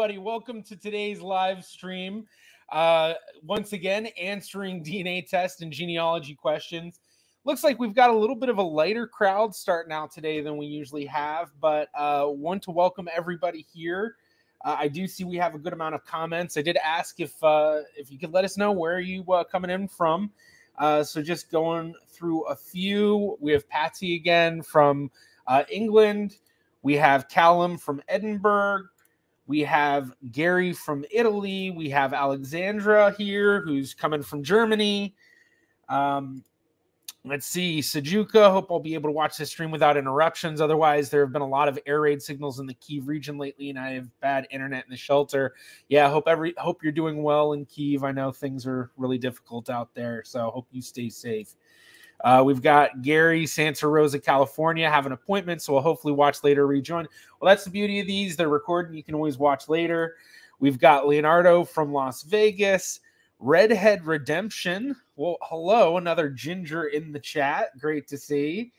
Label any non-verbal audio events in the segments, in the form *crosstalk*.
everybody. Welcome to today's live stream. Uh, once again, answering *laughs* DNA test and genealogy questions. Looks like we've got a little bit of a lighter crowd starting out today than we usually have, but uh, want to welcome everybody here. Uh, I do see we have a good amount of comments. I did ask if uh, if you could let us know where you uh, coming in from. Uh, so just going through a few. We have Patsy again from uh, England. We have Callum from Edinburgh. We have Gary from Italy. We have Alexandra here, who's coming from Germany. Um, let's see, Sajuka. Hope I'll be able to watch this stream without interruptions. Otherwise, there have been a lot of air raid signals in the Kiev region lately, and I have bad internet in the shelter. Yeah, hope every hope you're doing well in Kiev. I know things are really difficult out there, so hope you stay safe. Uh, we've got Gary, Santa Rosa, California, have an appointment, so we'll hopefully watch later, rejoin. Well, that's the beauty of these. They're recording. You can always watch later. We've got Leonardo from Las Vegas, Redhead Redemption. Well, hello, another ginger in the chat. Great to see.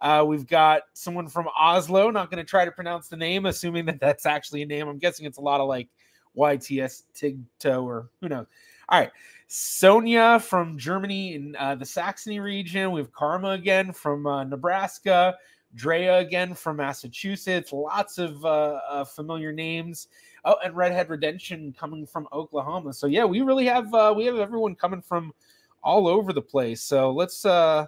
Uh, we've got someone from Oslo. Not going to try to pronounce the name, assuming that that's actually a name. I'm guessing it's a lot of like YTS Tigto or who knows. All right. Sonia from Germany in uh, the Saxony region. We have Karma again from uh, Nebraska. Drea again from Massachusetts. Lots of uh, uh, familiar names. Oh, and Redhead Redemption coming from Oklahoma. So yeah, we really have uh, we have everyone coming from all over the place. So let's. uh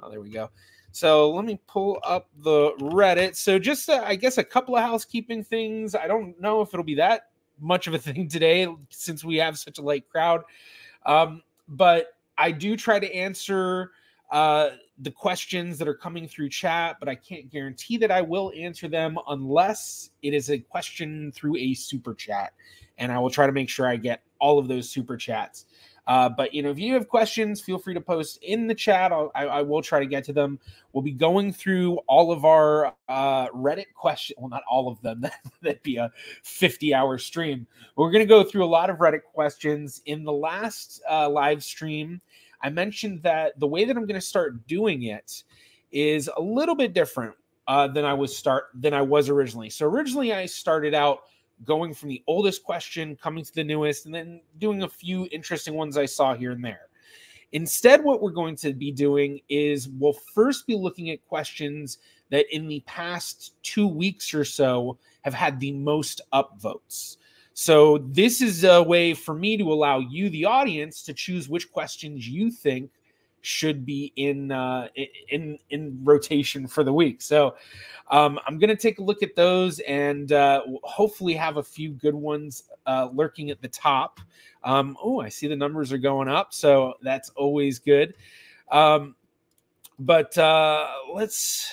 Oh, there we go. So let me pull up the Reddit. So just I guess a couple of housekeeping things. I don't know if it'll be that much of a thing today since we have such a light crowd. Um, but I do try to answer uh, the questions that are coming through chat, but I can't guarantee that I will answer them unless it is a question through a super chat. And I will try to make sure I get all of those super chats. Uh, but you know, if you have questions, feel free to post in the chat. I'll, I, I will try to get to them. We'll be going through all of our uh, Reddit questions. Well, not all of them. *laughs* That'd be a 50-hour stream. We're going to go through a lot of Reddit questions. In the last uh, live stream, I mentioned that the way that I'm going to start doing it is a little bit different uh, than I was start than I was originally. So originally, I started out going from the oldest question, coming to the newest, and then doing a few interesting ones I saw here and there. Instead, what we're going to be doing is we'll first be looking at questions that in the past two weeks or so have had the most upvotes. So, this is a way for me to allow you, the audience, to choose which questions you think should be in uh, in in rotation for the week. So um, I'm going to take a look at those and uh, hopefully have a few good ones uh, lurking at the top. Um, oh, I see the numbers are going up, so that's always good. Um, but uh, let's.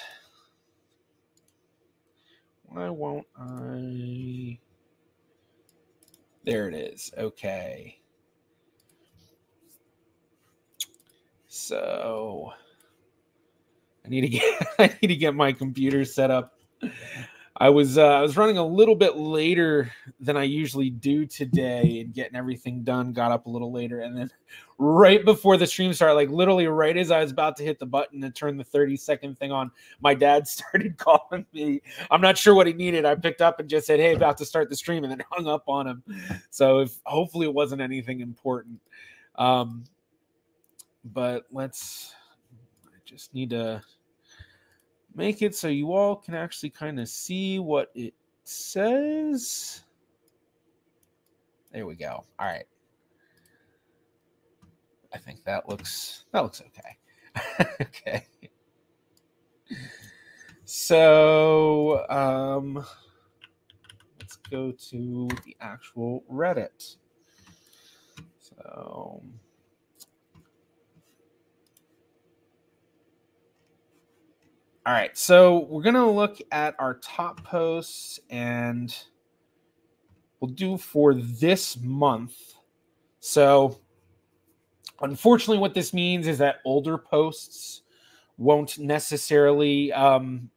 Why won't I? There it is. Okay. So I need to get *laughs* I need to get my computer set up. I was uh, I was running a little bit later than I usually do today and getting everything done. Got up a little later, and then right before the stream started, like literally right as I was about to hit the button to turn the 30 second thing on, my dad *laughs* started calling me. I'm not sure what he needed. I picked up and just said, "Hey, about to start the stream," and then *laughs* hung up on him. So if hopefully it wasn't anything important. Um, but let's I just need to make it so you all can actually kind of see what it says. There we go. All right. I think that looks that looks okay. *laughs* okay. So um let's go to the actual Reddit. So All right, so we're gonna look at our top posts, and we'll do for this month. So, unfortunately, what this means is that older posts won't necessarily um,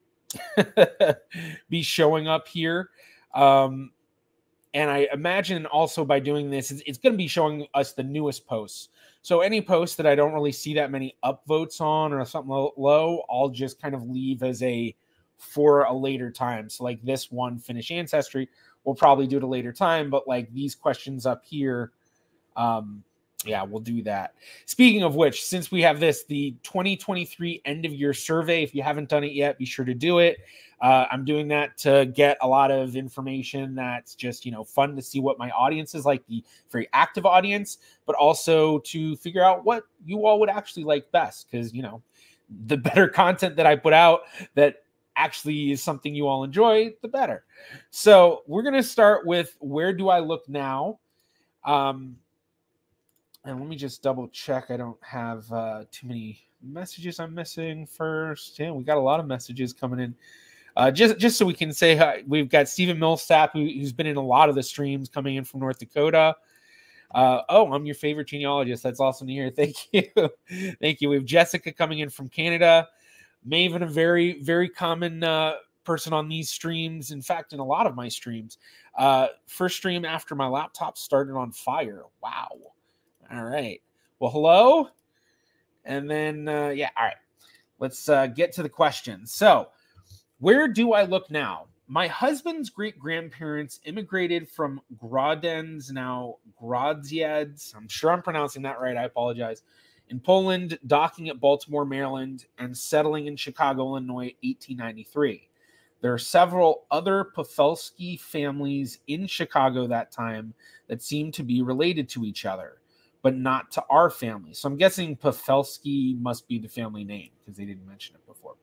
*laughs* be showing up here. Um, and I imagine also by doing this, it's, it's going to be showing us the newest posts. So any post that I don't really see that many upvotes on or something low, I'll just kind of leave as a for a later time. So, like this one, Finnish ancestry, we'll probably do it a later time. But like these questions up here, um, yeah, we'll do that. Speaking of which, since we have this, the 2023 end of year survey, if you haven't done it yet, be sure to do it. Uh, I'm doing that to get a lot of information that's just, you know, fun to see what my audience is like, the very active audience, but also to figure out what you all would actually like best. Because, you know, the *laughs* better content that I put out that actually is something you all enjoy, the better. So we're going to start with where do I look now? Um, and let me just double check. I don't have uh, too many messages I'm missing first. Yeah, we got a lot of messages coming in. Uh, just just so we can say hi, we've got Stephen Millsap, who, has been in a lot of the streams coming in from North Dakota. Uh, oh, I'm your favorite genealogist. That's awesome to hear. *laughs* Thank you. Thank you. We have Jessica coming in from Canada. Maven, a very, very common uh, person on these streams. In fact, in a lot of my streams. Uh, first stream after my laptop started on fire. Wow. All right. Well, hello. And then, uh, yeah, all right. Let's get to the questions. So, where do I look now? My husband's great grandparents immigrated from Graudenz, now Grudziadz. I'm sure I'm pronouncing that right. I apologize. In Poland, docking at Baltimore, Maryland, and settling in Chicago, Illinois, 1893. There are several other Pafelski families in Chicago that time that seem to be related to each other, but not to our family. So I'm guessing Pafelski must be the family name because they didn't mention it before.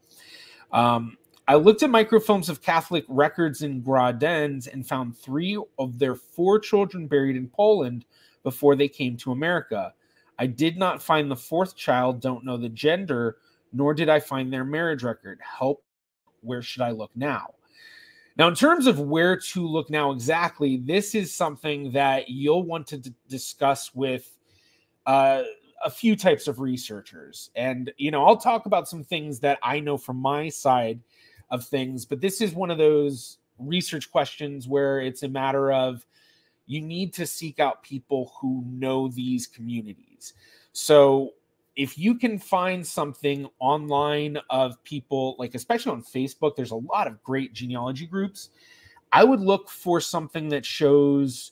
Um, I looked at microfilms of Catholic records in Graudenz and found three of their four children buried in Poland before they came to America. I did not find the fourth child, don't know the gender, nor did I find their marriage record. Help, where should I look now? Now, in terms of where to look now exactly, this is something that you'll want to d- discuss with uh, a few types of researchers. And, you know, I'll talk about some things that I know from my side of things. But this is one of those research questions where it's a matter of you need to seek out people who know these communities. So if you can find something online of people, like especially on Facebook, there's a lot of great genealogy groups. I would look for something that shows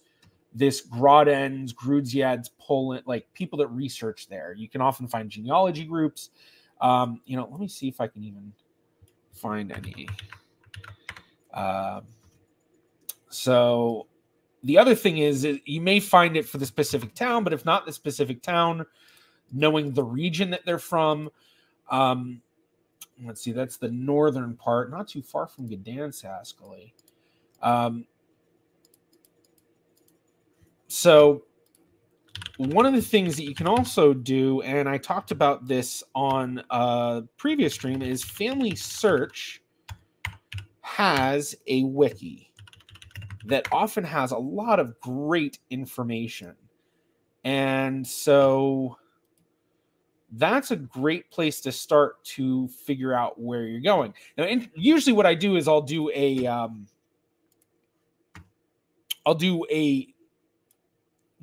this Graudenz, Grudziadz, Poland, like people that research there. You can often find genealogy groups. Um, you know, let me see if I can even find any. Uh, so the other thing is you may find it for the specific town, but if not the specific town, knowing the region that they're from. Um, let's see, that's the northern part, not too far from Gdansk, Haskelley. Um, so one of the things that you can also do, and I talked about this on a previous stream, is Family Search has a wiki that often has a lot of great information. And so that's a great place to start to figure out where you're going. Now, usually what I do is I'll do a um, I'll do a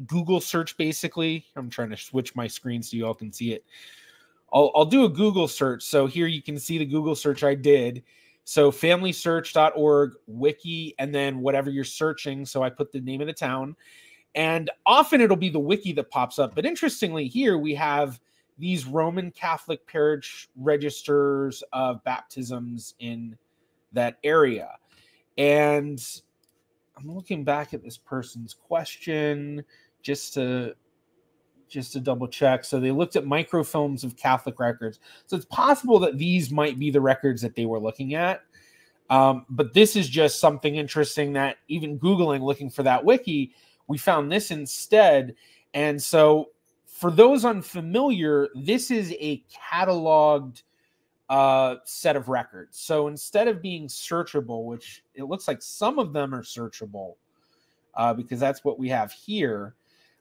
Google search basically. I'm trying to switch my screen so you all can see it. I'll, I'll do a Google search. So here you can see the Google search I did. So familysearch.org, wiki, and then whatever you're searching. So I put the name of the town. And often it'll be the wiki that pops up. But interestingly, here we have these Roman Catholic parish registers of baptisms in that area. And I'm looking back at this person's question just to just to double check. So they looked at microfilms of Catholic records. So it's possible that these might be the records that they were looking at. Um, but this is just something interesting that even Googling looking for that wiki, we found this instead. And so for those unfamiliar, this is a cataloged uh, set of records. So instead of being searchable, which it looks like some of them are searchable uh, because that's what we have here,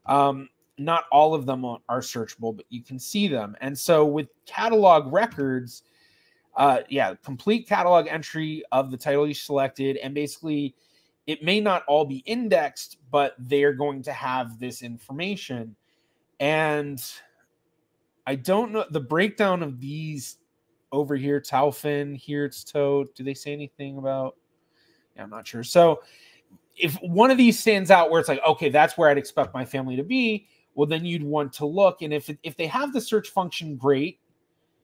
um, not all of them are searchable, but you can see them. And so with catalog records, uh, yeah, complete catalog entry of the title you selected, and basically it may not all be indexed, but they are going to have this information. And I don't know the breakdown of these over here, Taufin. Here it's Toad. Do they say anything about? Yeah, I'm not sure. So if one of these stands out where it's like, okay, that's where I'd expect my family to be, well, then you'd want to look. And if if they have the search function, great.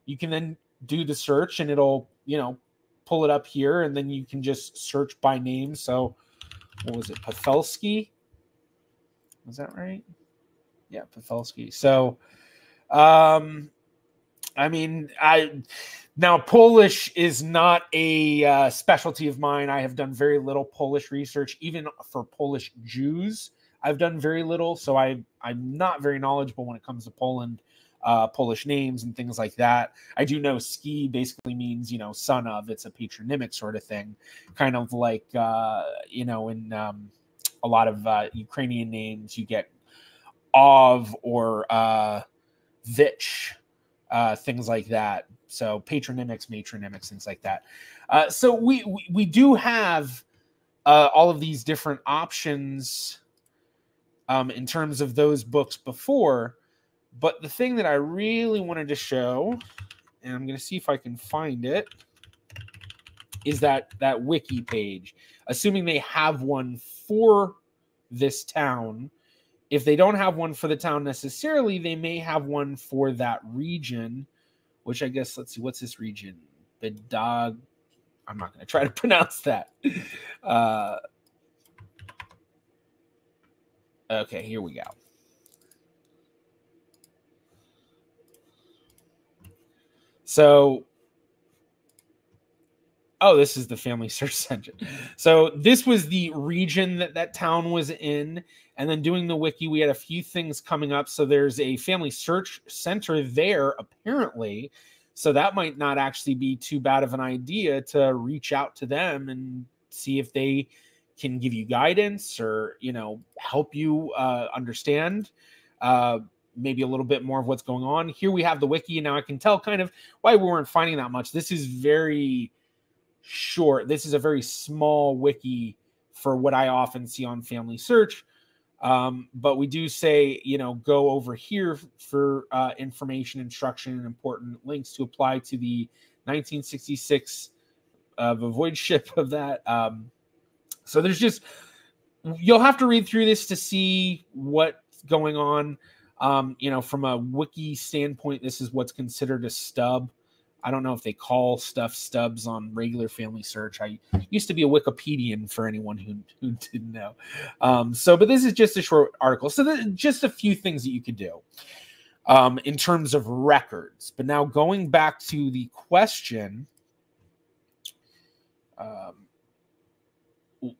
You can then do the search and it'll, you know, pull it up here and then you can just search by name. So what was it? Pafelski? Was that right? Yeah, Pafelski. So um I mean, I now Polish is not a uh, specialty of mine. I have done very little Polish research, even for Polish Jews. I've done very little, so I I'm not very knowledgeable when it comes to Poland, uh, Polish names and things like that. I do know ski basically means you know son of. It's a patronymic sort of thing, kind of like uh, you know in um, a lot of uh, Ukrainian names you get of or uh, vich uh, things like that. So patronymics, matronymics, things like that. Uh, so we, we, we do have uh, all of these different options um, in terms of those books before. But the thing that I really wanted to show, and I'm going to see if I can find it, is that that wiki page. Assuming they have one for this town, if they don't have one for the town necessarily, they may have one for that region, which I guess, let's see, what's this region? Bedag. I'm not going to try to *laughs* pronounce that. Uh, okay, here we go. So oh, this is the family *laughs* search engine. So this was the region that that town was in. And then doing the wiki, we had a few things coming up. So there's a family search center there, apparently. So that might not actually be too bad of an idea to reach out to them and see if they can give you guidance or, you know, help you uh, understand. Uh, maybe a little bit more of what's going on. Here we have the wiki, and now I can tell kind of why we weren't finding that much. This is very short. This is a very small wiki for what I often see on Family Search. Um, but we do say, you know, go over here for uh, information, instruction, and important links to apply to the 1966 uh, voivodeship of that. Um, so there's just, you'll have to read through this to see what's going on. Um, you know, from a wiki standpoint, this is what's considered a stub. I don't know if they call stuff stubs on regular family search. I used to be a Wikipedian for anyone who, who didn't know. Um, so, but this is just a short article. So, just a few things that you could do um, in terms of records. But now going back to the question, um,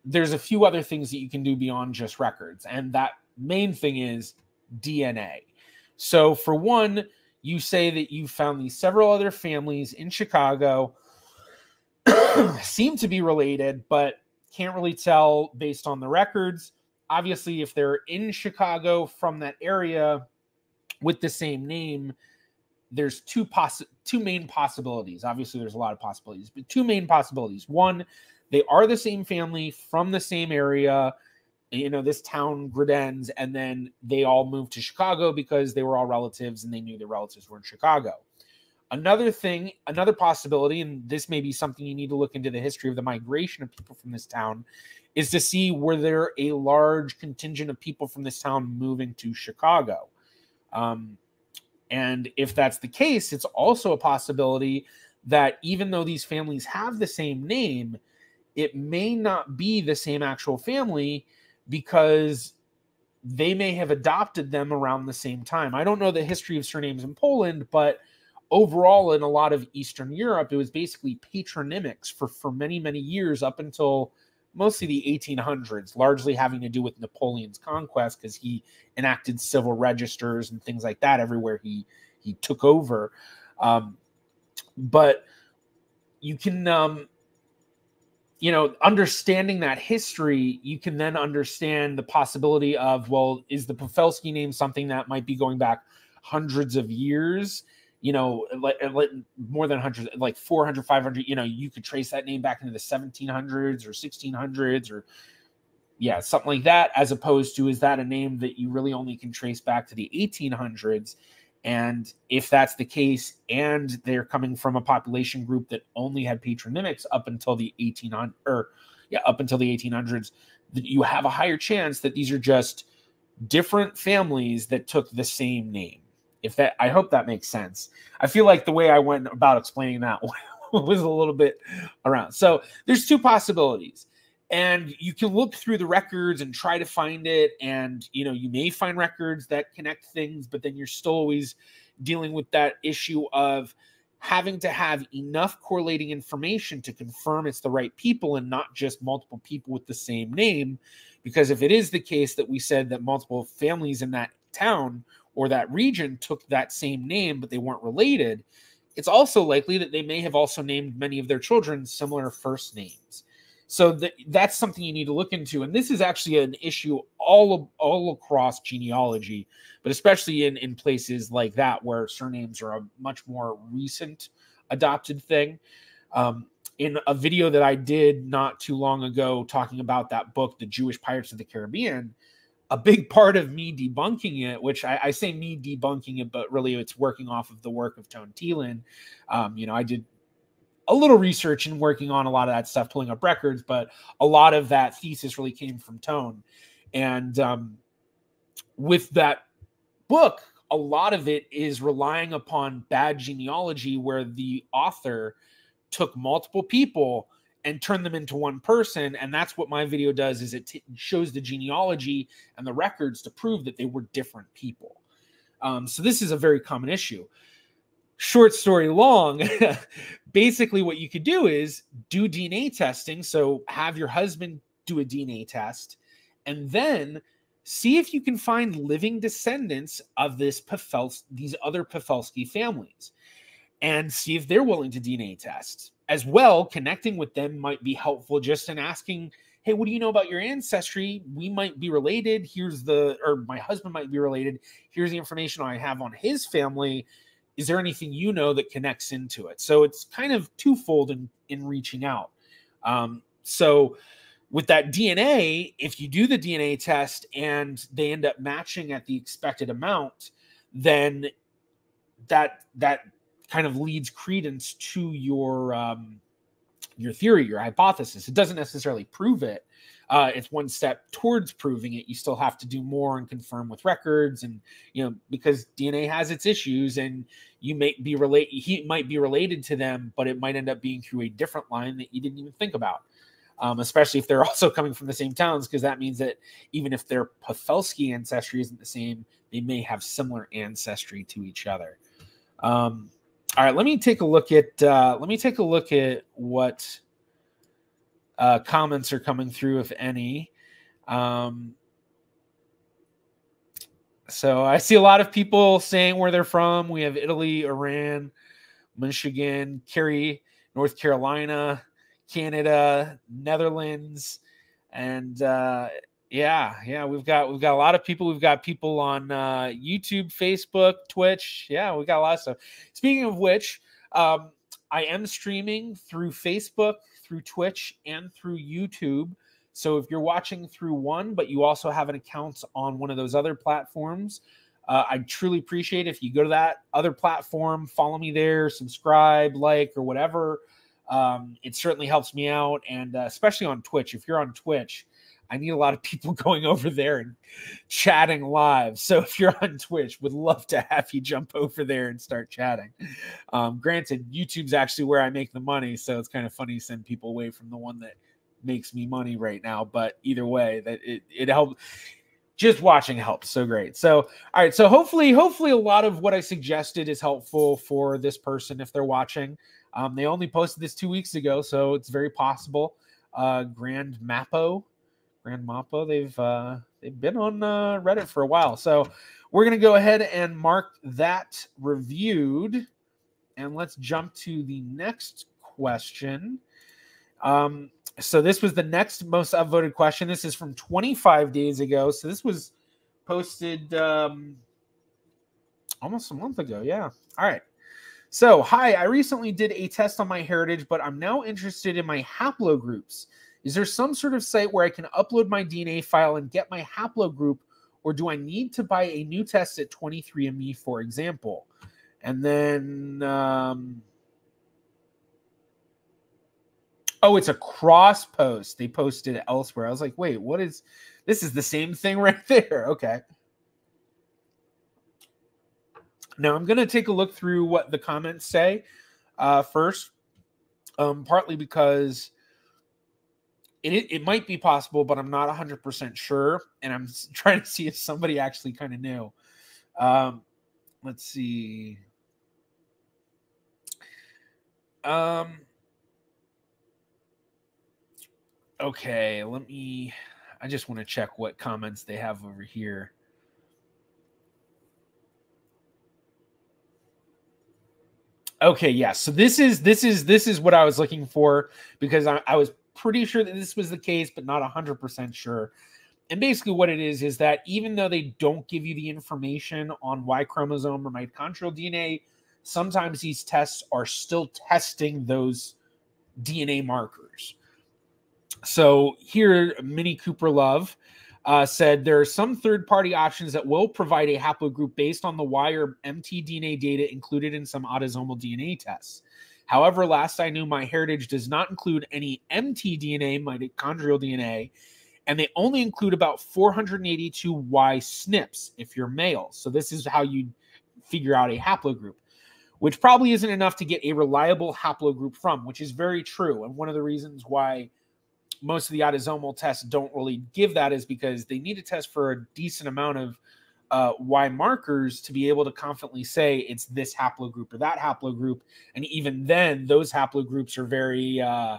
there's a few other things that you can do beyond just records. And that main thing is DNA. So, for one, you say that you found these several other families in Chicago *clears throat* seem to be related, but can't really tell based on the records. Obviously, if they're in Chicago from that area with the same name, there's two poss- two main possibilities. Obviously, there's a lot of possibilities, but two main possibilities. One, they are the same family from the same area you know, this town, Gradens, and then they all moved to Chicago because they were all relatives and they knew their relatives were in Chicago. Another thing, another possibility, and this may be something you need to look into the history of the migration of people from this town, is to see were there a large contingent of people from this town moving to Chicago. Um, and if that's the case, it's also a possibility that even though these families have the same name, it may not be the same actual family because they may have adopted them around the same time. I don't know the history of surnames in Poland, but overall in a lot of Eastern Europe, it was basically patronymics for, for many, many years up until mostly the 1800s, largely having to do with Napoleon's conquest because he enacted civil registers and things like that everywhere he he took over. Um, but you can um, you know, understanding that history, you can then understand the possibility of, well, is the Pafelski name something that might be going back hundreds of years? You know, like, like more than hundreds, like 400, 500, you know, you could trace that name back into the 1700s or 1600s or, yeah, something like that, as opposed to, is that a name that you really only can trace back to the 1800s? And if that's the case, and they're coming from a population group that only had patronymics up until the 1800 or yeah, up until the 1800s, you have a higher chance that these are just different families that took the same name. If that, I hope that makes sense. I feel like the way I went about explaining that *laughs* was a little bit around. So there's two possibilities and you can look through the records and try to find it and you know you may find records that connect things but then you're still always dealing with that issue of having to have enough correlating information to confirm it's the right people and not just multiple people with the same name. Because if it is the case that we said that multiple families in that town or that region took that same name but they weren't related it's also likely that they may have also named many of their children similar first names so th- that's something you need to look into. And this is actually an issue all of, all across genealogy, but especially in in places like that where surnames are a much more recent adopted thing. Um, in a video that I did not too long ago, talking about that book, The Jewish Pirates of the Caribbean, a big part of me debunking it, which I, I, say me debunking it, but really it's working off of the work of Tone Thielen. Um, you know, I did a little research and working on a lot of that stuff, pulling up records, but a lot of that thesis really came from Tone. And um, with that book, a lot of it is relying upon bad genealogy where the author took multiple people and turned them into one person. And that's what my video does is it shows the genealogy and the records to prove that they were different people. Um, so this is a very common issue short story long, *laughs* basically what you could do is do DNA testing. So have your husband do a DNA test and then see if you can find living descendants of this Pafels- these other Pafelski families and see if they're willing to DNA test. As well, connecting with them might be helpful just in asking, hey, what do you know about your ancestry? We might be related. Here's the, or my husband might be related. Here's the information I have on his family is there anything you know that connects into it? So it's kind of twofold in in reaching out. Um, so with that dna if you do the dna test and they end up matching at the expected amount then that that kind of leads credence to your um, your theory your hypothesis. It doesn't necessarily prove it uh, it's one step towards proving it. You still have to do more and confirm with records, and you know because DNA has its issues, and you may be relate. He might be related to them, but it might end up being through a different line that you didn't even think about. Um, especially if they're *laughs* also coming from the same towns, because that means that even if their Pafelski ancestry isn't the same, they may have similar ancestry to each other. Um, all right, let me take a look at uh, let me take a look at what uh, comments are coming through, if any. Um, so I see a lot of people saying where they're from. We have Italy, Iran, Michigan, Kerry, North Carolina, Canada, Netherlands, and uh, yeah, yeah, we've got we've got a lot of people. We've got people on uh, YouTube, Facebook, Twitch. Yeah, we got a lot of stuff. Speaking of which, um, I am streaming through Facebook, through Twitch, and through YouTube. So if you're watching through one, but you also have an account on one of those other platforms, uh, I truly appreciate if you go to that other platform, follow me there, subscribe, like, or whatever. Um, it certainly helps me out. And uh, especially on Twitch, if you're on Twitch, I need a lot of people *laughs* going over there and chatting live. So if you're on Twitch, would love to have you jump over there and start chatting. Um, granted, YouTube's actually where I make the money, so it's kind of funny send people away from the one that makes me money right now. But either way, that it it helps. Just watching helps so great. So all right, so hopefully, hopefully, a lot of what I suggested is helpful for this person if they're watching. Um, they only posted this two weeks ago, so it's very possible. Uh, Grand Mapo Grand Mappa. They've uh, they've been on uh, Reddit for a while, so we're gonna go ahead and mark that reviewed, and let's jump to the next question. Um, so this was the next most upvoted question. This is from 25 days ago. So this was posted um, almost a month ago. Yeah. All right. So, hi, I recently did a test on MyHeritage, but I'm now interested in my haplogroups. Is there some sort of site where I can upload my DNA file and get my haplogroup or do I need to buy a new test at 23andMe, for example? And then, um, oh, it's a cross post. They posted it elsewhere. I was like, wait, what is this? Is the same thing *laughs* right there? Okay. Now I'm going to take a look through what the comments say uh, first, um, partly because it, it might be possible, but I'm not 100% sure. And I'm *laughs* trying to see if somebody actually kind of knew. Um, let's see. Um, okay, let me. I just want to check what comments they have over here. Okay, yeah. So this is this is this is what I was looking for because I, I was pretty sure that this was the case, but not hundred percent sure. And basically, what it is is that even though they don't give you the information on Y chromosome or mitochondrial DNA, sometimes these tests are still testing those DNA markers. So here, Minnie Cooper Love uh, said there are some third party options that will provide a haplogroup based on the Y or mtDNA data included in some autosomal DNA tests. However, last I knew, MyHeritage does not include any mtDNA, mitochondrial DNA, and they only include about 482 Y SNPs if you're male. So this is how you figure out a haplogroup, which probably isn't enough to get a reliable haplogroup from, which is very true. And one of the reasons why most of the autosomal tests don't really give that is because they need to test for a decent amount of uh, Y markers to be able to confidently say it's this haplogroup or that haplogroup. And even then, those haplogroups are very uh,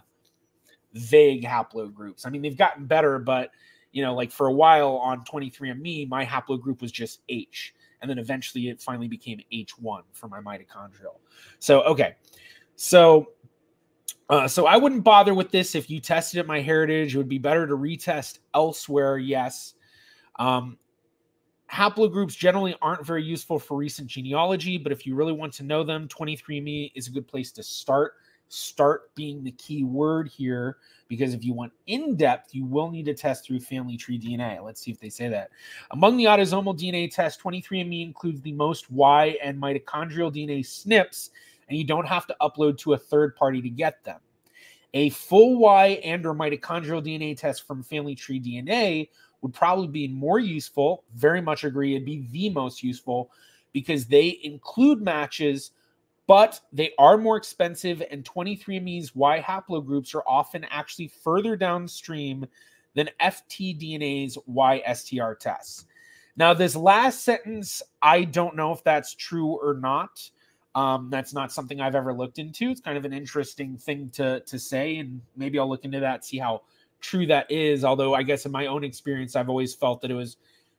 vague haplogroups. I mean, they've gotten better, but you know, like for a while on 23andMe, my haplogroup was just H. And then eventually it finally became H1 for my mitochondrial. So, okay. So uh, so I wouldn't bother with this if you tested at MyHeritage. It would be better to retest elsewhere. Yes. Um, haplogroups generally aren't very useful for recent genealogy, but if you really want to know them, 23andMe is a good place to start. Start being the key word here because if you want in depth, you will need to test through family tree DNA. Let's see if they say that. Among the autosomal DNA tests, 23andMe includes the most Y and mitochondrial DNA SNPs and you don't have to upload to a third party to get them. A full Y and or mitochondrial DNA test from Family Tree DNA would probably be more useful. Very much agree. It'd be the most useful because they include matches, but they are more expensive. And 23andMe's Y haplogroups are often actually further downstream than FTDNA's Y STR tests. Now, this last sentence, I don't know if that's true or not. Um, that's not something I've ever looked into. It's kind of an interesting thing to to say, and maybe I'll look into that, see how true that is. Although I guess in my own experience, I've always felt that it was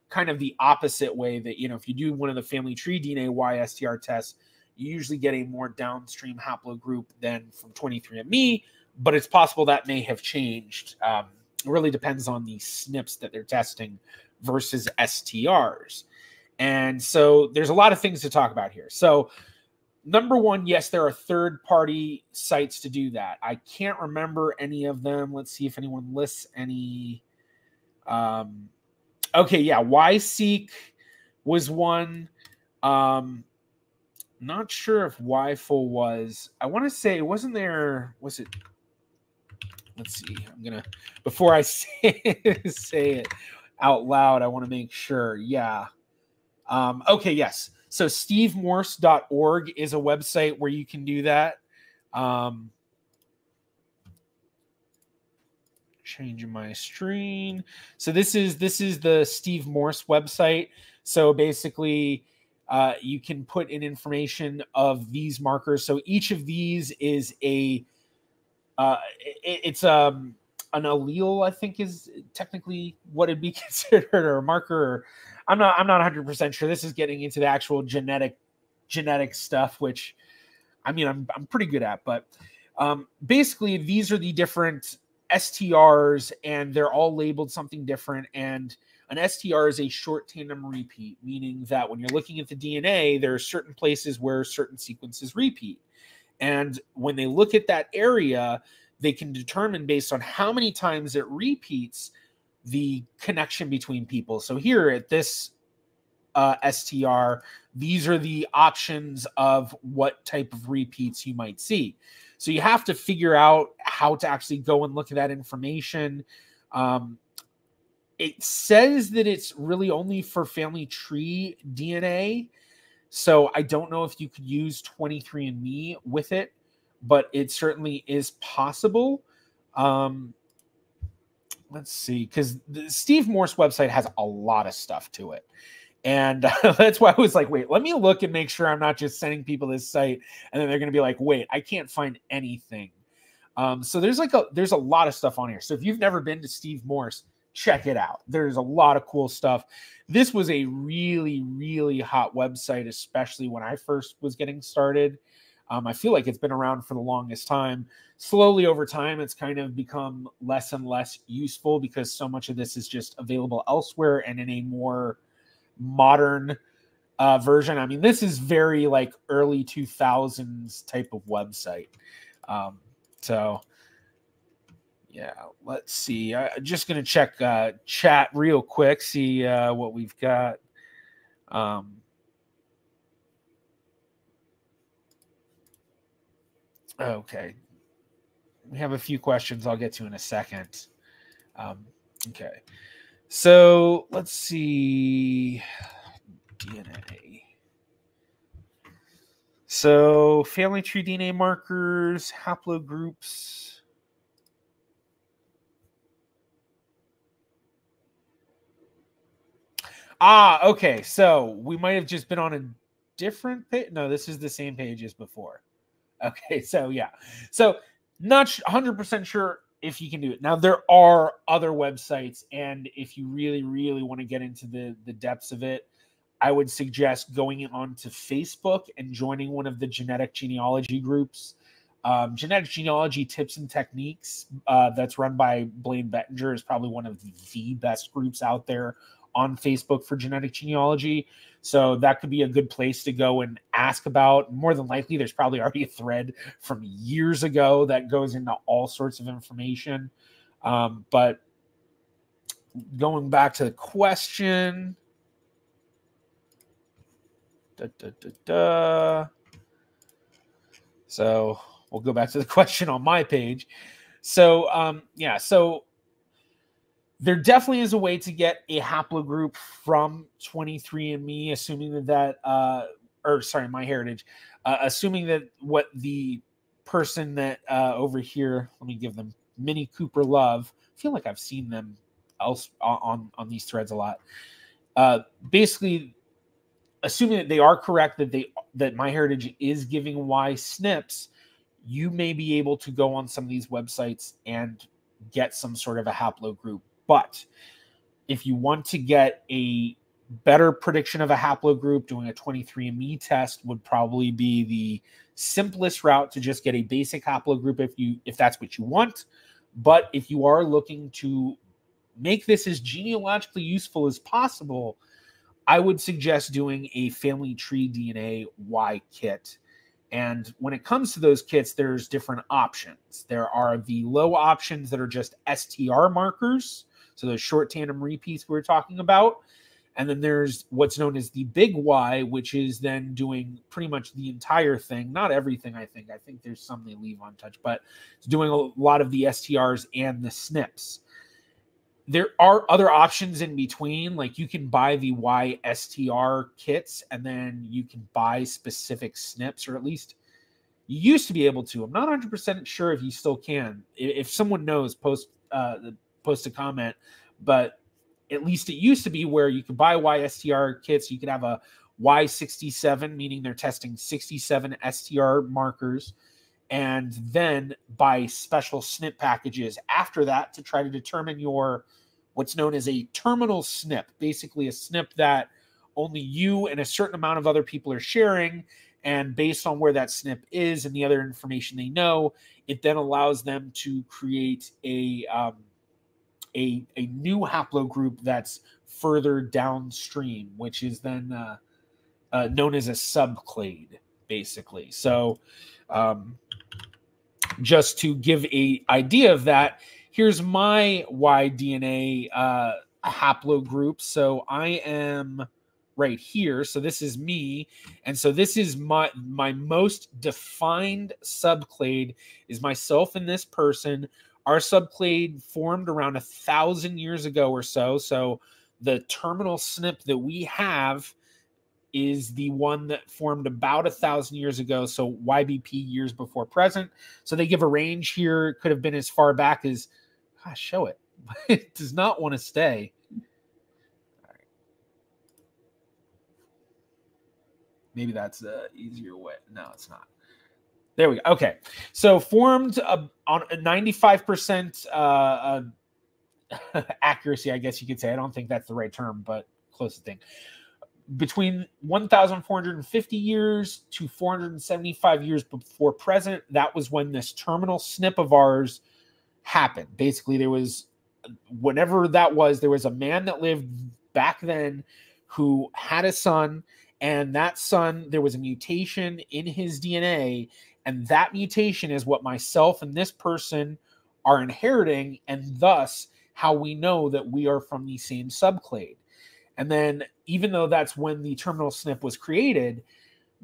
kind of the opposite way that you know if you do one of the family tree DNA YSTR tests, you usually get a more downstream haplogroup than from 23andMe. But it's possible that may have changed. Um, it really depends on the SNPs that they're testing versus STRs. And so there's a lot of things to talk about here. So number one, yes, there are third party sites to do that. I can't remember any of them. Let's see if anyone lists any. Um, okay, yeah, YSeq was one. Um, not sure if YFull was. I want to say wasn't there. Was it? Let's see. I'm gonna before I *laughs* say it, say it out loud. I want to make sure. Yeah. Um, okay. Yes. So stevemorse.org is a website where you can do that. Um, changing my screen. So this is this is the Steve Morse website. So basically, uh, you can put in information of these markers. So each of these is a uh, it, it's um an allele, I think is technically what it'd be *laughs* considered, or a marker, or I'm not I'm not 100 percent sure. This is getting into the actual genetic genetic stuff, which I mean I'm I'm pretty good at. But um, basically, these are the different STRs, and they're all labeled something different. And an STR is a short tandem repeat, meaning that when you're looking at the DNA, there are certain places where certain sequences repeat. And when they look at that area, they can determine based on how many times it repeats the connection between people. So here at this uh, STR, these are the options of what type of repeats you might see. So you have to figure out how to actually go and look at that information. Um, it says that it's really only for family tree DNA. So I don't know if you could use 23andMe with it, but it certainly is possible. Um, let's see, because Steve Morse website has a lot of stuff to it. And *laughs* that's why I was like, wait, let me look and make sure I'm not just sending people this site. And then they're going to be like, wait, I can't find anything. Um, so there's like a there's a lot of stuff on here. So if you've never been to Steve Morse, check it out. There's a lot of cool stuff. This was a really, really hot website, especially when I first was getting started. Um, I feel like it's been around for the longest time. Slowly over time, it's kind of become less and less useful because so much of this is just available elsewhere and in a more modern uh, version. I mean, this is very like early 2000s type of website. Um, so, yeah, let's see. I'm just going to check uh, chat real quick, see uh, what we've got. Um, okay. We have a few questions I'll get to in a second. Um, okay. So let's see. DNA. So family tree DNA markers, haplogroups. Ah, okay. So we might have just been on a different page. No, this is the same page as before. *laughs* Okay, so yeah. So not 100% sure if you can do it. Now there are other websites, and if you really, really want to get into the the depths of it, I would suggest going on to Facebook and joining one of the genetic genealogy groups. Um, genetic genealogy tips and techniques uh, that's run by Blaine Bettinger is probably one of the best groups out there on Facebook for genetic genealogy. So that could be a good place to go and ask about. More than likely, there's probably already a thread from years ago that goes into all sorts of information. Um, but going back to the question. Da, da, da. So we'll go back to the *laughs* question on my page. So um, yeah, so there definitely is a way to get a haplogroup from 23andMe, assuming that that, uh, or sorry, MyHeritage, uh, assuming that what the person that uh, over here, let me give them Mini Cooper Love. I feel like I've seen them else on on these threads a lot. Uh, basically, assuming that they are correct that they that MyHeritage is giving Y SNPs, you may be able to go on some of these websites and get some sort of a haplogroup but if you want to get a better prediction of a haplogroup, doing a 23andMe test would probably be the simplest route to just get a basic haplogroup if you if that's what you want. But if you are looking to make this as genealogically useful as possible, I would suggest doing a family tree DNA Y kit. And when it comes to those kits, there's different options. There are the low options that are just STR markers so those short tandem repeats we were talking about. And then there's what's known as the big Y, which is then doing pretty much the entire thing. Not everything, I think. I think there's some they leave untouched, but it's doing a lot of the STRs and the SNPs. There are other options in between. Like you can buy the YSTR kits and then you can buy specific SNPs, or at least you used to be able to. I'm not 100% sure if you still can. If someone knows, post uh, post a comment, but at least it used to be where you could buy YSTR kits. You could have a Y67, meaning they're testing 67 STR markers, and then buy special SNP packages after that to try to determine your what's known as a terminal SNP, basically a SNP that only you and a certain amount of other people are sharing. And based on where that SNP is and the other information they know, it then allows them to create a um, a, a new haplogroup that's further downstream, which is then uh, uh, known as a subclade, basically. So, um, just to give a idea of that, here's my Y DNA uh, haplogroup. So I am right here. So this is me, and so this is my my most defined subclade is myself and this person. Our subclade formed around a thousand years ago or so. So the terminal SNP that we have is the one that formed about a thousand years ago. So YBP years before present. So they give a range here. It could have been as far back as, gosh, show it. *laughs* it does not want to stay. Maybe that's a easier way. No, it's not. There we go. Okay. So formed on a 95% uh, uh, *laughs* accuracy, I guess you could say. I don't think that's the right term, but close closest thing. Between 1,450 years to 475 years before present, that was when this terminal SNP of ours happened. Basically, there was, whenever that was, there was a man that lived back then who had a son, and that son, there was a mutation in his DNA, and that mutation is what myself and this person are inheriting, and thus how we know that we are from the same subclade. And then, even though that's when the terminal SNP was created,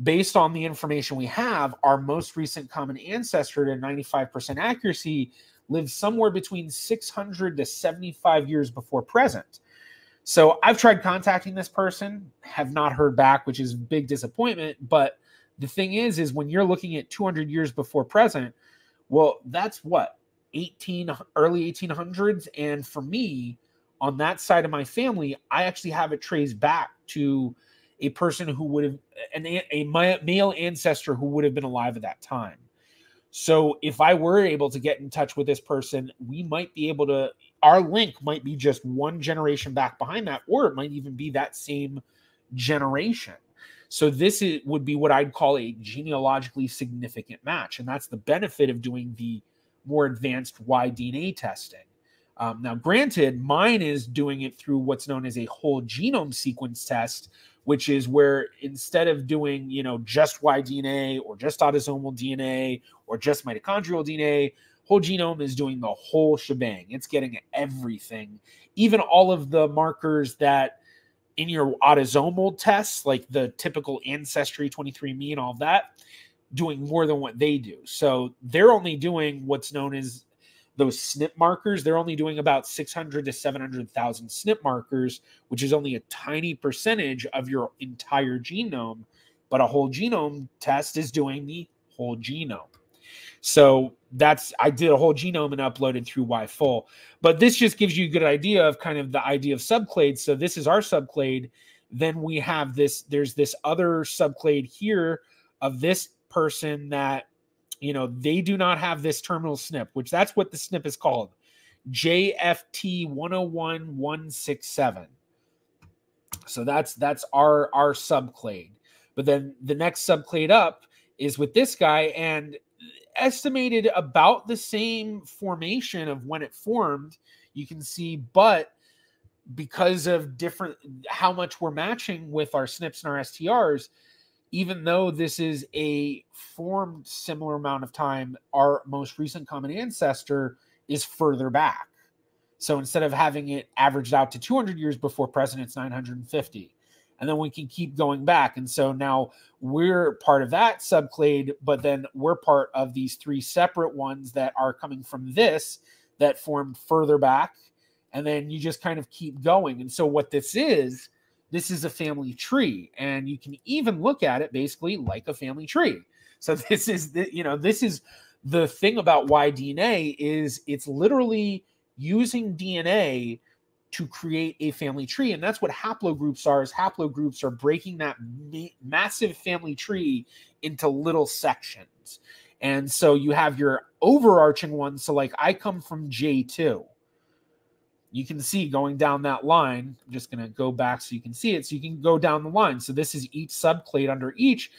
based on the information we have, our most recent common ancestor to 95% accuracy lives somewhere between 600 to 75 years before present. So I've tried contacting this person, have not heard back, which is big disappointment. But the thing is, is when you're looking at 200 years before present, well, that's what 18 early 1800s and for me on that side of my family i actually have it traced back to a person who would have an a male ancestor who would have been alive at that time. So if i were able to get in touch with this person we might be able to our link might be just one generation back behind that or it might even be that same generation so this is, would be what i'd call a genealogically significant match and that's the benefit of doing the more advanced Y DNA testing. Um, now, granted, mine is doing it through what's known as a whole genome sequence test, which is where instead of doing, you know, just Y DNA or just autosomal DNA or just mitochondrial DNA, whole genome is doing the whole shebang. It's getting everything, even all of the markers that in your autosomal tests, like the typical Ancestry 23andMe and all that, doing more than what they do. So they're only doing what's known as those SNP markers. They're only doing about 600 to 700,000 SNP markers, which is only a tiny percentage of your entire genome. But a whole genome test is doing the whole genome. So that's I did a whole genome and uploaded through YFull. But this just gives you a good idea of kind of the idea of subclades. So this is our subclade. Then we have this, there's this other subclade here of this person that you know they do not have this terminal SNP, which that's what the SNP is called, JFT 101167. So that's that's our our subclade. But then the next subclade up is with this guy and estimated about the same formation of when it formed. You can see, but because of different how much we're matching with our SNPs and our STRs, even though this is a formed similar amount of time, our most recent common ancestor is further back. So instead of having it averaged out to 200 years before present, it's 950. And then we can keep going back. And so now we're part of that subclade, but then we're part of these three separate ones that are coming from this that formed further back. And then you just kind of keep going. And so what this is, this is a family tree and you can even look at it basically like a family tree so *laughs* this is the you know this is the thing about Y DNA is it's literally using dna to create a family tree and that's what haplogroups are is haplogroups are breaking that ma- massive family tree into little sections and so you have your overarching one so like i come from j2 you can see going down that line. I'm just going to go back so you can see it. So you can go down the line. So this is each subclade under each.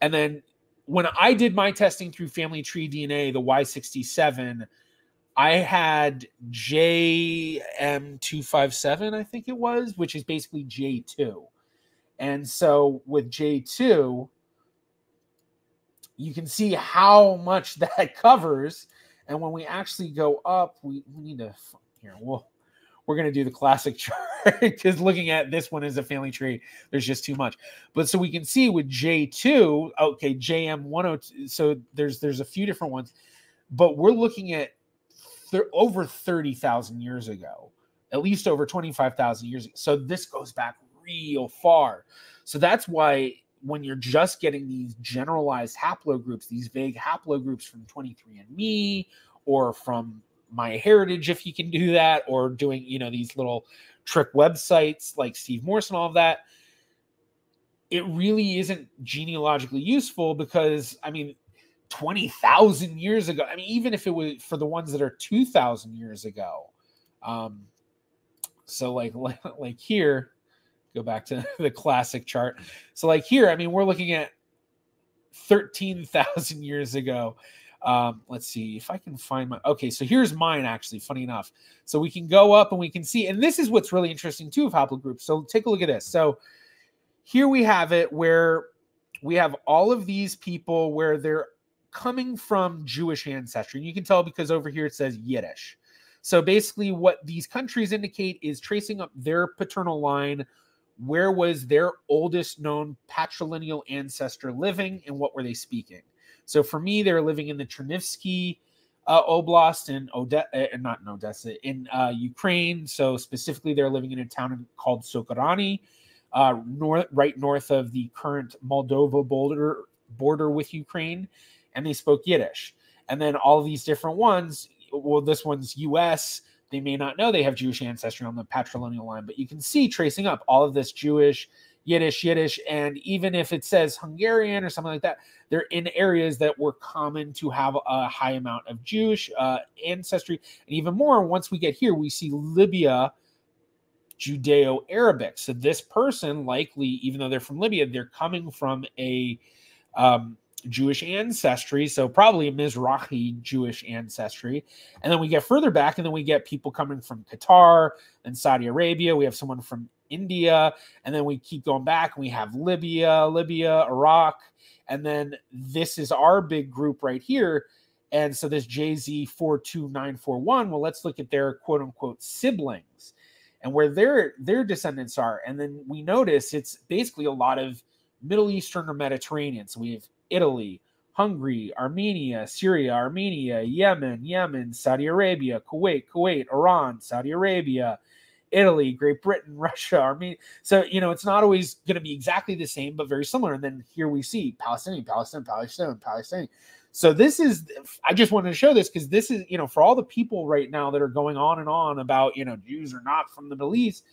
And then when I did my testing through Family Tree DNA, the Y67, I had JM257, I think it was, which is basically J2. And so with J2, you can see how much *laughs* that covers And when we actually go up, we, we need to here. We'll we're going to do the classic *laughs* chart because looking at this one as a family tree, there's just too much. But so we can see with J2, okay, JM102. So there's there's a few different ones, but we're looking at th- over 30,000 years ago, at least over 25,000 years ago. So this goes back real far. So that's why when you're just getting these generalized haplogroups, these vague haplogroups from 23andMe or from MyHeritage if you can do that or doing you know these little trick websites like steve morse and all of that it really isn't genealogically useful because i mean 20,000 years ago i mean even if it was for the ones that are 2,000 years ago um so *laughs* like like, here go back to *laughs* the classic chart so like here i mean we're looking at 13,000 years ago um, let's see if I can find my. Okay, so here's mine actually. Funny enough, so we can go up and we can see, and this is what's really interesting too of haplogroups. So take a look at this. So here we have it where we have all of these people where they're coming from Jewish ancestry. And you can tell because over here it says Yiddish. So basically, what these countries indicate is tracing up their paternal line. Where was their oldest known patrilineal ancestor living and what were they speaking? So for me, they're living in the Chernivtsi uh, Oblast in Odessa, uh, not in Odessa, in uh, Ukraine. So specifically, they're living in a town called Sokorani, uh, north, right north of the current Moldova border border with Ukraine, and they spoke Yiddish. And then all these different ones. Well, this one's U.S. They may not know they have Jewish ancestry on the patrilineal line, but you can see tracing up all of this Jewish Yiddish, Yiddish, and even if it says Hungarian or something like that, they're in areas that were common to have a high amount of Jewish uh, ancestry. And even more, once we get here, we see Libya Judeo Arabic. So this person, likely, even though they're from Libya, they're coming from a um, Jewish ancestry, so probably Mizrahi Jewish ancestry. And then we get further back, and then we get people coming from Qatar and Saudi Arabia. We have someone from India, and then we keep going back and we have Libya, Libya, Iraq, and then this is our big group right here. And so this JZ42941, well, let's look at their quote unquote siblings and where their their descendants are. And then we notice it's basically a lot of Middle Eastern or Mediterranean. So we have Italy, Hungary, Armenia, Syria, Armenia, Yemen, Yemen, Saudi Arabia, Kuwait, Kuwait, Iran, Saudi Arabia, Italy, Great Britain, *laughs* Russia, Armenia. So, you know, it's not always going to be exactly the same, but very similar. And then here we see Palestinian, Palestine, Palestine, Palestine. So this is, I just wanted to show this because this is, you know, for all the people right now that are going on and on about, you know, Jews are not from the Middle East,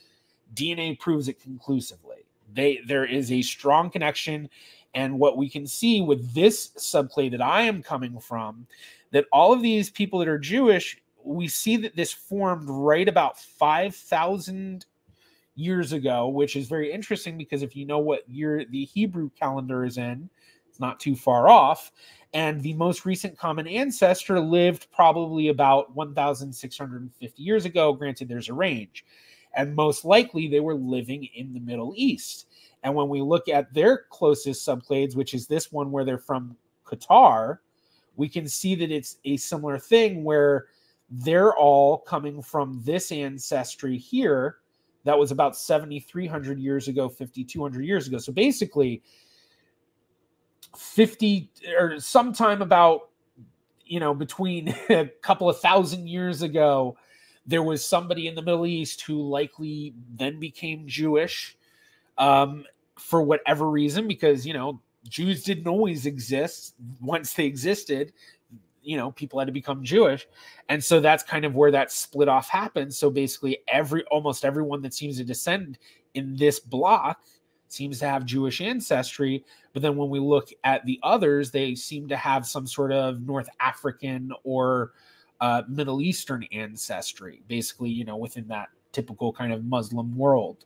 DNA proves it conclusively. They, there is a strong connection. And what we can see with this subclade that I am coming from, that all of these people that are Jewish we see that this formed right about 5,000 years ago, which is very interesting because if you know what year the Hebrew calendar is in, it's not too far off. And the most recent common ancestor lived probably about 1,650 years ago. Granted, there's a range. And most likely they were living in the Middle East. And when we look at their closest subclades, which is this one where they're from Qatar, we can see that it's a similar thing where they're all coming from this ancestry here that was about 7,300 years ago, 5,200 years ago. So basically, 50 or sometime about, you know, between *laughs* a couple of thousand years ago, there was somebody in the Middle East who likely then became Jewish um, for whatever reason, because, you know, Jews didn't always exist. Once they existed, you know people had to become jewish. And so that's kind of where that split off happens so basically every almost everyone that seems to descend in this block seems to have jewish ancestry. But then when we look at the others they seem to have some sort of north african or uh, middle eastern ancestry basically you know within that typical kind of muslim world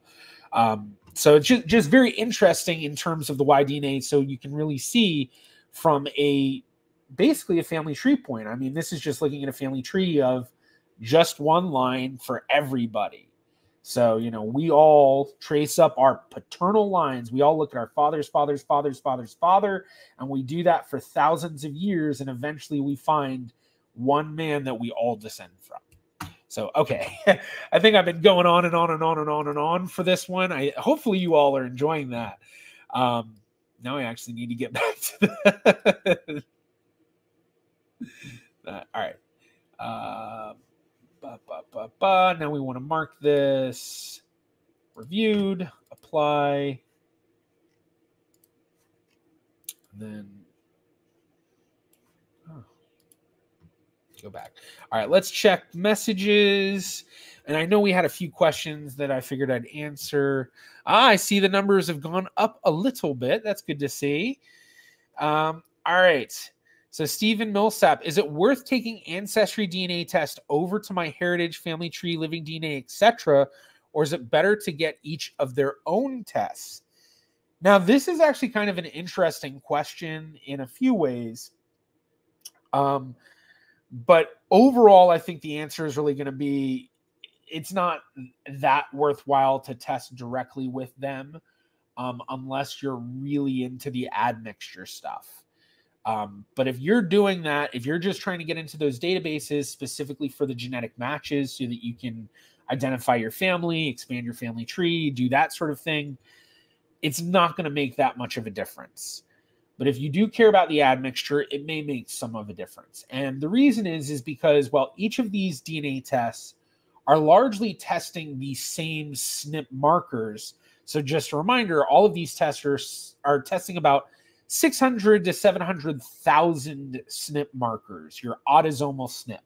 um, so it's just, just very interesting in terms of the y-dna so you can really see from a basically a family tree point. I mean, this is just looking at a family tree of just one line for everybody. So, you know, we all trace up our paternal lines. We all look at our father's father's father's father's father, and we do that for thousands of years. And eventually we find one man that we all descend from. So, okay. *laughs* I think I've been going on and on and on and on and on for this one. I hopefully you all are enjoying that. Um, now I actually need to get *laughs* back to uh, *laughs* all right. Uh. Now we want to mark this reviewed, apply, and then go back. All right, let's check messages. And I know we had a few questions that I figured I'd answer. Ah, I see the numbers have gone up a little bit. That's good to see. Um, all right. So Stephen Millsap, is it worth taking ancestry DNA test over to my heritage, family tree, living DNA, etc., or is it better to get each of their own tests? Now, this is actually kind of an interesting question in a few ways. Um, but overall, I think the answer is really going to be it's not that worthwhile to test directly with them um, unless you're really into the admixture stuff. Um, but if you're doing that, if you're just trying to get into those databases specifically for the genetic matches so that you can identify your family, expand your family tree, do that sort of thing, it's not going to make that much of a difference. But if you do care about the admixture, it may make some of a difference. And the reason is is because well, each of these DNA tests are largely testing the same SNP markers. So just a reminder, all of these testers are testing about 600 to 700,000 SNP markers, your autosomal SNP.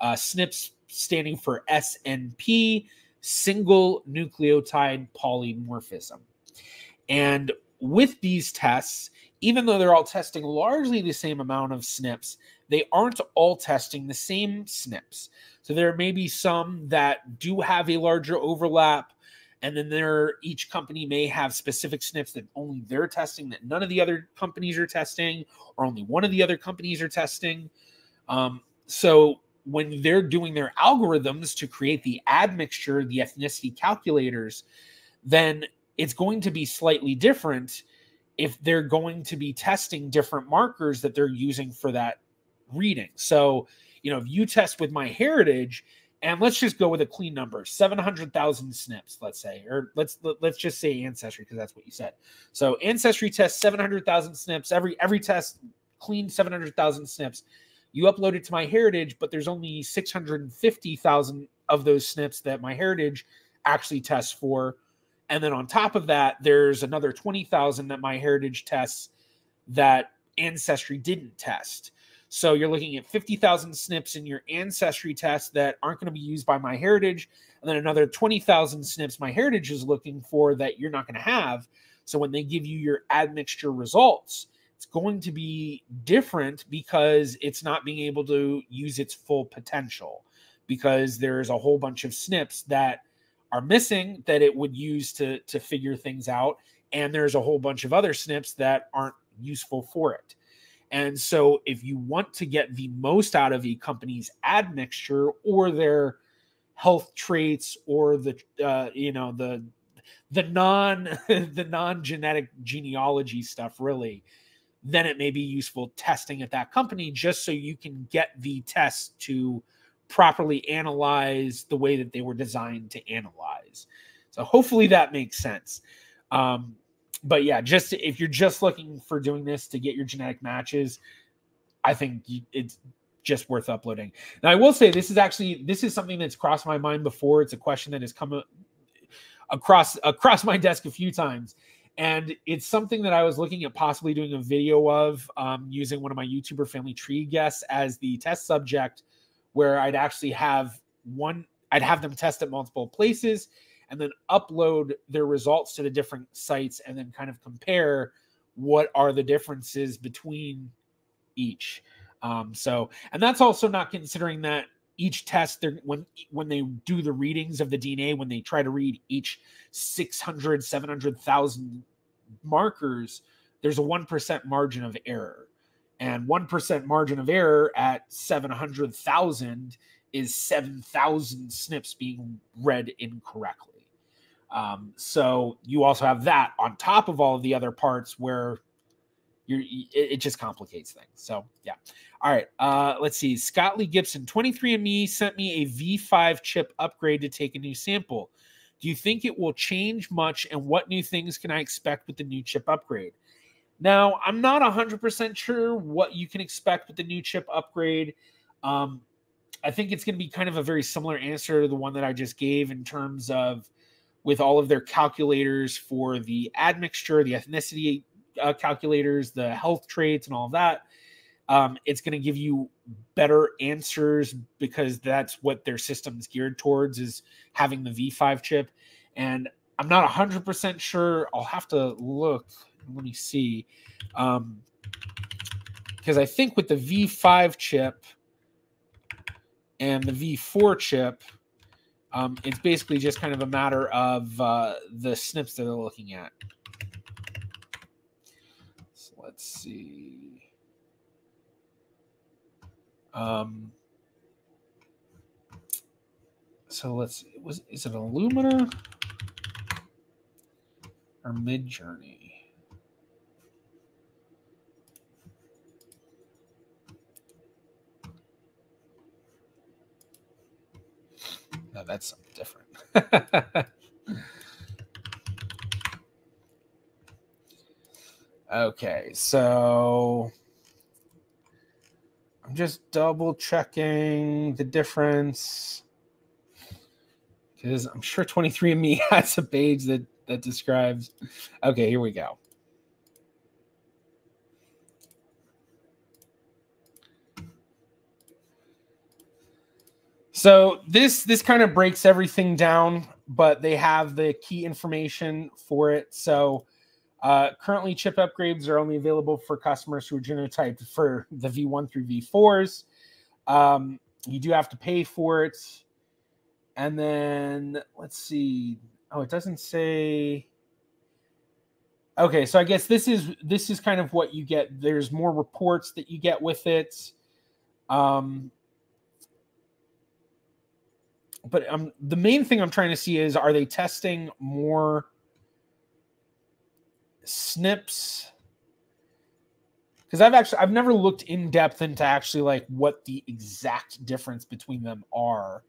Uh, SNPs standing for SNP, single nucleotide polymorphism. And with these tests, even though they're all testing largely the same amount of SNPs, they aren't all testing the same SNPs. So there may be some that do have a larger overlap, and then there each company may have specific SNPs that only they're testing that none of the other companies are testing, or only one of the other companies are testing. Um, so when they're doing their algorithms to create the admixture, the ethnicity calculators, then it's going to be slightly different if they're going to be testing different markers that they're using for that reading. So, you know, if you test with MyHeritage, and let's just go with a clean number 700,000 SNPs, let's say, or let's let's just say ancestry because that's what you said. So ancestry test 700,000 SNPs every every test clean 700,000 SNPs. You upload it to MyHeritage, but there's only 650,000 of those SNPs that MyHeritage actually tests for and then on top of that, there's another 20,000 that MyHeritage tests that Ancestry didn't test. So you're looking at 50,000 SNPs in your Ancestry test that aren't going to be used by MyHeritage. And then another 20,000 SNPs MyHeritage is looking for that you're not going to have. So when they give you your admixture results, it's going to be different because it's not being able to use its full potential because there's a whole bunch of SNPs that – are missing that it would use to to figure things out. And there's a whole bunch of other SNPs that aren't useful for it. And so if you want to get the most out of a company's admixture or their health traits or the uh, you know the the non *laughs* the non genetic genealogy stuff really then it may be useful testing at that company just so you can get the test to properly analyze the way that they were designed to analyze. So hopefully that makes sense. Um, but yeah, just if you're just looking for doing this to get your genetic matches, I think it's just worth uploading. Now I will say this is actually this is something that's crossed my mind before. It's a question that has come across across my desk a few times. And it's something that I was looking at possibly doing a video of um, using one of my YouTuber family tree guests as the test subject where I'd actually have one, I'd have them test at multiple places and then upload their results to the different sites and then kind of compare what are the differences between each. Um, so, and that's also not considering that each test they're when when they do the readings of the DNA when they try to read each 600 700,000 markers there's a 1% margin of error and 1% margin of error at 700,000 is 7,000 SNPs being read incorrectly. Um, so you also have that on top of all of the other parts where you're it, just complicates things. So yeah. All right. Uh, let's see. Scott Lee Gibson, 23andMe sent me a V5 chip upgrade to take a new sample. Do you think it will change much? And what new things can I expect with the new chip upgrade? Now, I'm not 100% sure what you can expect with the new chip upgrade. Um, I think it's going to be kind of a very similar answer to the one that I just gave in terms of with all of their calculators for the admixture, the ethnicity uh, calculators, the health traits, and all of that. Um, it's going to give you better answers because that's what their system is geared towards is having the V5 chip. And I'm not 100% sure. I'll have to look. Let me see. Um, because I think with the V5 chip and the V4 chip, um, it's basically just kind of a matter of uh, the SNPs that they're looking at. So let's see. Um, so let's was is it Illumina or Midjourney? No, that's something different. *laughs* okay, so I'm just double checking the difference because I'm sure 23andMe *laughs* has a page that that describes. Okay, here we go. So this this kind of breaks everything down, but they have the key information for it. So uh, currently, chip upgrades are only available for customers who are genotyped for the V1 through V4s. Um, you do have to pay for it. And then let's see. Oh, it doesn't say. Okay, so I guess this is this is kind of what you get. There's more reports that you get with it. Um, but um, the main thing I'm trying to see is are they testing more SNPs because I've actually I've never looked in depth into actually like what the exact difference between them are.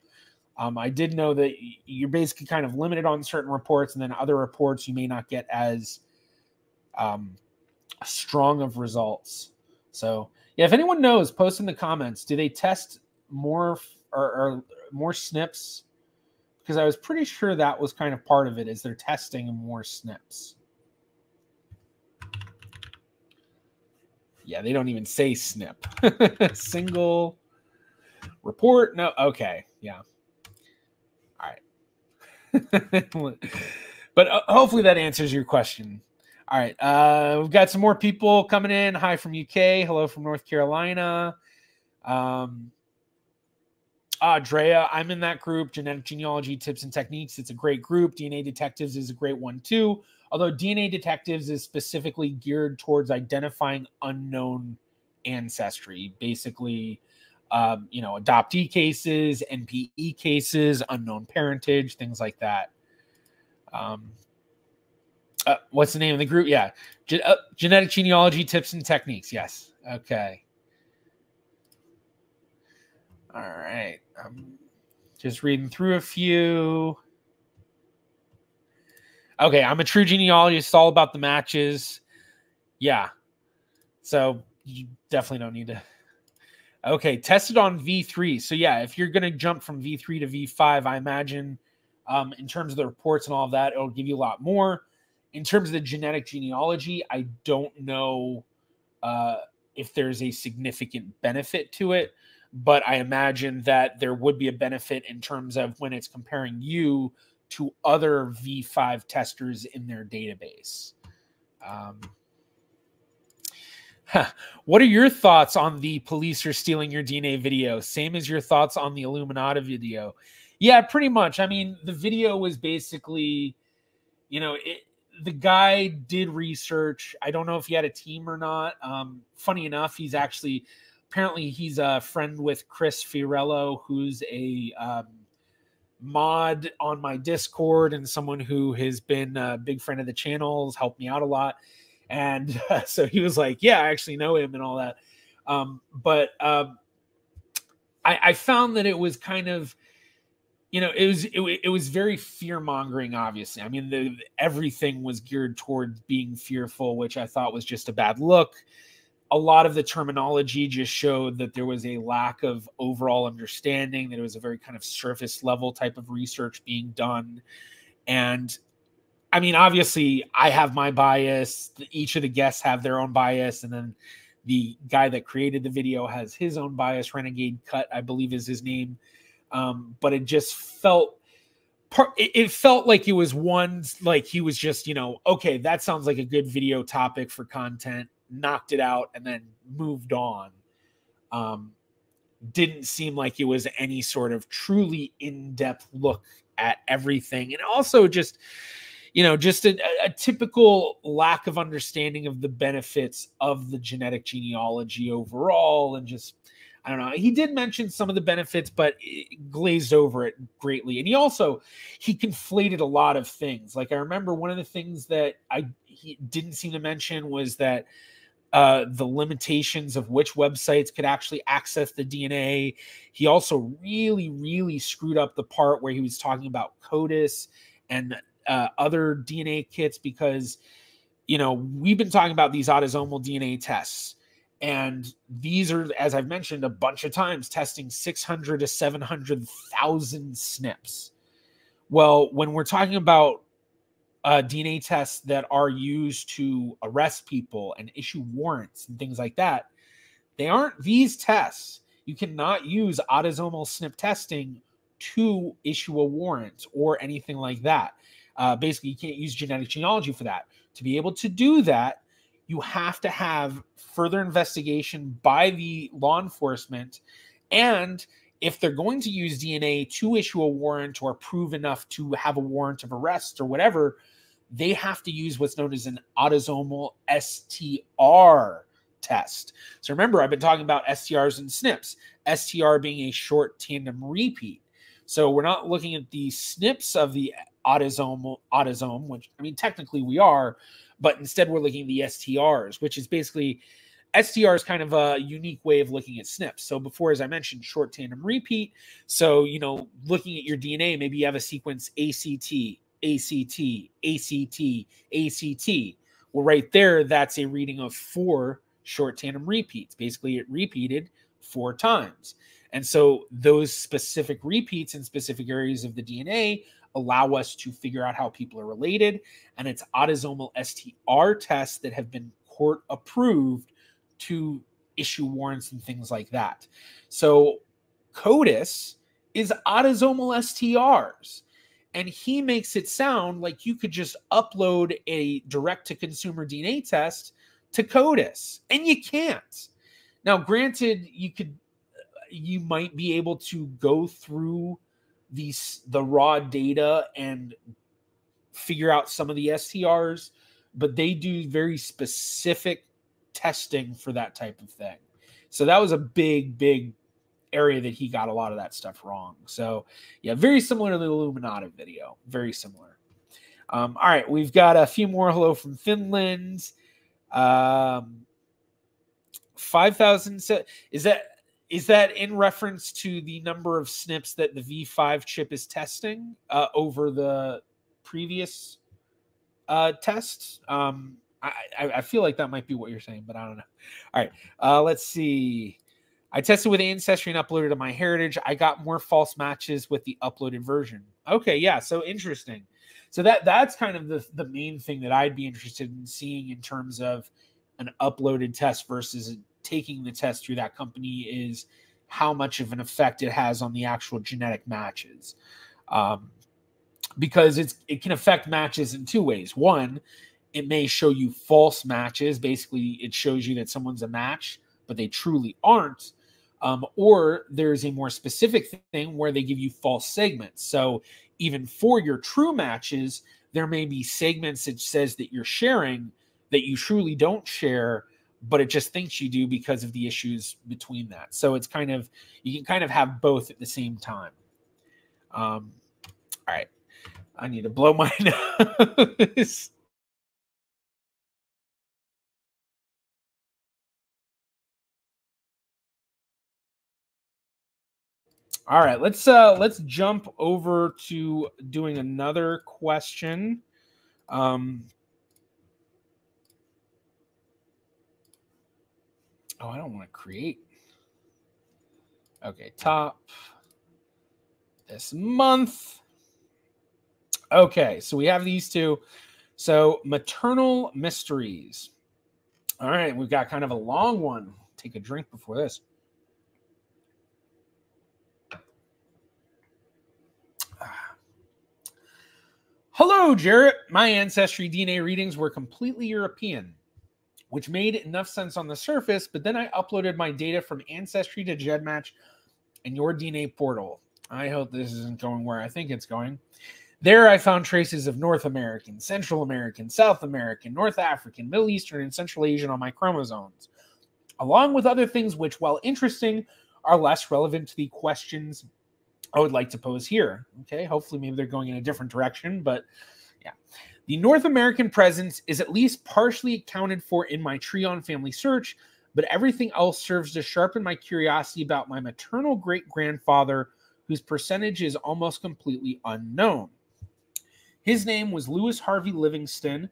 Um, I did know that you're basically kind of limited on certain reports, and then other reports you may not get as um, strong of results. So yeah, if anyone knows, post in the comments. Do they test more or, or more SNPs? Because I was pretty sure that was kind of part of it. Is they're testing more SNPs. Yeah, they don't even say SNP. *laughs* Single report. No, okay. Yeah. All right. *laughs* but uh, hopefully that answers your question. All right. Uh, we've got some more people coming in. Hi from UK. Hello from North Carolina. Um, uh, Drea, I'm in that group, Genetic Genealogy Tips and Techniques. It's a great group. DNA Detectives is a great one too. Although DNA Detectives is specifically geared towards identifying unknown ancestry, basically, um, you know, adoptee cases, NPE cases, unknown parentage, things like that. Um, uh, what's the name of the group? Yeah, Ge- uh, Genetic Genealogy Tips and Techniques. Yes. Okay. All right. I'm just reading through a few. Okay, I'm a true genealogist. It's all about the matches. Yeah. So you definitely don't need to. Okay, tested on V3. So yeah, if you're gonna jump from V3 to V5, I imagine um, in terms of the reports and all of that, it'll give you a lot more. In terms of the genetic genealogy, I don't know uh, if there's a significant benefit to it, but I imagine that there would be a benefit in terms of when it's comparing you to other V5 testers in their database. Um, huh. *laughs* What are your thoughts on the police are stealing your DNA video? Same as your thoughts on the Illuminati video. Yeah, pretty much. I mean, the video was basically, you know, it, the guy did research. I don't know if he had a team or not. Um, funny enough, he's actually apparently he's a friend with Chris Fiorello, who's a um, mod on my Discord and someone who has been a big friend of the channels, helped me out a lot. And uh, *laughs* so he was like, Yeah, I actually know him and all that. Um, but um, I, I found that it was kind of, you know, it was it, it was very fear mongering. Obviously, I mean, the, everything was geared towards being fearful, which I thought was just a bad look. A lot of the terminology just showed that there was a lack of overall understanding. That it was a very kind of surface level type of research being done, and I mean, obviously, I have my bias. Each of the guests have their own bias, and then the guy that created the video has his own bias. Renegade Cut, I believe, is his name. Um, but it just felt it felt like it was one like he was just you know okay that sounds like a good video topic for content knocked it out and then moved on um didn't seem like it was any sort of truly in-depth look at everything and also just you know, just a, a, typical lack of understanding of the benefits of the genetic genealogy overall, and just I don't know. He did mention some of the benefits, but glazed over it greatly. And he also he conflated a lot of things. Like I remember one of the things that I he didn't seem to mention was that uh, the limitations of which websites could actually access the DNA. He also really, really screwed up the part where he was talking about CODIS and uh, other DNA kits because, you know, we've been talking about these autosomal DNA tests. And these are, as I've mentioned a bunch of times, testing 600 to 700,000 SNPs. Well, when we're talking about uh, DNA tests that are used to arrest people and issue warrants and things like that, they aren't these tests. You cannot use autosomal SNP testing to issue a warrant or anything like that. Uh, basically, you can't use genetic genealogy for that. To be able to do that, you have to have further investigation by the law enforcement. And if they're going to use DNA to issue a warrant or prove enough to have a warrant of arrest or whatever, they have to use what's known as an autosomal STR test. So remember, I've been talking about STRs and SNPs, STR being a short tandem repeat. So we're not looking at the SNPs of the autosomal autosome, which I mean technically we are, but instead we're looking at the STRs, which is basically STR is kind of a unique way of looking at SNPs. So before, as I mentioned, short tandem repeat. So you know, looking at your DNA, maybe you have a sequence ACT, ACT, ACT, ACT. Well, right there, that's a reading of four short tandem repeats. Basically, it repeated four times. And so those specific repeats in specific areas of the DNA allow us to figure out how people are related. And it's autosomal STR tests that have been court approved to issue warrants and things like that. So CODIS is autosomal STRs. And he makes it sound like you could just upload a direct to consumer DNA test to CODIS, and you can't. Now, granted, you could, uh, you might be able to go through these the raw data and figure out some of the STRs, but they do very specific testing for that type of thing. So that was a big, big area that he got a lot of that stuff wrong. So yeah, very similar to the Illuminati video. Very similar. Um, all right, we've got a few more hello from Finland. Um, 5,000. Is that is that in reference to the number of SNPs that the V5 chip is testing uh, over the previous uh, test? Um, I, I, feel like that might be what you're saying, but I don't know. All right, uh, let's see. I tested with Ancestry and uploaded to MyHeritage. I got more false matches with the uploaded version. Okay, yeah, so interesting. So that that's kind of the the main thing that I'd be interested in seeing in terms of an uploaded test versus taking the test through that company is how much of an effect it has on the actual genetic matches. Um, because it's it can affect matches in two ways. One, it may show you false matches. Basically, it shows you that someone's a match, but they truly aren't. Um, or there's a more specific thing where they give you false segments. So even for your true matches, there may be segments that says that you're sharing that you truly don't share but it just thinks you do because of the issues between that. So it's kind of you can kind of have both at the same time. Um, all right, I need to blow my *laughs* nose. All right, let's uh let's jump over to doing another question. Um Oh, I don't want to create. Okay, top this month. Okay, so we have these two. So, maternal mysteries. All right, we've got kind of a long one. Take a drink before this. Hello, Jarrett. My ancestry DNA readings were completely European, which made enough sense on the surface, but then I uploaded my data from Ancestry to GEDmatch and your DNA portal. I hope this isn't going where I think it's going. There, I found traces of North American, Central American, South American, North African, Middle Eastern, and Central Asian on my chromosomes, along with other things which, while interesting, are less relevant to the questions I would like to pose here. Okay, hopefully, maybe they're going in a different direction, but yeah. The North American presence is at least partially accounted for in my Treon family search, but everything else serves to sharpen my curiosity about my maternal great grandfather, whose percentage is almost completely unknown. His name was Lewis Harvey Livingston.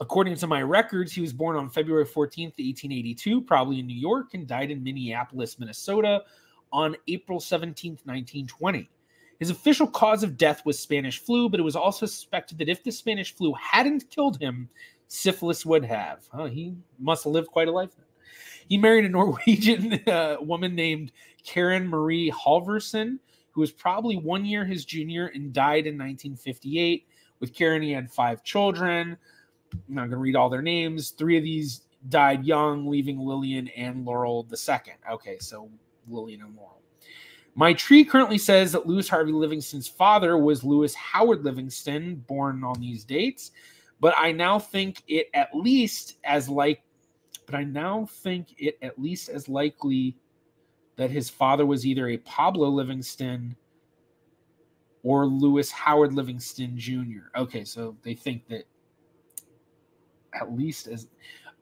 According to my records, he was born on February 14th, 1882, probably in New York, and died in Minneapolis, Minnesota on April 17, 1920. His official cause of death was Spanish flu, but it was also suspected that if the Spanish flu hadn't killed him, syphilis would have. He must have lived quite a life. He married a Norwegian *laughs* uh, woman named Karen Marie Halverson, who was probably one year his junior and died in 1958. With Karen, he had five children. I'm not going to read all their names. Three of these died young, leaving Lillian and Laurel the second. Okay, so Lillian Laurel. My tree currently says that Lewis Harvey Livingston's father was Lewis Howard Livingston, born on these dates, but I now think it at least as like, but I now think it at least as likely that his father was either a Pablo Livingston or Lewis Howard Livingston Jr. Okay, so they think that at least as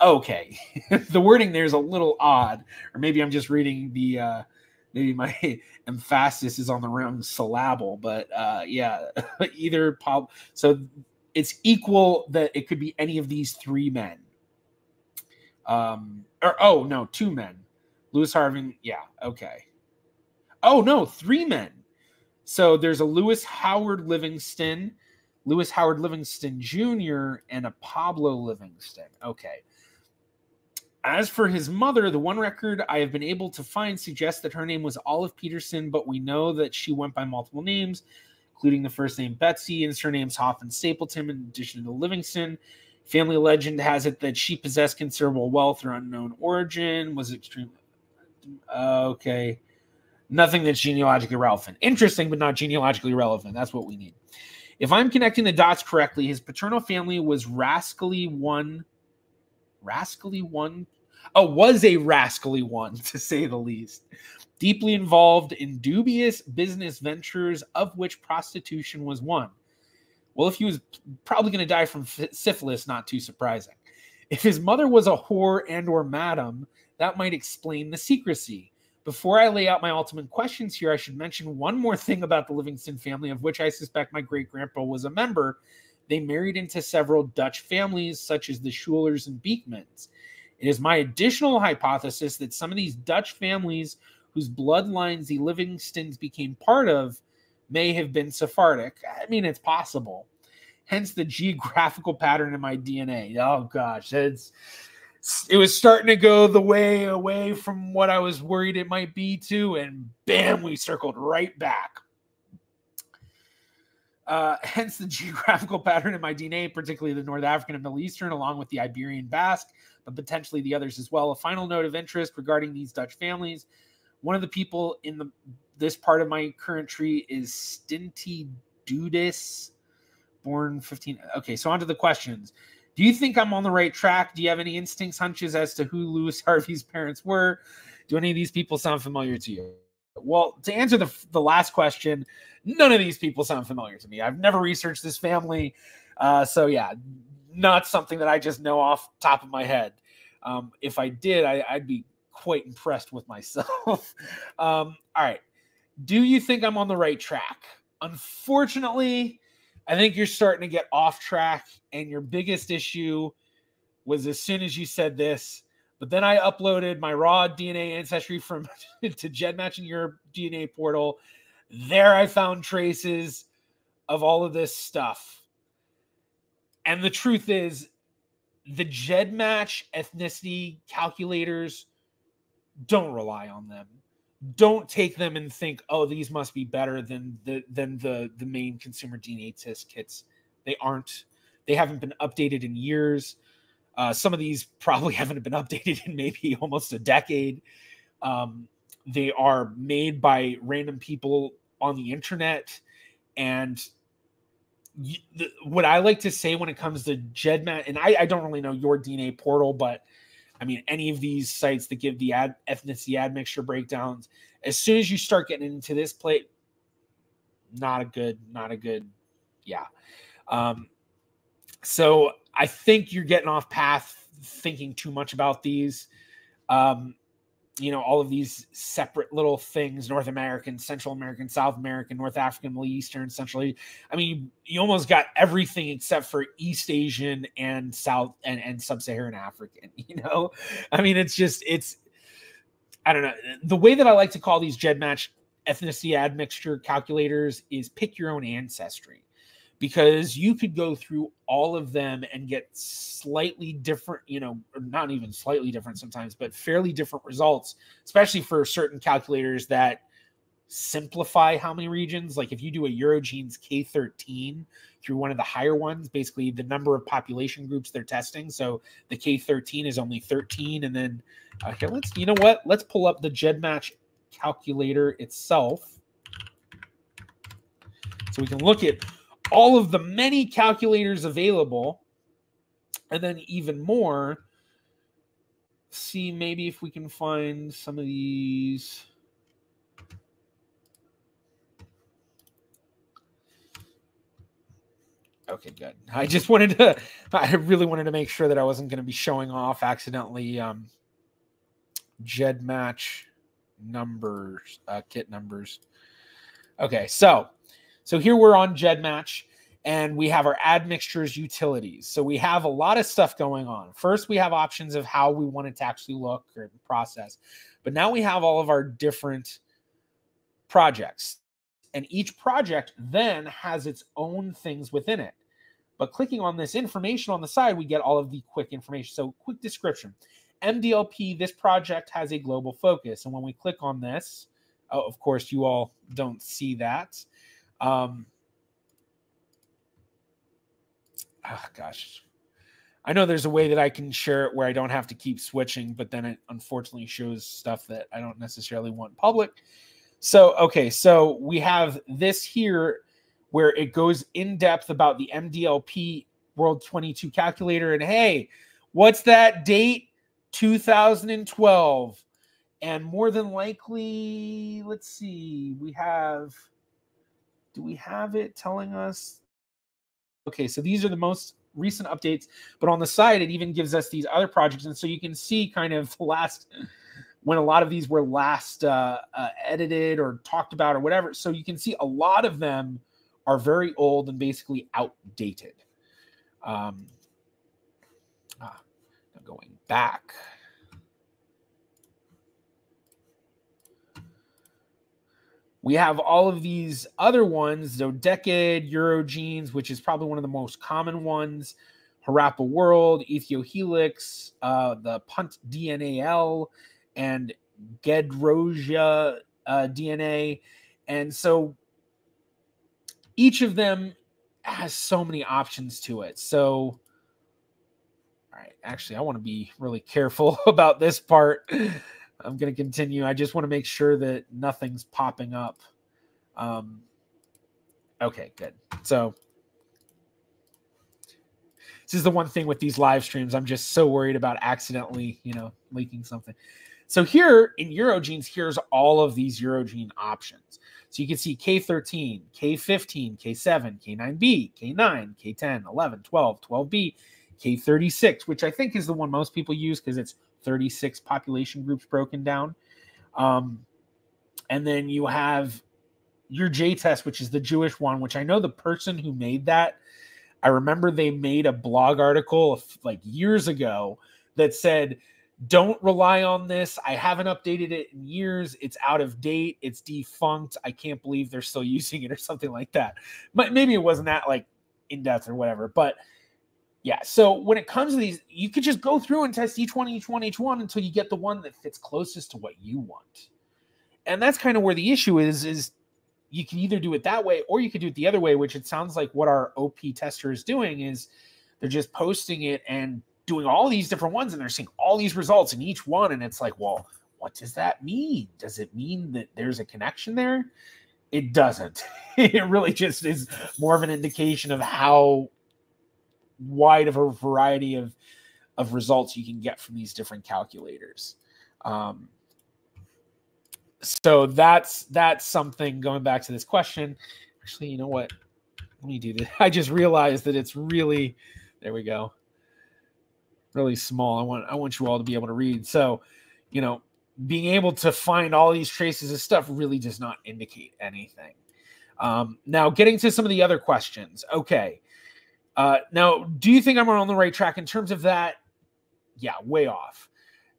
okay. *laughs* The wording there is a little odd. Or maybe i'm just reading the uh maybe my *laughs* emphasis is on the wrong syllable but uh yeah *laughs* either pop so it's equal that it could be any of these three men. Um or oh no two men. Lewis harvey yeah okay. Oh no three men. So there's a lewis howard livingston lewis howard livingston jr and a pablo livingston. Okay as for his mother, the one record I have been able to find suggests that her name was Olive Peterson, but we know that she went by multiple names, including the first name Betsy and surnames Hoff and Stapleton, in addition to Livingston. Family legend has it that she possessed considerable wealth or unknown origin, was extremely. Okay. Nothing that's genealogically relevant. Interesting, but not genealogically relevant. That's what we need. If I'm connecting the dots correctly, his paternal family was rascally one rascally one oh was a rascally one *laughs* to say the least deeply involved in dubious business ventures of which prostitution was one. Well if he was probably going to die from syphilis not too surprising. If his mother was a whore and or madam that might explain the secrecy. Before i lay out my ultimate questions here i should mention one more thing about the livingston family of which i suspect my great grandpa was a member they married into several Dutch families, such as the Schuylers and Beekmans. It is my additional hypothesis that some of these Dutch families whose bloodlines the Livingstons became part of may have been Sephardic. I mean, it's possible. Hence the *laughs* geographical pattern in my DNA. Oh gosh, it's it was starting to go the way away from what I was worried it might be too, and bam, we circled right back. Uh, *laughs* hence the geographical pattern in my DNA, particularly the North African and Middle Eastern, along with the Iberian Basque, but potentially the others as well. A final note of interest regarding these Dutch families. One of the people in the this part of my current tree is Stinty Dudis, born 15. Okay, so on to the questions. Do you think I'm on the right track? Do you have any instincts, hunches as to who Lewis *laughs* Harvey's parents were? Do any of these people sound familiar to you? Well, to answer the, the last question, none of these people sound familiar to me. I've never researched this family. Uh, so, yeah, not something that I just know off top of my head. Um, if I did, I, would be quite impressed with myself. *laughs* um, all right. Do you think I'm on the right track? Unfortunately, I think you're starting to get off track, and your biggest issue was as soon as you said this. But then I uploaded my raw DNA ancestry from *laughs* to GEDmatch in your DNA portal. There I found traces of all of this stuff. And the truth is, the GEDmatch ethnicity calculators don't rely on them don't take them and think, oh, these must be better than the than the the main consumer DNA test kits. They aren't. They haven't been updated in years. Uh, some of these probably *laughs* haven't been updated in maybe *laughs* almost a decade. Um, they are made by random people on the internet, and the, what I like to say when it comes to GEDmatch, and I, I don't really know your DNA portal, but I mean, any of these sites that give the ad ethnicity admixture breakdowns, as soon as you start getting into this plate, not a good, not a good, yeah. Um, so I think you're getting off path thinking too much about these. Um, you know, all of these separate little things North American, Central American, South American, North African, Middle Eastern, Central. I mean, you almost got everything except for East Asian and South and, and Sub Saharan African. *laughs* You know, I mean, it's just, it's, I don't know. The way that I like to call these GEDmatch ethnicity admixture calculators is pick your own ancestry because you could go through all of them and get slightly different, you know, not even slightly different sometimes, but fairly different results, especially for certain calculators that simplify how many regions. Like if you do a Eurogenes K13 through one of the higher ones, basically the number of population groups they're testing. So the K13 is only 13. And then here, let's, you know what? Let's pull up the GEDmatch calculator itself. So we can look at all of the many calculators available, and then even more. See, maybe if we can find some of these. Okay, good. I just wanted to, I really wanted to make sure that I wasn't going to be showing off accidentally um, GEDmatch numbers, uh, kit numbers. Okay, so so here we're on GEDmatch and we have our admixtures utilities. So we have a lot of stuff going on. First, we have options of how we want it to actually look or process. But now we have all of our different projects. And each project then has its own things within it. But clicking on this information on the side, we get all of the quick information. So, quick description MDLP, this project has a global focus. And when we click on this, oh, of course, you all don't see that. Um, oh, gosh, I know there's a way that I can share it where I don't have to keep switching, but then it unfortunately shows stuff that I don't necessarily want public. So, okay, so we have this here where it goes in depth about the MDLP World 22 calculator. And hey, what's that date? 2012. And more than likely, let's see, we have do we have it telling us? Okay, so these are the most recent updates, but on the side, it even gives us these other projects. And so you can see kind of the *laughs* last when a lot of these were last uh, uh, edited or talked about or whatever. So you can see a lot of them are very old and basically outdated. Um, ah, going back. We have all of these other ones, Dodecad, Eurogenes, which is probably one of the most common ones, Harappa World, Ethiohelix, uh, the Punt DNAL, and Gedrosia uh, DNA. And so each of them has so many options to it. So, all right, actually, I want to be really careful *laughs* about this part. I'm going to continue. I just want to make sure that nothing's popping up. Um, okay, good. So this is the one thing with these live streams. I'm just so worried about accidentally, you know, leaking something. So here in Eurogenes, here's all of these Eurogene options. So you can see K13, K15, K7, K9B, K9, K10, 11, 12, 12B, K36, which I think is the one most people use because it's 36 population groups broken down. Um, and then you have your J test, which is the Jewish one, which I know the person who made that, I remember they made a blog article like years ago that said, don't rely on this. I haven't updated it in years. It's out of date. It's defunct. I can't believe they're still *laughs* using it or something like that. But maybe it wasn't that like in depth or whatever. But yeah, so when it comes to these, you could just go through and test each one, each one, each one until you get the one that fits closest to what you want. And that's kind of where the issue is, is you can either do it that way or you could do it the other way, which it sounds like what our OP tester is doing is they're just posting it and doing all these different ones and they're seeing all these results in each one. And it's like, well, what does that mean? Does it mean that there's a connection there? It doesn't. *laughs* it really just is more of an indication of how wide of a variety of of results you can get from these different calculators. Um, so that's that's something going back to this question. Actually, you know what? Let me do this. *laughs* I just realized that it's really there we go. Really small. I want I want you all to be able to read. So, you know, being able to find all these traces of stuff really does not indicate anything. Um, now, getting to some of the other questions. Okay. Uh, now, do you think I'm on the right track in terms of that? Yeah, way off.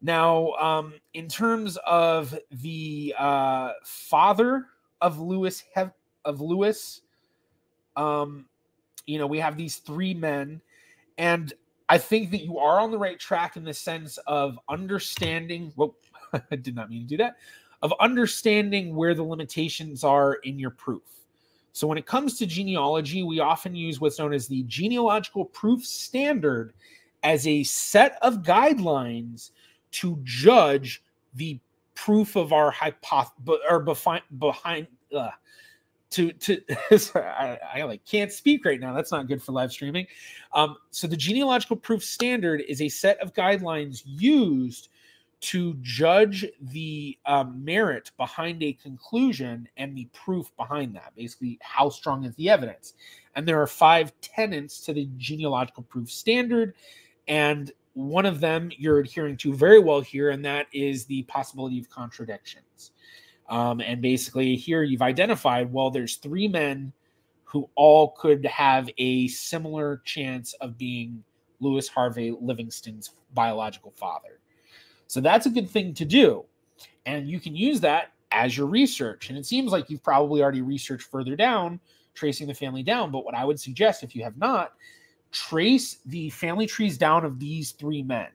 Now, um, in terms of the uh, father of Lewis of Lewis, um, you know, we have these three men, and I think that you are on the right track in the sense of understanding. Well, *laughs* I did not mean to do that. Of understanding where the limitations are in your proof. So, when it comes to genealogy, we often use what's known as the genealogical proof standard as a set of guidelines to judge the proof of our hypothesis or behind behind uh, to to *laughs* I, I, like can't speak right now. That's not good for live streaming. Um, so the genealogical proof standard is a set of guidelines used to judge the um, merit behind a conclusion and the proof behind that basically how strong is the evidence and there are five tenets to the genealogical proof standard and one of them you're adhering to very well here, and that is the possibility of contradictions. Um, and basically, here you've identified well, there's three men who all could have a similar chance of being Lewis Harvey Livingston's biological father. So that's a good thing to do. And you can use that as your research. And it seems like you've probably already researched further down, tracing the family down. But what I would suggest, if you have not, trace the family trees down of these three men.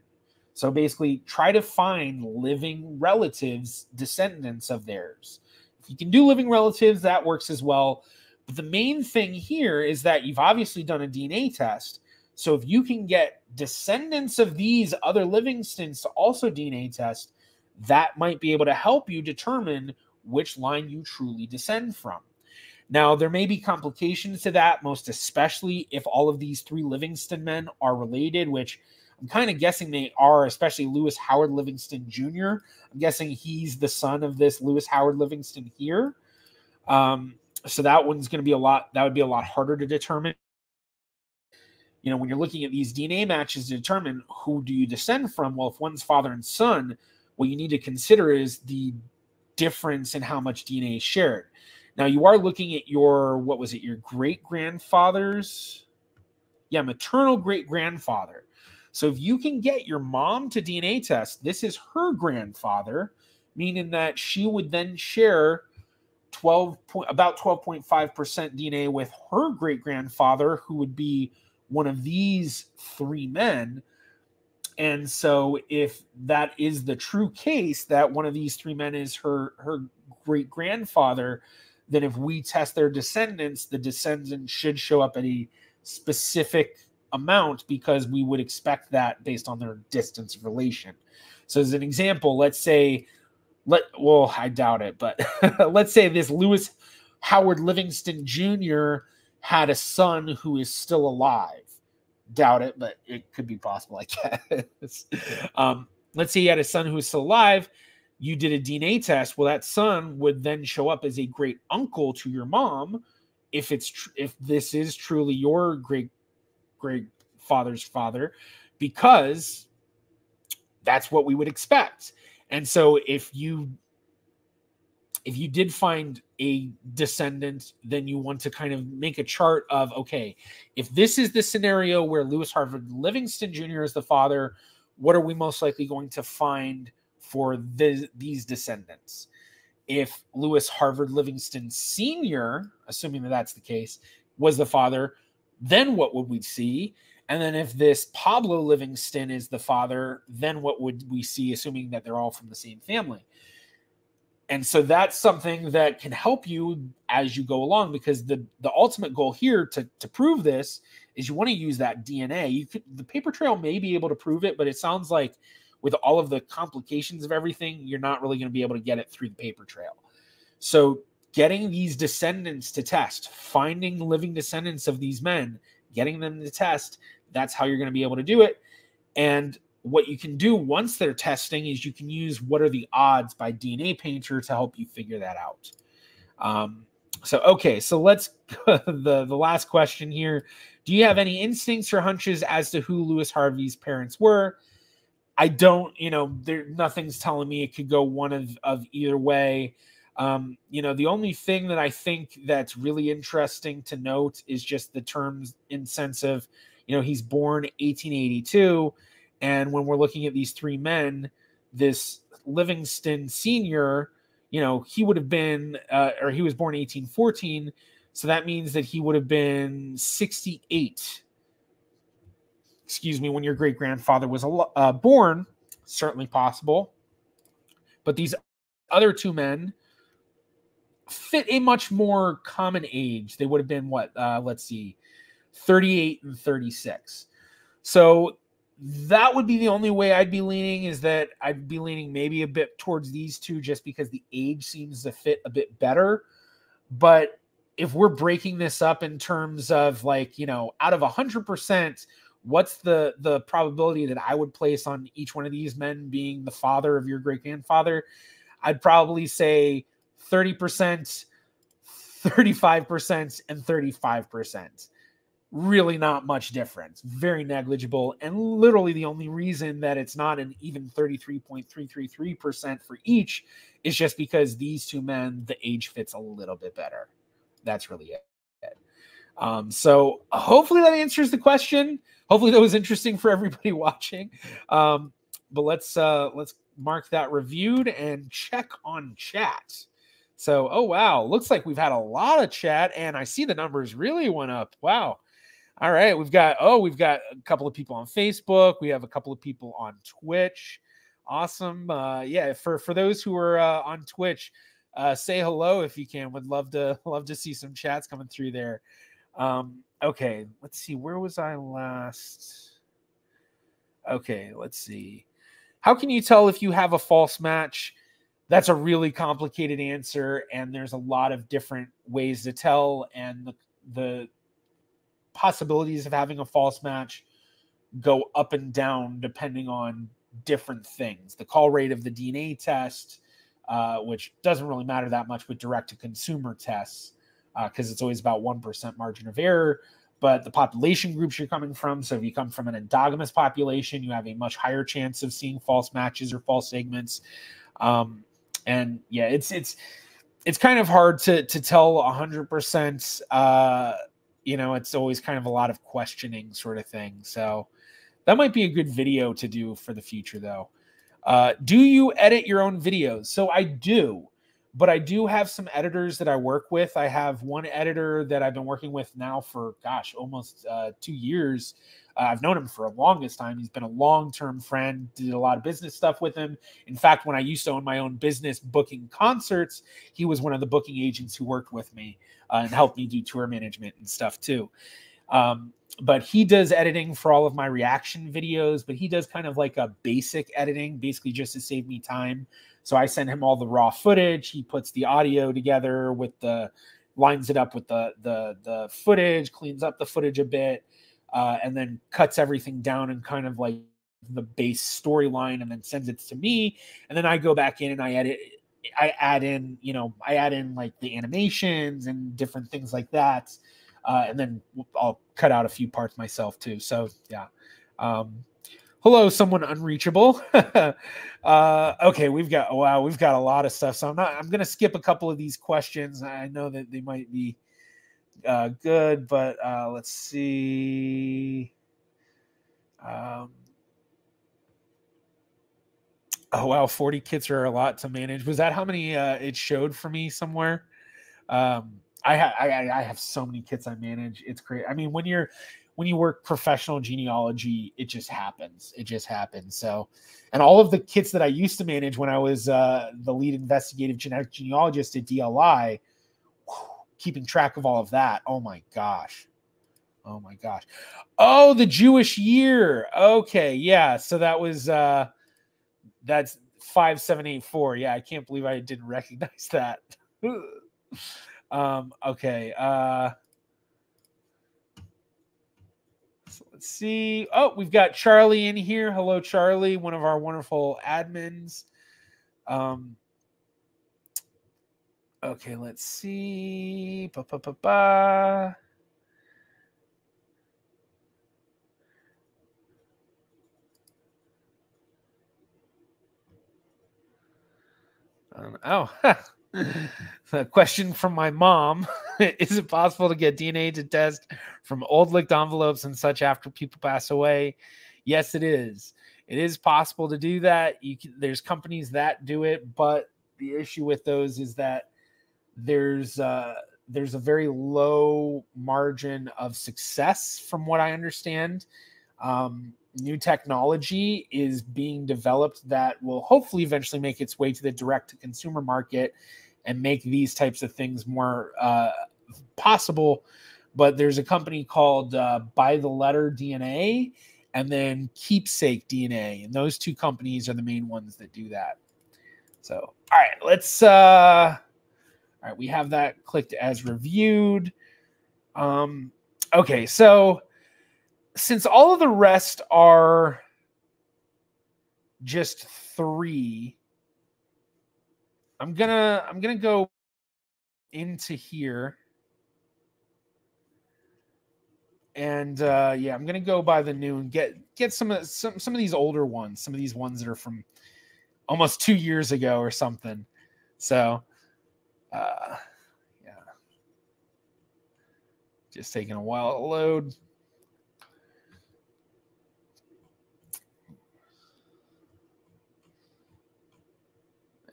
So basically, try to find living relatives, descendants of theirs. If you can do living relatives, that works as well. But the main thing here is that you've obviously done a DNA test. So if you can get descendants of these other Livingstons to also DNA test, that might be able to help you determine which line you truly descend from. Now, there may be complications to that, most especially if all of these three Livingston men are related, which I'm kind of guessing they are, especially Lewis Howard Livingston Jr. I'm guessing he's the son of this Lewis Howard Livingston here. Um, so that one's going to be a lot, that would be a lot harder to determine. You know, when you're looking at these DNA matches to determine who do you descend from, well, if one's father and son, what you need to consider is the difference in how much DNA is shared. Now you are looking at your what was it? Your great grandfather's, yeah, maternal great grandfather. So if you can get your mom to DNA test, this is her grandfather, meaning that she would then share 12 point, about 12.5% DNA with her great grandfather, who would be one of these three men. And so if that is the true case that one of these three men is her her great grandfather, then if we test their descendants, the descendants should show up at a specific amount because we would expect that based on their distance of relation. So, as an example, let's say, let well, I doubt it, but *laughs* let's say this Lewis Howard Livingston Jr. had a son who is still alive. Doubt it, but it could be possible, I guess. um, let's say he had a son who is still alive you did a DNA test, well, that son would then show up as a great uncle to your mom if it's tr- if this is truly your great great father's father, because that's what we would expect. And so if you if you did find a descendant, then you want to kind of make a chart of okay, if this is the scenario where Lewis Howard Livingston Jr. is the father, what are we most likely going to find for the, these descendants? If Lewis Howard Livingston Sr., assuming that that's the case, was the father, then what would we see? And then if this Pablo Livingston is the father, then what would we see, assuming that they're all from the same family? And so that's something that can help you as you go along because the the ultimate goal here to to prove this is you want to use that DNA. You could the paper trail may be able to prove it, but it sounds like with all of the complications of everything, you're not really going to be able to get it through the paper trail. So getting these descendants to test, finding living descendants of these men, getting them to test, that's how you're going to be able to do it. And what you can do once they're testing is you can use what are the odds by DNA Painter to help you figure that out. Um, so okay, so let's *laughs* the the last question here. Do you have any instincts or hunches as to who Lewis Harvey's parents were? I don't, you know, there nothing's telling me it could go one of, of either way. Um, you know, the only thing that I think that's really interesting to note is just the terms in sense of, you know, he's born 1882 and when we're looking at these three men, this Livingston Senior, you know, he would have been, uh, or he was born 1814. So that means that he would have been 68. Excuse me, when your great grandfather was uh, born, certainly possible. But these other two men fit a much more common age. They would have been what? Uh, let's see, 38 and 36. So that would be the only way I'd be leaning is that I'd be leaning maybe a bit towards these two just because the age seems to fit a bit better. But if we're breaking this up in terms of like, you know, out of a hundred percent, what's the the probability that I would place on each one of these men being the father of your great grandfather? I'd probably say 30%, 35%, and 35% really not much difference, very negligible. And literally the only reason that it's not an even 33.333% for each is just because these two men, the age fits a little bit better. That's really it. Um, so hopefully that answers the question. Hopefully that was interesting for everybody *laughs* watching. Um, but let's uh let's mark that reviewed and check on chat. So, oh wow, looks like we've had a lot of chat, and I see the numbers really went up. Wow. All right, we've got oh, we've got a couple of people on Facebook. We have a couple of people on Twitch. Awesome. Uh, yeah, for for those who are uh, on Twitch, uh, say hello if you can. Would love to *laughs* love to see some chats coming through there. Um, okay, let's see. Where was I last? Okay, let's see. How can you tell if you have a false match? That's a really complicated answer, and there's a lot of different ways to tell. And the the possibilities of having a false match go up and down depending on different things. The call rate of the DNA test, uh, which doesn't really matter that much with direct to consumer tests, because uh, it's always about 1% margin of error. But the population groups you're coming from, so if you come from an endogamous population, you have a much higher chance of seeing false matches or false segments. Um, and yeah, it's it's it's kind of hard to to tell 100% uh, you know, it's always kind of a lot of questioning sort of thing. So that might be a good video to do for the future, though. Uh, do you edit your own videos? So I do, but I do have some editors that I work with. I have one editor that I've been working with now for, gosh, almost uh, two years. Uh, I've known him for a longest time. He's been a long term friend, did a lot of business stuff with him. In fact, when I used to own my own business booking concerts, he was one of the booking agents who worked with me uh, and helped me do tour management and stuff too. Um, but he does editing for all of my reaction videos, but he does kind of like a basic editing, basically just to save me time. So I send him all the raw footage. He puts the audio together with the lines it up with the the the footage, cleans up the footage a bit, uh, and then cuts everything down and kind of like the base storyline, and then sends it to me. And then I go back in and I edit I add in, you know, I add in like the animations and different things like that. Uh, and then I'll cut out a few parts myself too. So yeah. Um, hello, someone unreachable. *laughs* uh, okay, we've got wow, we've got a lot of stuff. So I'm not. I'm gonna skip a couple of these questions. I know that they might be uh, good, but uh, let's see. Um, oh wow, 40 kits are a lot to manage. Was that how many uh, it showed for me somewhere? Um, I, ha- I I have so many kits I manage. It's great. I mean, when you're when you work professional genealogy, it just happens. It just happens. So, and all of the kits that I used to manage when I was uh, the lead investigative genetic genealogist at DLI, whew, keeping track of all of that. Oh my gosh. Oh my gosh. Oh, the Jewish year. Okay. Yeah. So that was, uh, that's 5784. Yeah. I can't believe I didn't *laughs* recognize that. *laughs* um, okay. Uh, Let's see. Oh, we've got Charlie in here. Hello, Charlie, one of our wonderful admins. Um, okay, let's see. Ba, ba, ba, ba. Um, oh, *laughs* a question from my mom *laughs* Is it possible to get DNA to test from old licked envelopes and such after people pass away? Yes, it is. It is possible to do that. You can, there's companies that do it, but the issue with those is that there's uh, there's a very low margin of success, from what I understand. Um, new technology is being developed that will hopefully eventually make its way to the direct to consumer market and make these types of things more uh, possible. But there's a company called uh, By the Letter DNA and then Keepsake DNA. And those two companies are the main ones that do that. So, all right, let's. Uh, all right, we have that clicked as reviewed. Um, okay, so since all of the rest are just three, I'm gonna I'm gonna go into here. And uh yeah, I'm gonna go by the noon, get get some of some some of these older ones, some of these ones that are from almost two years ago or something. So uh yeah. Just taking a while to load.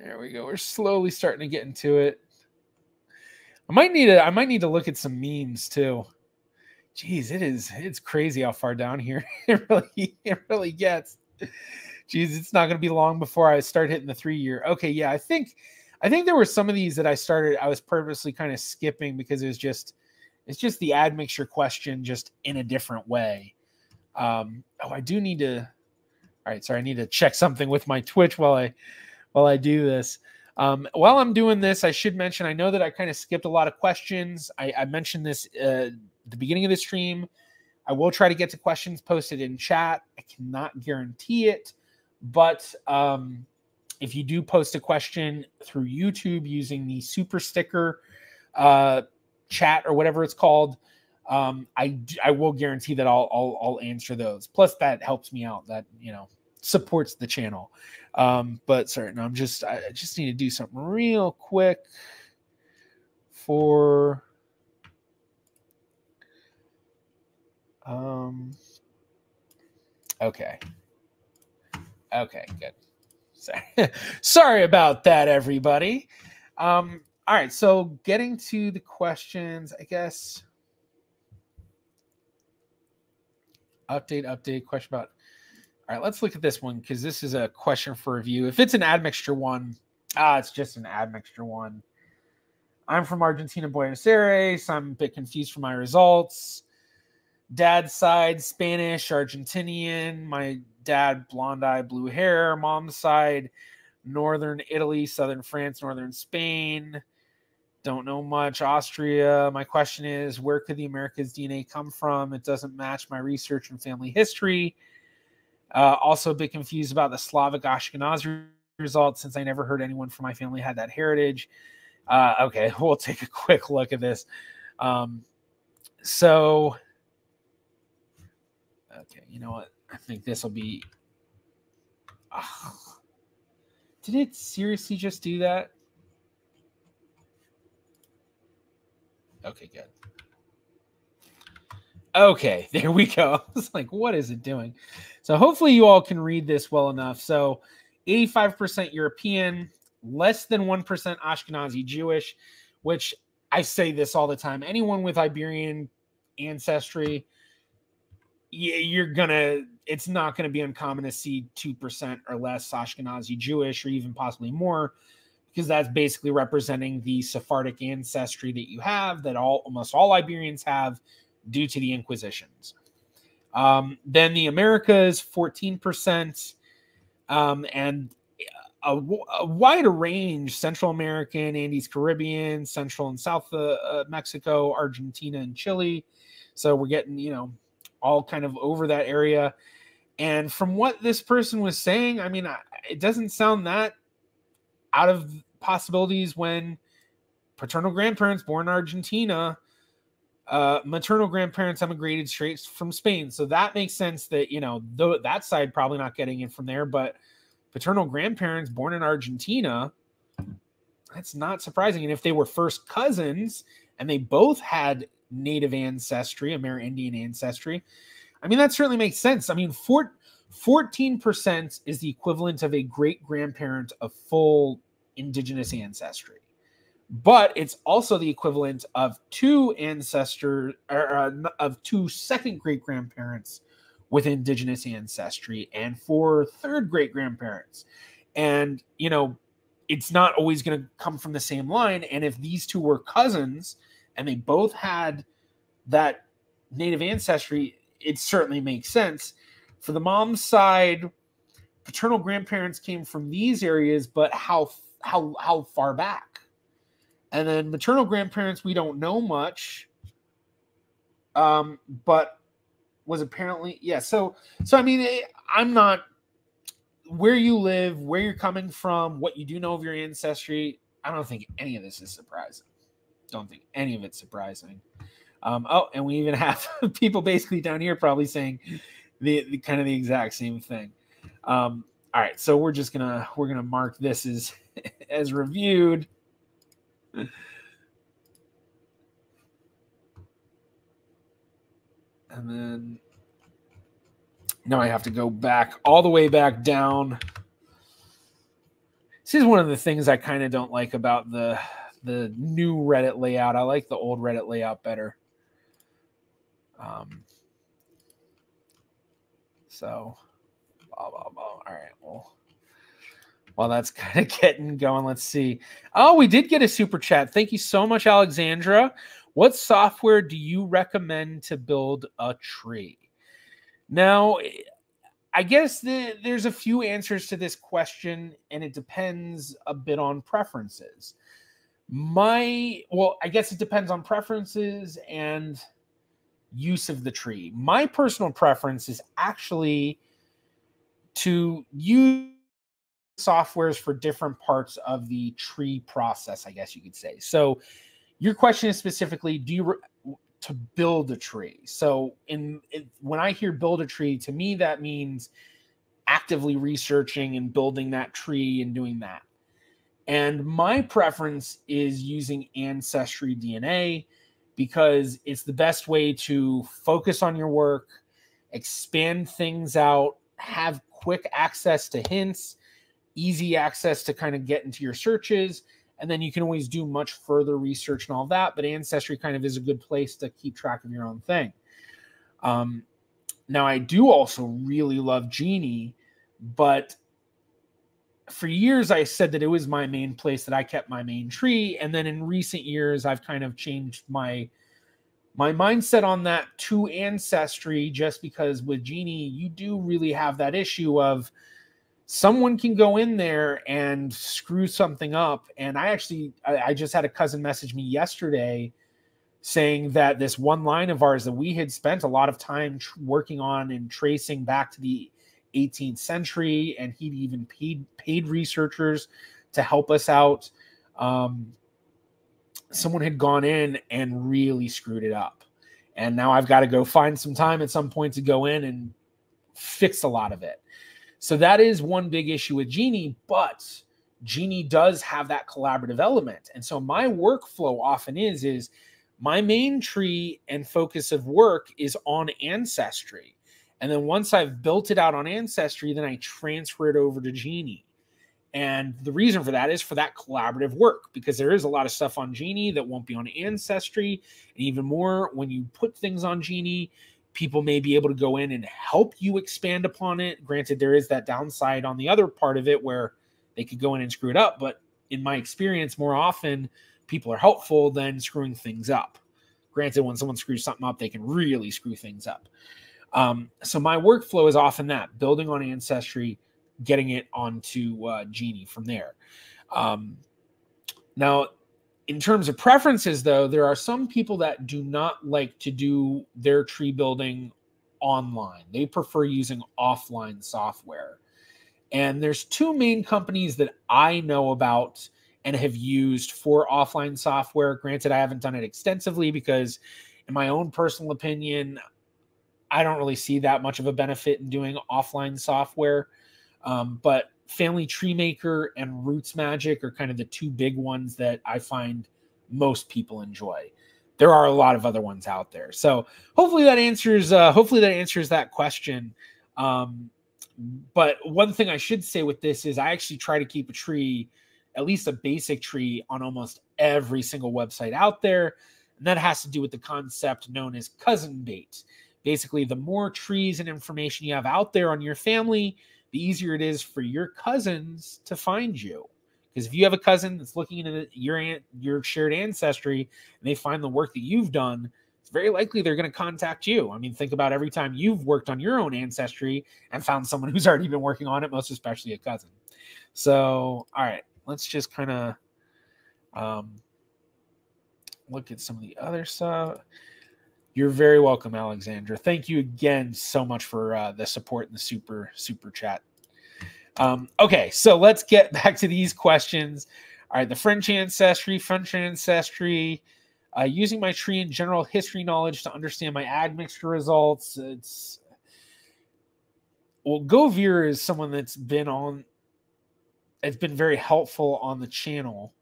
There we go. We're slowly starting to get into it. I might need to I might need to look at some memes too. Jeez, it is it's crazy how far down here *laughs* it really it really gets. Jeez, it's not gonna be long before I start hitting the three year. Okay, yeah, I think I think there were some of these that I started I was purposely kind of skipping because it was just it's just the admixture question just in a different way. Um, oh, I do need to all right, sorry, I need to check something with my Twitch while I while I do this. Um, while I'm doing this, I should mention I know that I kind of skipped a lot of questions. I, I mentioned this uh, the beginning of the stream. I will try to get to questions posted in chat. I cannot guarantee it, but um, if you do post a question through YouTube using the super sticker uh, chat or whatever it's called, um, I I will guarantee that I'll, I'll I'll answer those. Plus, that helps me out. That you know supports the channel. Um, but sorry, I'm just I just need to do something real quick for um okay. Okay, good. Sorry. *laughs* sorry about that, everybody. Um, all right, so getting to the questions, I guess. Update, update, question about all right, let's look at this one because this is a question for review. If it's an admixture one, ah, it's just an admixture one. I'm from Argentina, Buenos Aires. I'm a bit confused for my results. Dad's side, Spanish, Argentinian. My dad, blonde eye, blue hair. Mom's side, Northern Italy, Southern France, Northern Spain. Don't know much. Austria. My question is where could the Americas DNA come from? It doesn't match my research and family history. Uh, also, a bit confused about the Slavic Ashkenazi results since I never heard anyone from my family had that heritage. Uh, okay, *laughs* we'll take a quick look at this. Um, so, okay, you know what? I think this will be. Did it seriously just do that? Okay, good. Okay, *laughs* there we go. *laughs* I was like, what is it doing? So hopefully you all can read this well enough. So 85% European, less than 1% Ashkenazi Jewish, which I say this all the time. Anyone with Iberian ancestry, you're gonna it's not gonna be uncommon to see 2% or less Ashkenazi Jewish or even possibly more because that's basically representing the Sephardic ancestry that you have that all almost all Iberians have due to the Inquisitions. Um, then the Americas, 14%, um, and a, a, wider range Central American, Andes Caribbean, Central and South uh, uh, Mexico, Argentina, and Chile. So we're getting, you know, all kind of over that area. And from what this person was saying, I mean, it doesn't sound that out of possibilities when paternal grandparents born in Argentina uh, maternal grandparents emigrated straight from Spain. So that makes sense that, you know, though that side probably not getting it from there, but paternal grandparents born in Argentina, that's not surprising. And if they were first cousins and they both had native ancestry, Amerindian ancestry, I mean, that certainly makes sense. I mean, four, 14% is the equivalent of a great grandparent of full indigenous ancestry but it's also the equivalent of two ancestors or uh, of two second great grandparents with indigenous ancestry and for third great grandparents. And you know it's not always going to come from the same line. And if these two were cousins and they both had that native ancestry it certainly makes sense. For the mom's side paternal grandparents came from these areas but how how how far back and then maternal grandparents, we don't know much. Um, but was apparently yeah. So so I mean, eh, I'm not where you live, where you're coming from, what you do know of your ancestry. I don't think any of this is surprising. Don't think any of it's surprising. Um, oh, and we even *laughs* have people basically down here probably saying the, the kind of the exact same thing. Um, all right, so we're just gonna we're gonna mark this as *laughs* as reviewed *laughs* and then now I have to go back all the way back down. This is one of the things I kind of don't like about the the new Reddit layout. I like the old Reddit layout better. Um, so, blah, blah, blah. All right, well, while that's *laughs* kind of getting going, let's see. Oh, we did get a super chat. Thank you so much, Alexandra. What software do you recommend to build a tree? Now, eh, I guess the, there's a few answers to this question, and it depends a bit on preferences. My, well, I guess it depends on preferences and use of the tree. My personal preference is actually to use softwares for different parts of the tree process, I guess you could say. So, your question is specifically do you re- to build a tree? So, in it, when I hear build a tree, to me that means actively researching and building that tree and doing that. And my preference is using Ancestry DNA because it's the best way to focus on your work, expand things out, have quick access to hints, easy access to kind of get into your searches. And then you can always do much further research and all that. But Ancestry kind of is a good place to keep track of your own thing. Um, now, I do also really love Geni, but for years I said that it was my main place that I kept my main tree. And then in recent years, I've kind of changed my my mindset on that to ancestry just because with Geni you do really have that issue of someone can go in there and screw something up. And I actually, I, I, just had a cousin message me yesterday saying that this one line of ours that we had spent a lot of time working on and tracing back to the 18th century, and he'd even paid paid researchers to help us out. Um, someone had gone in and really screwed it up. And now I've got to go find some time at some point to go in and fix a lot of it. So that is one big issue with Geni, but Geni does have that collaborative element. And so my workflow often is is my main tree and focus of work is on ancestry. And then once I've built it out on ancestry, then I transfer it over to Geni. And the reason for that is for that collaborative work because there is a lot of stuff on Geni that won't be on Ancestry. And even more, when you put things on Geni, people may be able to go in and help you expand upon it. Granted, there is that downside on the other part of it where they could go in and screw it up. But in my experience, more often people are helpful than screwing things up. Granted, when someone screws something up, they can really screw things up. Um, so my workflow is often that building on Ancestry getting it onto uh, Geni from there. Um, now, in terms of preferences, though, there are some people that do not like to do their tree building online. They prefer using offline software. And there's two main companies that I know about and have used for offline software. Granted, I haven't done it extensively because, in my own personal opinion, I don't really see that much of a benefit in doing offline software. Um, but Family Tree Maker and RootsMagic are kind of the two big ones that I find most people enjoy. There are a lot of other ones out there. So hopefully that answers uh, hopefully that answers that question. Um, but one thing I should say with this is I actually try to keep a tree, at least a basic tree, on almost every single website out there. And that has to do with the concept known as cousin bait. Basically, the more trees and information you have out there on your family, the easier it is for your cousins to find you. Because if you have a cousin that's looking into your aunt, your shared ancestry and they find the work that you've done, it's very likely they're going to contact you. I mean, think about every time you've worked on your own ancestry and found someone *laughs* who's already been working on it, most especially a cousin. So, all right, let's just kind of um, look at some of the other stuff. You're very welcome, Alexandra. Thank you again so much for uh, the support in the super super chat. Um, okay, so let's get *laughs* back to these questions. All right, the French ancestry, French ancestry. Uh, using my tree and general history knowledge to understand my admixture results. It's well, Govir is someone that's been on. It's been very helpful on the channel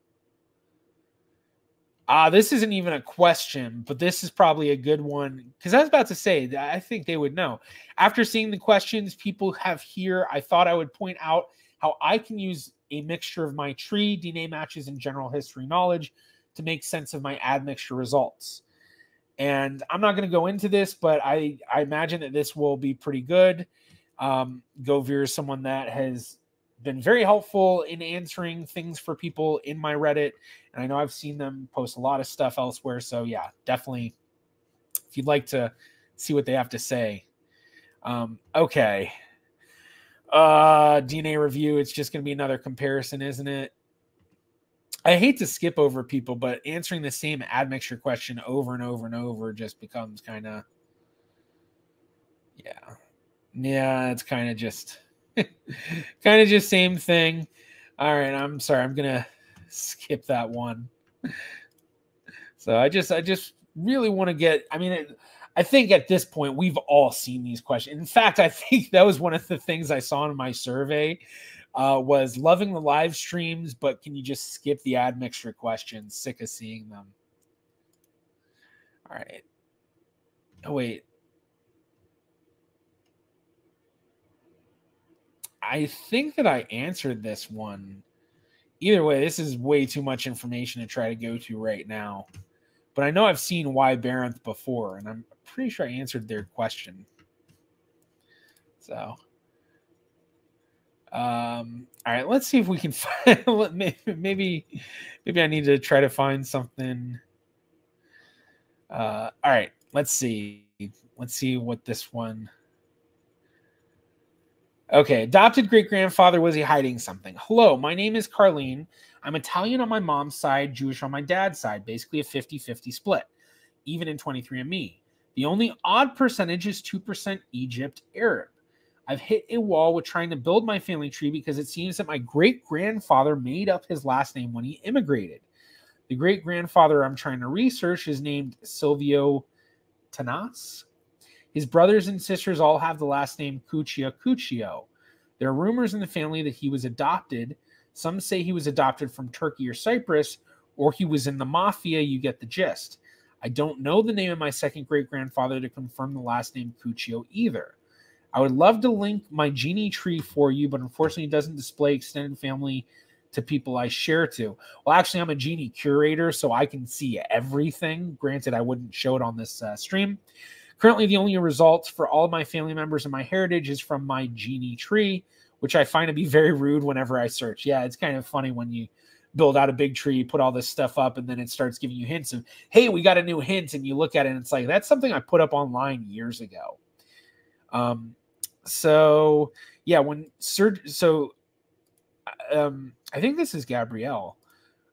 Ah, uh, this isn't even a question, but this is probably a good one because I was about to say that I think they would know. After seeing the questions people have here, I thought I would point out how I can use a mixture of my tree, DNA matches, and general history knowledge to make sense of my admixture results. And I'm not going to go into this, but I, I imagine that this will be pretty good. Um, Govir is someone that has been very helpful in answering things for people in my Reddit. And I know I've seen them post a lot of stuff elsewhere. So, yeah, definitely, if you'd like to see what they have to say. Um, okay. Uh, DNA review, it's just going to be another comparison, isn't it? I hate to skip over people, but answering the same admixture question over and over and over just becomes kind of, yeah. Yeah, it's kind of just *laughs* kind of just same thing. All right, I'm sorry. I'm gonna skip that one. So I just I just really want to get. I mean, it, I think at this point we've all seen these questions. In fact, I *laughs* think that was one of the things I saw in my survey. Uh, was loving the live streams, but can you just skip the admixture questions? Sick of seeing them. All right. Oh wait, I think that I answered this one. Either way, this is way too much information to try to go to right now. But I know I've seen Y Baranth before, and I'm pretty sure I answered their question. So, um, all right, let's see if we can *laughs* find. maybe, maybe I need to try to find something. Uh, all right, let's see. Let's see what this one. Okay, adopted great grandfather. Was he hiding something? Hello, my name is Carlene. I'm Italian on my mom's side, Jewish on my dad's side, basically a 50 50 split, even in 23andMe. The only odd percentage is 2% Egypt Arab. I've hit a wall with trying to build my family tree because it seems that my great grandfather made up his last name when he immigrated. The great grandfather I'm trying to research is named Silvio Tanas. His brothers and sisters all have the last name Cuccia Cuccio. There are rumors in the family that he was adopted. Some say he was adopted from Turkey or Cyprus, or he was in the mafia. You get the gist. I don't know the name of my second great grandfather to confirm the last name Cuccio either. I would love to link my Geni tree for you, but unfortunately, it doesn't display extended family to people I share to. Well, actually, I'm a Geni curator, so I can see everything. Granted, I wouldn't show it on this uh, stream. Currently, the only results for all my family members and MyHeritage is from my Geni tree, which I find to be very rude whenever I search. Yeah, it's kind of funny when you build out a big tree, put all this stuff up, and then it starts giving you hints of, hey, we got a new hint. And you look at it and it's like, that's something I put up online years ago. Um, so yeah, when Sir, so um, I think this is Gabrielle,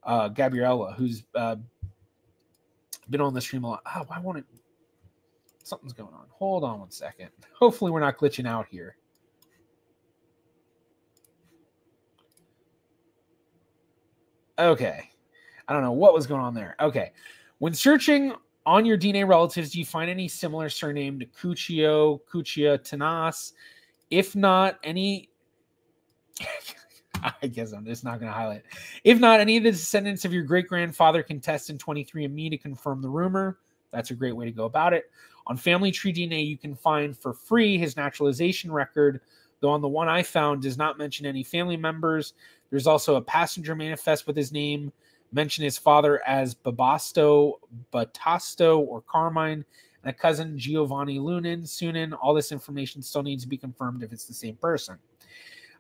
uh, Gabriella, who's uh, been on the stream a lot. Oh, I want to. Something's going on. Hold on one second. *laughs* Hopefully, we're not glitching out here. Okay. I don't know what was going on there. Okay. When searching on your DNA relatives, do you find any similar surname to Cuccio, Cuccia, Tanas? If not, any *laughs* I guess I'm just not going to highlight. If not, any of the descendants of your great grandfather can test in 23andMe to confirm the rumor. That's a great way to go about it. On Family Tree DNA, you can find for free his naturalization record, though on the one I found does not mention any family members. There's also a passenger manifest with his name, mention his father as Babasto, Batasto, or Carmine, and a cousin Giovanni Lunin, Sunin. All this information still needs to be confirmed if it's the same person.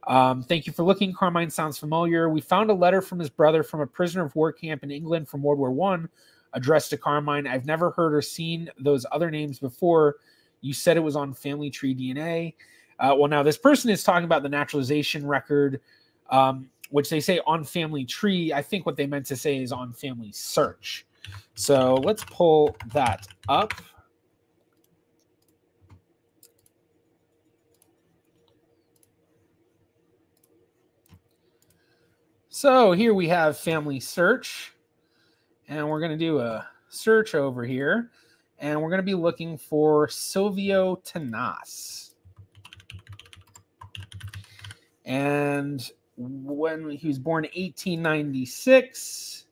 Um, thank you for looking. Carmine sounds familiar. We found a letter from his brother from a prisoner of war camp in England from World War One, addressed to Carmine. I've never heard or seen those other names before. You said it was on Family Tree DNA. Uh, well, now this person is talking about the naturalization record, um, which they say on Family Tree. I think what they meant to say is on FamilySearch. So let's pull that up. So here we have family search, and we're going to do a search over here, and we're going to be looking for Silvio Tanas. And when he was born 1896.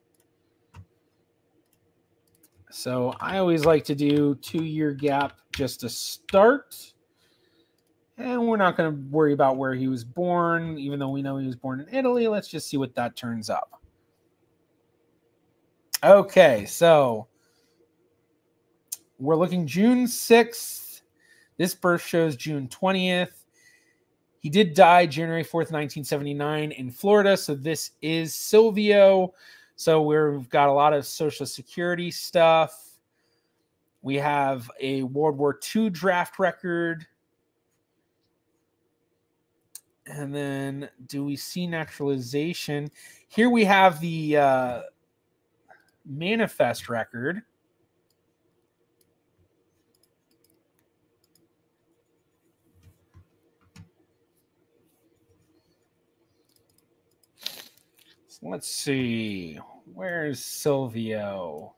So I always like to do two year gap just to start. And we're not going to worry about where he was born, even though we know he was born in Italy. Let's just see what that turns up. Okay, so we're looking June 6th. This birth shows June 20th. He did die January 4th, 1979 in Florida. So this is Silvio. So we've got a lot of Social Security stuff. We have a World War II draft record. And then do we see naturalization? Here we have the uh, manifest record. So let's see. Where's Silvio?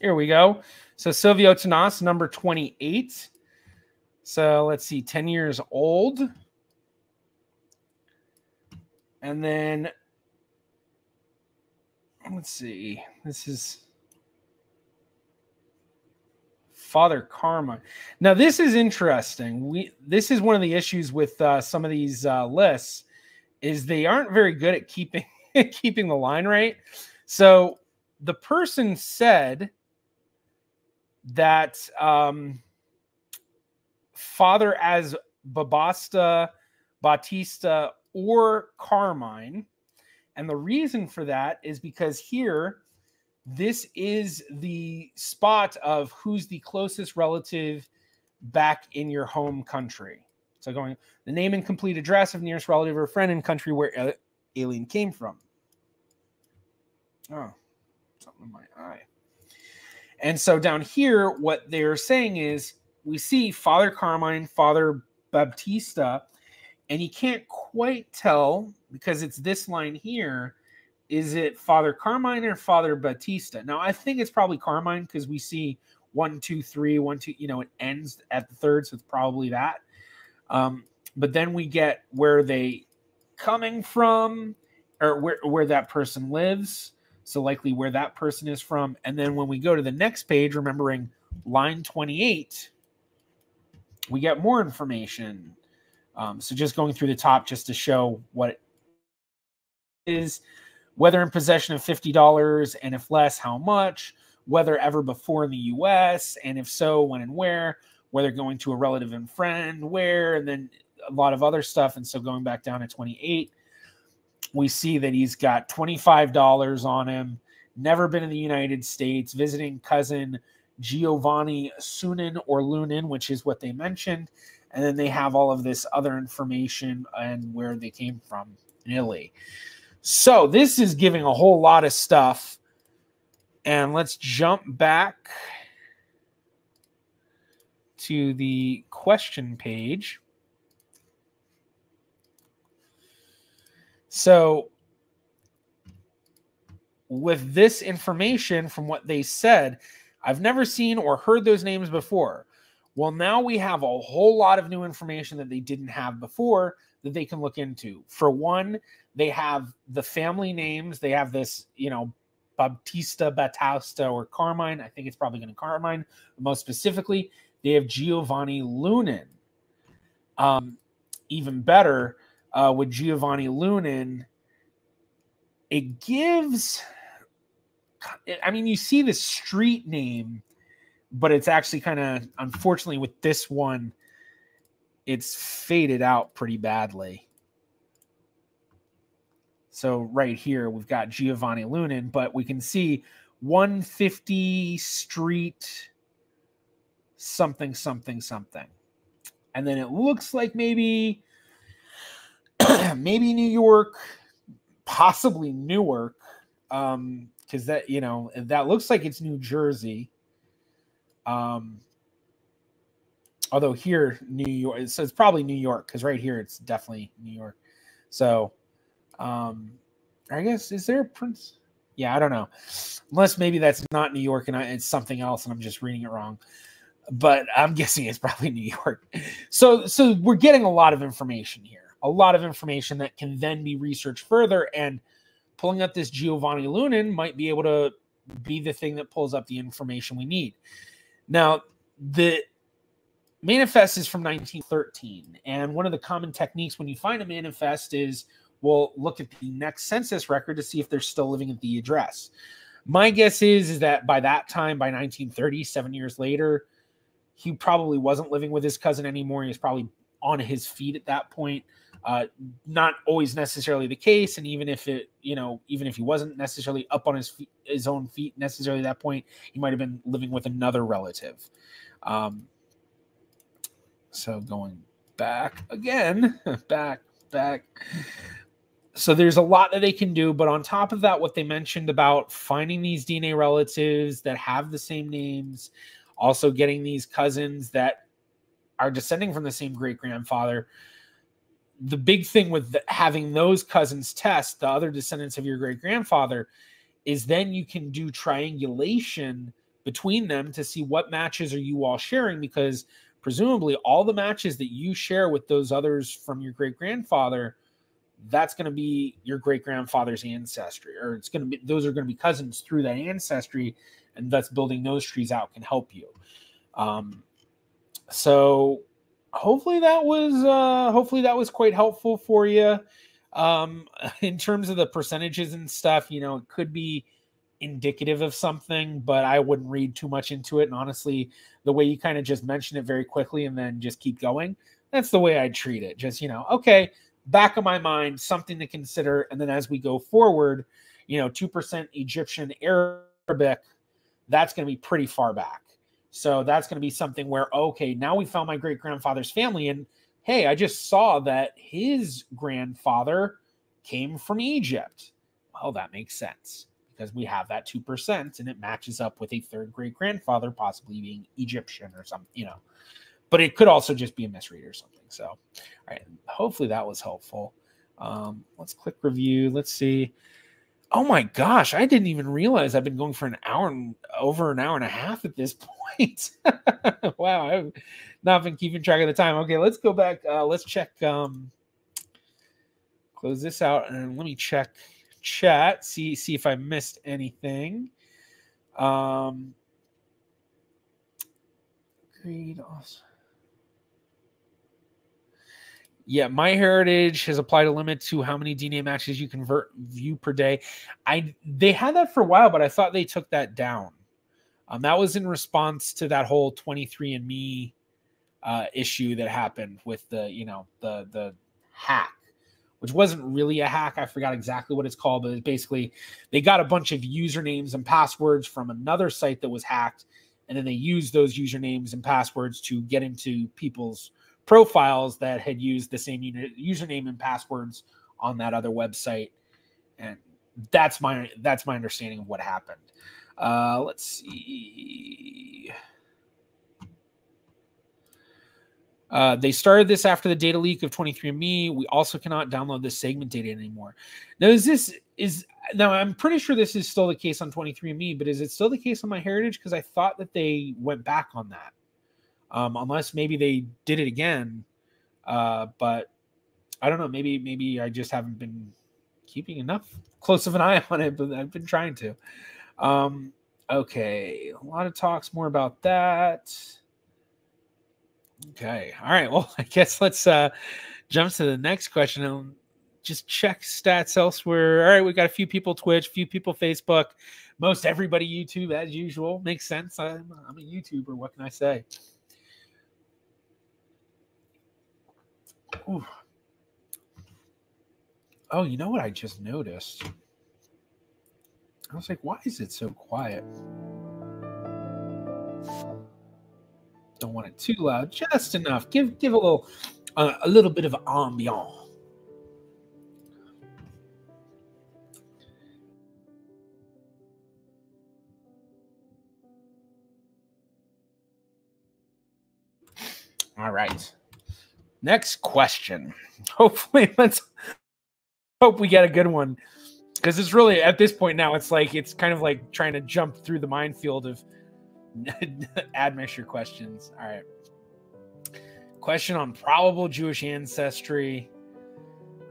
Here we go. So Silvio Tanas, number 28. So let's see, 10 years old. And then let's see, this is Father Karma. Now this is interesting. We this is one of the issues with uh, some of these uh, lists is they aren't very good at keeping *laughs* keeping the line right. So the person said that um, Father as Babasta, Batista, or Carmine. And the reason for that is because here, this is the spot of who's the closest relative back in your home country. So going the name and complete address of nearest relative or friend in country where uh, alien came from. Oh, something in my eye. And so down here, what they're saying is we see Father Carmine, Father Baptista, and you can't quite tell because it's this line here is it Father Carmine or Father Batista? Now, I think it's probably Carmine because we see one, two, three, one, two, you know, it ends at the third, so it's probably that. Um, but then we get where they coming from or where, where that person lives. So likely where that person is from. And then when we go to the next page, remembering line 28, we get more information. Um, so just going through the top just to show what is whether in possession of $50 and if less, how much, whether ever before in the US, and if so, when and where, whether going to a relative and friend, where, and then a lot of other stuff. And so going back down to 28, we see that he's got $25 on him, never been in the United States, visiting cousin Giovanni Sunin or Lunin, which is what they mentioned. And then they have all of this other information and where they came from in Italy. So this is giving a whole lot of stuff. And let's jump back to the question page. So with this information from what they said, I've never seen or heard those names before. Well, now we have a whole lot of new information that they didn't have before that they can look into. For one, they have the family names. They have this, you know, Baptista, Batasta, or Carmine. I think it's probably going to Carmine. Most specifically, they have Giovanni Lunin. Um, even better, uh, with Giovanni Lunin, it gives. I mean, you see the street name, but it's actually kind of, unfortunately, with this one, it's faded out pretty badly. So right here we've got Giovanni Lunin, but we can see 150 Street something something something. And then it looks like maybe *clears throat* maybe New York, possibly Newark um cuz that you know, that looks like it's New Jersey. Um although here New York, so it's probably New York because right here it's definitely New York. So, um, I guess is there a Prince? Yeah, I don't know, unless maybe that's not New York and I, it's something else and I'm just reading it wrong. But I'm *laughs* guessing it's probably New York. So, so we're getting a lot of information here, a lot of information that can then be researched further. And pulling up this Giovanni Lunin might be able to be the thing that pulls up the information we need. Now, the manifest is from 1913 and one of the common techniques when you find a manifest is we'll look at the next census record to see if they're still living at the address. My guess is is that by that time by 1930 seven years later he probably wasn't living with his cousin anymore. He was probably on his feet at that point uh, not always necessarily the case and even if it you know even if he wasn't necessarily up on his feet, his own feet necessarily at that point he might have been living with another relative um, so going back again, *laughs* back, back. So there's a lot that they can do, but on top of that, what they mentioned about finding these DNA relatives that have the same names, also getting these cousins that are descending from the same great grandfather. The big thing with the, having those cousins test the other descendants of your great grandfather is then you can do triangulation between them to see what matches are you all sharing because presumably all the matches that you share with those others from your great grandfather that's going to be your great grandfather's ancestry or it's going to be those are going to be cousins through that ancestry and thus building those trees out can help you. Um, so hopefully that was uh, hopefully that was quite helpful for you um, *laughs* in terms of the percentages and stuff you know it could be indicative of something, but I wouldn't read too much into it. And honestly, the way you kind of just mention it very quickly and then just keep going, that's the way I'd treat it. Just, you know, okay, back of my mind, something to consider. And then as we go forward, you know, 2% Egyptian Arabic, that's going to be pretty far back. So that's going to be something where, okay, now we found my great grandfather's family. And hey, I just saw that his grandfather came from Egypt. Well, that makes sense because we have that 2% and it matches up with a third great grandfather possibly being Egyptian or something, you know. But it could also just be a misread or something. So, all right, hopefully that was helpful. Um, let's click review. Let's see. Oh my gosh, I didn't even realize I've been going for an hour and over an hour and a half at this *laughs* point. wow, I've not been keeping track of the time. Okay, let's go back. Uh, let's check. Um, close this out and let me check chat. See see if I missed anything. Um. Awesome. Yeah, MyHeritage has applied a limit to how many DNA matches you convert view per day. I they had that for a while, but I thought they took that down. Um, that was in response to that whole 23andMe uh, issue that happened with the you know the the hack, which wasn't really a hack. I forgot exactly what it's called, but basically they got a bunch of usernames and passwords from another site that was hacked, and then they used those usernames and passwords to get into people's profiles that had used the same username and passwords on that other website and that's my that's my understanding of what happened uh let's see Uh, they started this after the data leak of 23andMe. We also cannot download this segment data anymore. Now, is this is now? I'm pretty sure this is still the case on 23andMe, but is it still the case on MyHeritage? Because I thought that they went back on that um, unless maybe they did it again. Uh, but I don't know. Maybe maybe I just haven't been keeping enough close of an eye *laughs* on it, but I've been trying to. Um, okay, a lot of talks more about that. Okay, all right. *laughs* Well, I guess let's uh, jump to the next question and just check stats elsewhere. All right, we got a few people Twitch, few people Facebook, most everybody YouTube as usual. Makes sense. I'm, I'm a YouTuber. What can I say? Ooh. Oh, you know what I just noticed? I was like, why is it so quiet? Don't want it too loud, just enough. Give give a little uh, a little bit of ambiance. All right. Next question. *laughs* Hopefully, let's *laughs* hope we get a good one because it's really at this point now. It's like it's kind of like trying to jump through the minefield of *laughs* admixture questions. All right. Question on probable Jewish ancestry.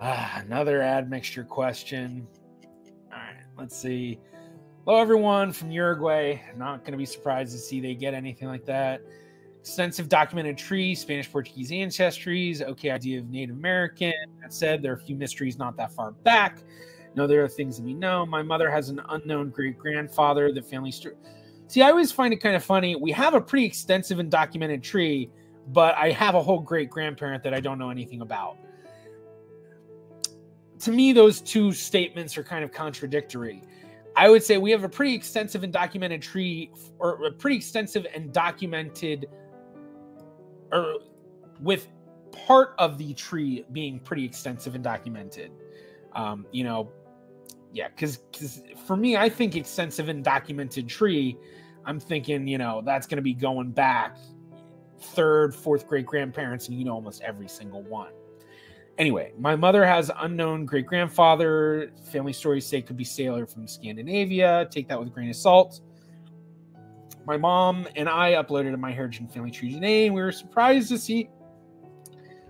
Ah, another admixture question. All right, let's see. Hello, everyone from Uruguay. Not going to be surprised to see they get anything like that extensive documented tree, Spanish Portuguese ancestries, okay idea of Native American. That said, there are a few mysteries not that far back. No, there are things that we know. My mother has an unknown great grandfather. The family story. See, I always find it kind of funny. We have a pretty extensive and documented tree, but I have a whole great grandparent that I don't know anything about. To me, those two statements are kind of contradictory. I would say we have a pretty extensive and documented tree, or a pretty extensive and documented or with part of the tree being pretty extensive and documented. Um, you know, yeah, because for me, I think extensive and documented tree. I'm thinking, you know, that's going to be going back third, fourth great grandparents, and you know almost every single one. Anyway, my mother has unknown great grandfather. Family stories say could be sailor from Scandinavia. Take that with a grain of salt my mom and I uploaded MyHeritage and Family Tree DNA, and we were surprised to see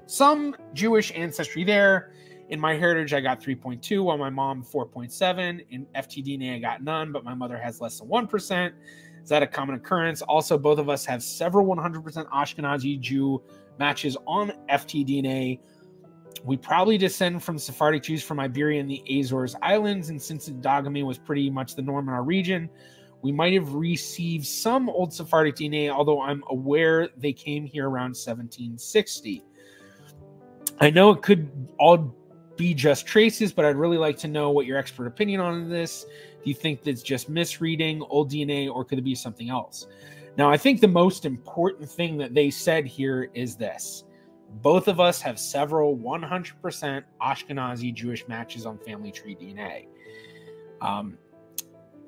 some Jewish ancestry there. In MyHeritage, I got 3.2, while my mom 4.7. In FTDNA, I got none, but my mother has less than 1%. Is that a common occurrence? Also, both of us have several 100% Ashkenazi Jew matches on FTDNA. We probably descend from Sephardic Jews from Iberia and the Azores Islands, and since endogamy was pretty much the norm in our region, we might have received some old Sephardic DNA, although I'm aware they came here around 1760. I know it could all be just traces, but I'd really like to know what your expert opinion on this. Do you think that's just misreading old DNA, or could it be something else? Now, I think the most important thing that they said here is this. Both of us have several 100% Ashkenazi Jewish matches on family tree DNA. Um,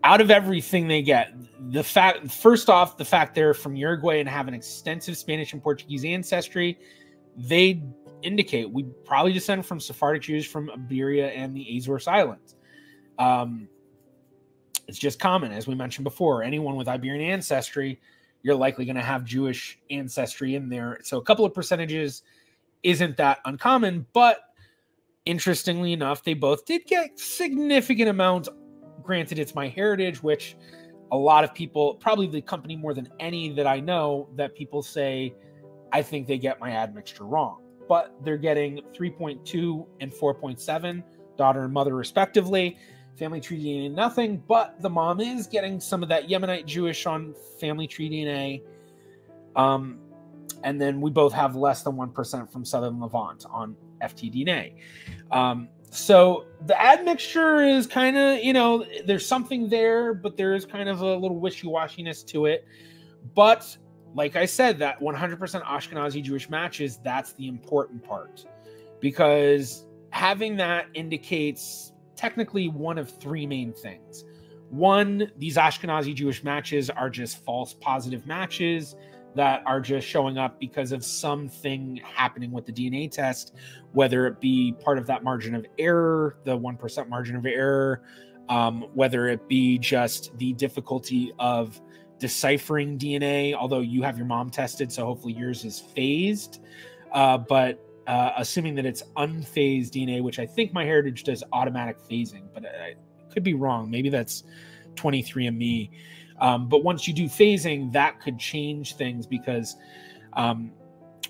out of everything they get, the fact first off, the fact they're from Uruguay and have an extensive Spanish and Portuguese ancestry, they indicate we probably descend from Sephardic Jews from Iberia and the Azores Islands. Um, it's just common, as we mentioned before. Anyone with Iberian ancestry, you're likely going to have Jewish ancestry in there. So a couple of percentages isn't that uncommon, but interestingly enough, they both did get significant amounts. Granted, it's MyHeritage, which a lot of people, probably the company more than any that I know, that people say, I think they get my admixture wrong. But they're getting 3.2 and 4.7, daughter and mother, respectively. Family tree DNA, nothing, but the mom is getting some of that Yemenite Jewish on family tree DNA. Um, and then we both have less than 1% from Southern Levant on FTDNA. Um, so the admixture is kind of, you know, there's something there, but there is kind of a little wishy washiness to it. But like I said, that 100% Ashkenazi Jewish matches, that's the important part because having that indicates technically one of three main things. One, these Ashkenazi Jewish matches are just false positive matches that are just showing up because of something happening with the DNA test, whether it be part of that margin of error, the 1% margin of error, um, whether it be just the difficulty of deciphering DNA, although you have your mom tested, so hopefully yours is phased. Uh, but uh, assuming that it's unphased DNA, which I think MyHeritage does automatic phasing, but I could be wrong. Maybe that's 23andMe. Um, but once you do phasing, that could change things because um,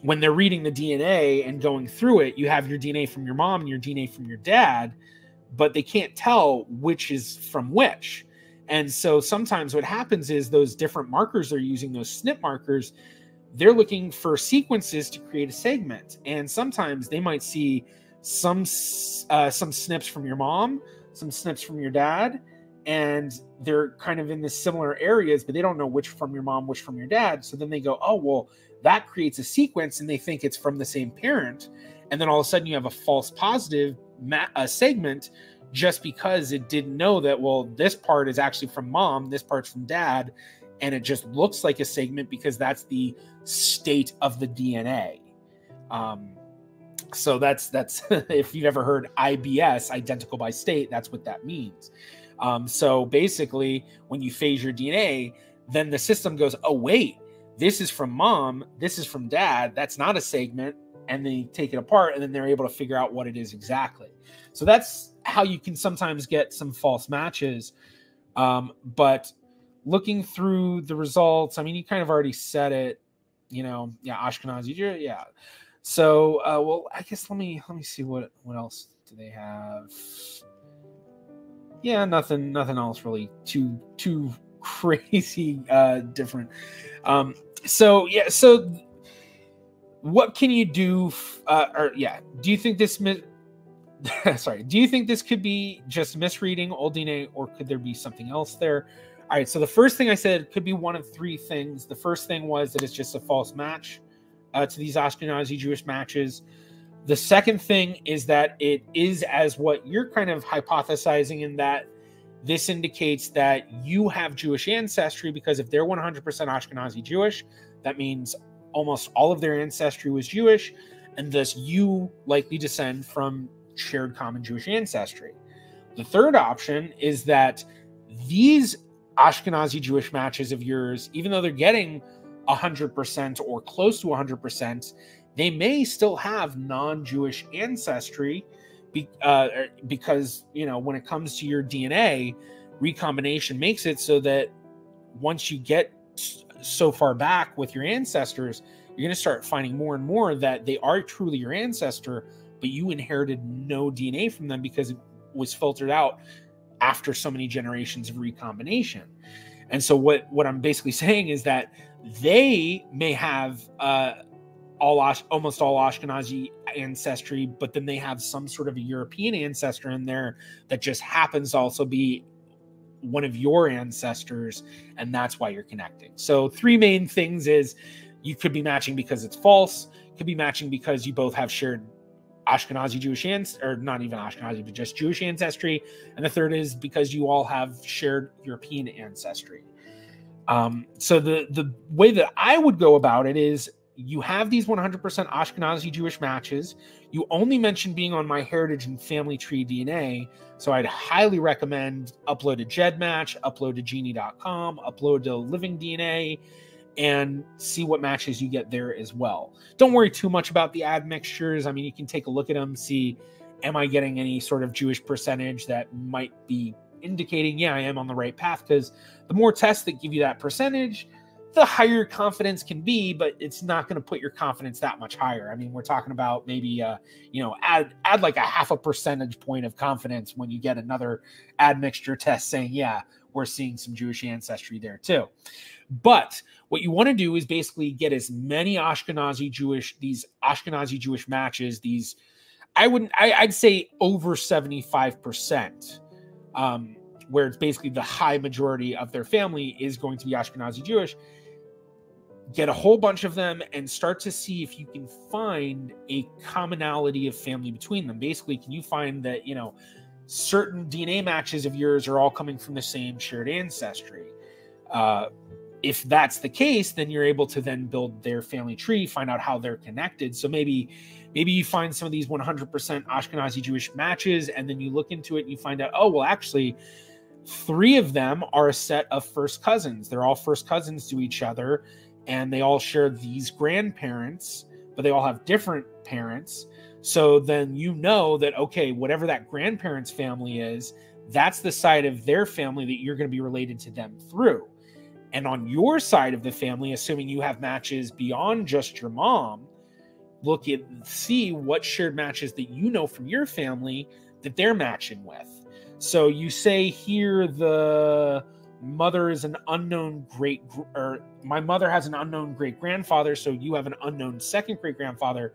when they're reading the DNA and going through it, you have your DNA from your mom and your DNA from your dad, but they can't tell which is from which. And so sometimes what happens is those different markers they're using, those SNP markers, they're looking for sequences to create a segment. And sometimes they might see some uh, some SNPs from your mom, some SNPs from your dad, and they're kind of in the similar areas, but they don't know which from your mom, which from your dad. So then they go, oh, well, that creates a sequence and they think it's from the same parent. And then all of a sudden you have a false positive ma- segment just because it didn't know that, well, this part is actually from mom, this part's from dad. And it just looks like a segment because that's the state of the DNA. Um, so that's that's *laughs* if you've ever heard IBS, identical by state, that's what that means. Um, so basically, when you phase your DNA, then the system goes, oh, wait, this is from mom, this is from dad, that's not a segment. And they take it apart and then they're able to figure out what it is exactly. So that's how you can sometimes get some false matches. Um, but looking through the results, I mean, you kind of already said it, you know, yeah, Ashkenazi, yeah. So, uh, well, I guess let me let me see what what else do they have yeah, nothing, nothing else really too too *laughs* crazy uh, different. Um, so yeah, so what can you do? Uh, or yeah, do you think this? Mi- *laughs* sorry, do you think this could be just misreading old DNA, or could there be something else there? All right, so the first thing I said could be one of three things. The first thing was that it's just a false match uh, to these Ashkenazi Jewish matches. The second thing is that it is as what you're kind of hypothesizing in that this indicates that you have Jewish ancestry because if they're 100% Ashkenazi Jewish, that means almost all of their ancestry was Jewish, and thus you likely descend from shared common Jewish ancestry. The third option is that these Ashkenazi Jewish matches of yours, even though they're getting 100% or close to 100%, they may still have non-Jewish ancestry be, uh, er, because you know when it comes to your DNA, recombination makes it so that once you get so far back with your ancestors, you're going to start finding more and more that they are truly your ancestor, but you inherited no DNA from them because it was filtered out after so many generations of recombination. And so what what I'm basically *laughs* saying is that they may have uh, all almost all Ashkenazi ancestry, but then they have some sort of a European ancestor in there that just happens to also be one of your ancestors, and that's why you're connecting. So three main things is you could be matching because it's false, could be matching because you both have shared Ashkenazi Jewish ancestry, or not even Ashkenazi, but just Jewish ancestry, and the third is because you all have shared European ancestry. Um, so the the way that I would go about it is you have these 100% Ashkenazi Jewish matches. You only mentioned being on MyHeritage and Family Tree DNA. So I'd highly recommend upload to GEDmatch, upload to Geni.com, upload to Living DNA, and see what matches you get there as well. Don't worry too much about the admixtures. I mean, you can take a look at them, see, am I getting any sort of Jewish percentage that might be indicating, yeah, I am on the right path? Because the more tests that give you that percentage, the higher confidence can be, but it's not going to put your confidence that much higher. I mean, we're talking about maybe, uh, you know, add add like a half a percentage point of confidence when you get another admixture test saying, yeah, we're seeing some Jewish ancestry there too. But what you want to do is basically get as many Ashkenazi Jewish these Ashkenazi Jewish matches. These, I wouldn't, I, would say over seventy five percent. Um, where it's basically the high majority of their family is going to be Ashkenazi Jewish get a whole bunch of them and start to see if you can find a commonality of family between them. Basically, can you find that, you know, certain DNA matches of yours are all coming from the same shared ancestry? Uh, if that's the case, then you're able to then build their family tree, find out how they're connected. So maybe maybe you find some of these 100% Ashkenazi Jewish matches and then you look into it and you find out, oh, well, actually, three of them are a set of first cousins. They're all first cousins to each other and they all share these grandparents, but they all have different parents. So then you know that, okay, whatever that grandparents' family is, that's the side of their family that you're going to be related to them through. And on your side of the family, assuming you have matches beyond just your mom, look at see what shared matches that you know from your family that they're matching with. So you say here the mother is an unknown great or my mother has an unknown great grandfather so you have an unknown second great grandfather.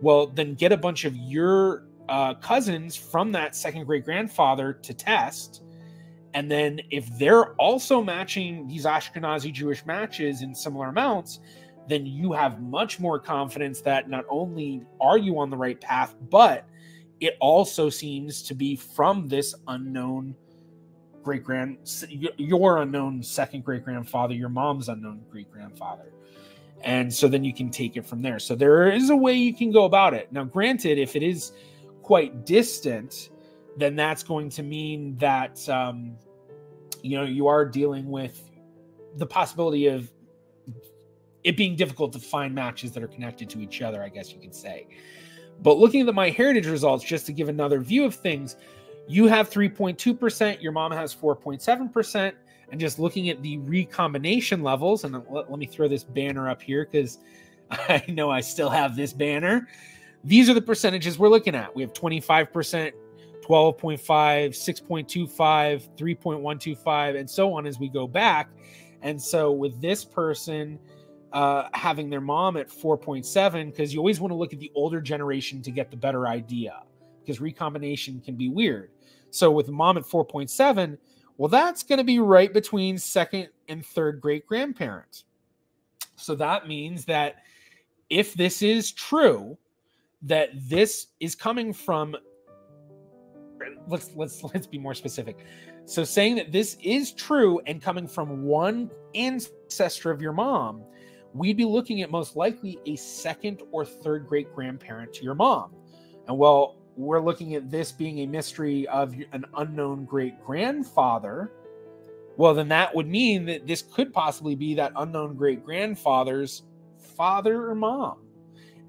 Well then get a bunch of your uh, cousins from that second great grandfather to test. And then if they're also matching these ashkenazi jewish matches in similar amounts then you have much more confidence that not only are you on the right path but it also seems to be from this unknown great grand your unknown second great grandfather your mom's unknown great grandfather and so then you can take it from there. So there is a way you can go about it. Now granted if it is quite distant then that's going to mean that um, you know you are dealing with the possibility of it being difficult to find matches that are connected to each other i guess you could say. But looking at the MyHeritage results just to give another view of things you have 3.2%, your mom has 4.7%. And just looking at the recombination levels, and let, let me throw this banner up here because *laughs* I know I still have this banner. These are the percentages we're looking at. We have 25%, 12.5, 6.25, 3.125, and so on as we go back. And so with this person uh, having their mom at 4.7, because you always want to look at the older generation to get the better idea, because recombination can be weird. So with mom at 4.7, well, that's going to be right between second and third great grandparents. So that means that if this is true, that this is coming from let's let's let's be more specific. So saying that this is true and coming from one ancestor of your mom, we'd be looking at most likely a second or third great grandparent to your mom. And well, we're looking at this being a mystery of an unknown great grandfather, well, then that would mean that this could possibly be that unknown great grandfather's father or mom.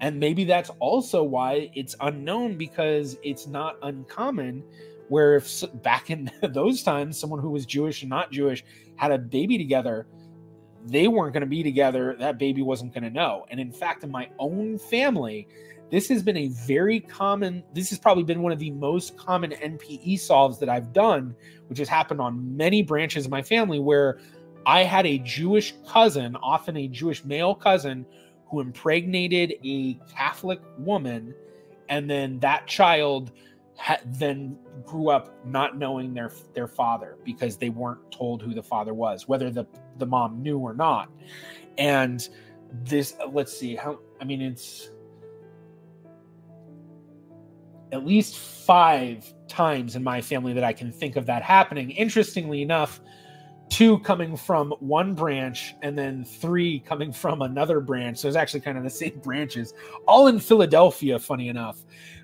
And maybe that's also why it's unknown because it's not uncommon where if back in *laughs* those times someone who was Jewish and not Jewish had a baby together, they weren't going to be together. That baby wasn't going to know. And in fact, in my own family, this has been a very common, this has probably been one of the most common NPE solves that I've done, which has happened on many branches of my family where I had a Jewish cousin, often a Jewish male cousin, who impregnated a Catholic woman. And then that child then grew up not knowing their their father because they weren't told who the father was, whether the the mom knew or not. And this, let's see how. I mean, it's at least five times in my family that I can think of that happening. Interestingly enough, two coming from one branch and then three coming from another branch. So it's actually kind of the *laughs* same branches, all in Philadelphia, funny enough.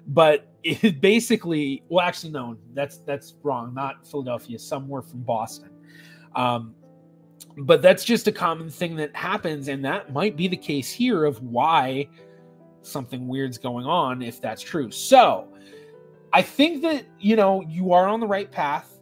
But it basically, well, actually, no, that's that's wrong. Not Philadelphia, somewhere from Boston. Um, but that's just a common thing that happens, and that might be the case here of why something weird's going on, if that's true. So I think that you know you are on the right path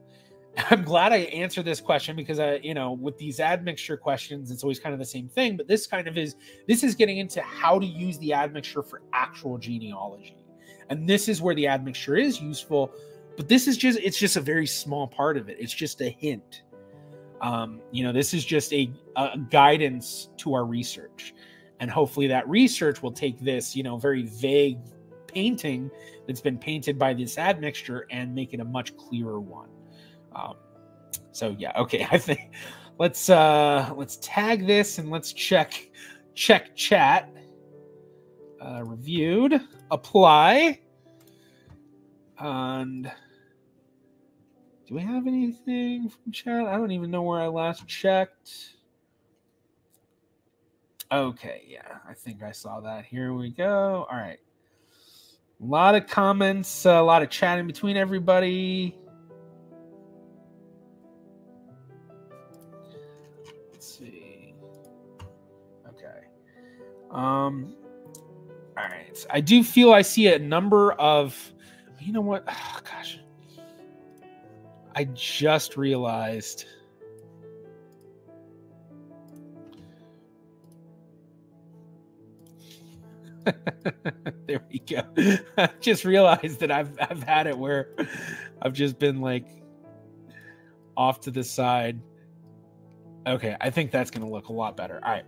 *laughs* I'm glad I answered this question because I, you know, with these admixture questions, it's always kind of the same thing. But this kind of is this is getting into how to use the admixture for actual genealogy, and this is where the admixture is useful. But this is just it's just a very small part of it. It's just a hint. Um, you know, this is just a, a guidance to our research, and hopefully that research will take this, you know, very vague painting that's been painted by this admixture and make it a much clearer one. Um, so yeah, okay. *laughs* I think let's uh let's tag this and let's check check chat. Uh, reviewed, apply, and do we have anything from chat? I don't even know where I last checked. Okay, yeah, I think I saw that. Here we go. All right. A lot of comments, a lot of chatting between everybody. Let's see. Okay. Um, all right. I do feel I see a number of, you know what? Oh, *sighs* gosh. I just realized. *laughs* there we go. *laughs* I just realized that I've I've had it where I've just been like off to the side Okay, I think that's going to look a lot better. All right.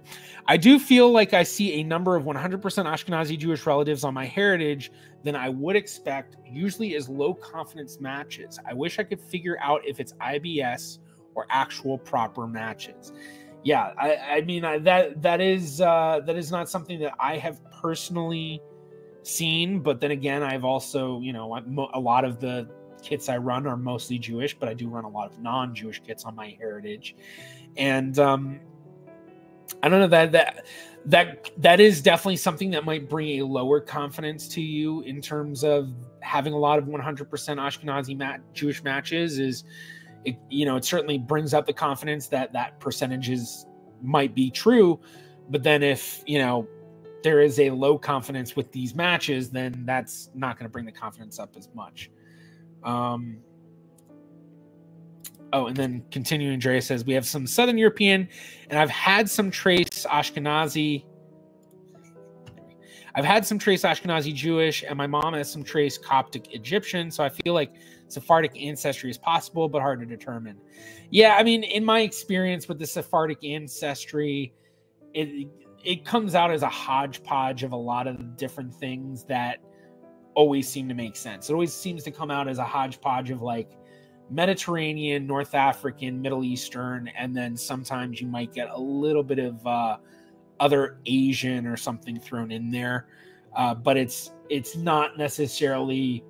I do feel like I see a number of 100% Ashkenazi Jewish relatives on MyHeritage than I would expect, usually as low confidence matches. I wish I could figure out if it's IBS or actual proper matches. Yeah, I, I mean I, that that is uh, that is not something that I have personally seen, but then again, I've also you know a lot of the kits I run are mostly Jewish, but I do run a lot of non-Jewish kits on MyHeritage, and um, I don't know that that that that is definitely something that might bring a lower confidence to you in terms of having a lot of 100% Ashkenazi mat- Jewish matches. Is it, you know it certainly brings up the confidence that that percentages might be true, but then if you know there is a low confidence with these matches, then that's not going to bring the confidence up as much. Um, Oh, and then continuing, Dre says we have some Southern European, and I've had some trace Ashkenazi. I've had some trace Ashkenazi Jewish, and my mom has some trace Coptic Egyptian. So I feel like Sephardic ancestry is possible, but hard to determine. Yeah, I mean, in my experience with the Sephardic ancestry, it it comes out as a hodgepodge of a lot of different things that always seem to make sense. It always seems to come out as a hodgepodge of like Mediterranean, North African, Middle Eastern, and then sometimes you might get a little bit of uh, other Asian or something thrown in there. Uh, but it's it's not necessarily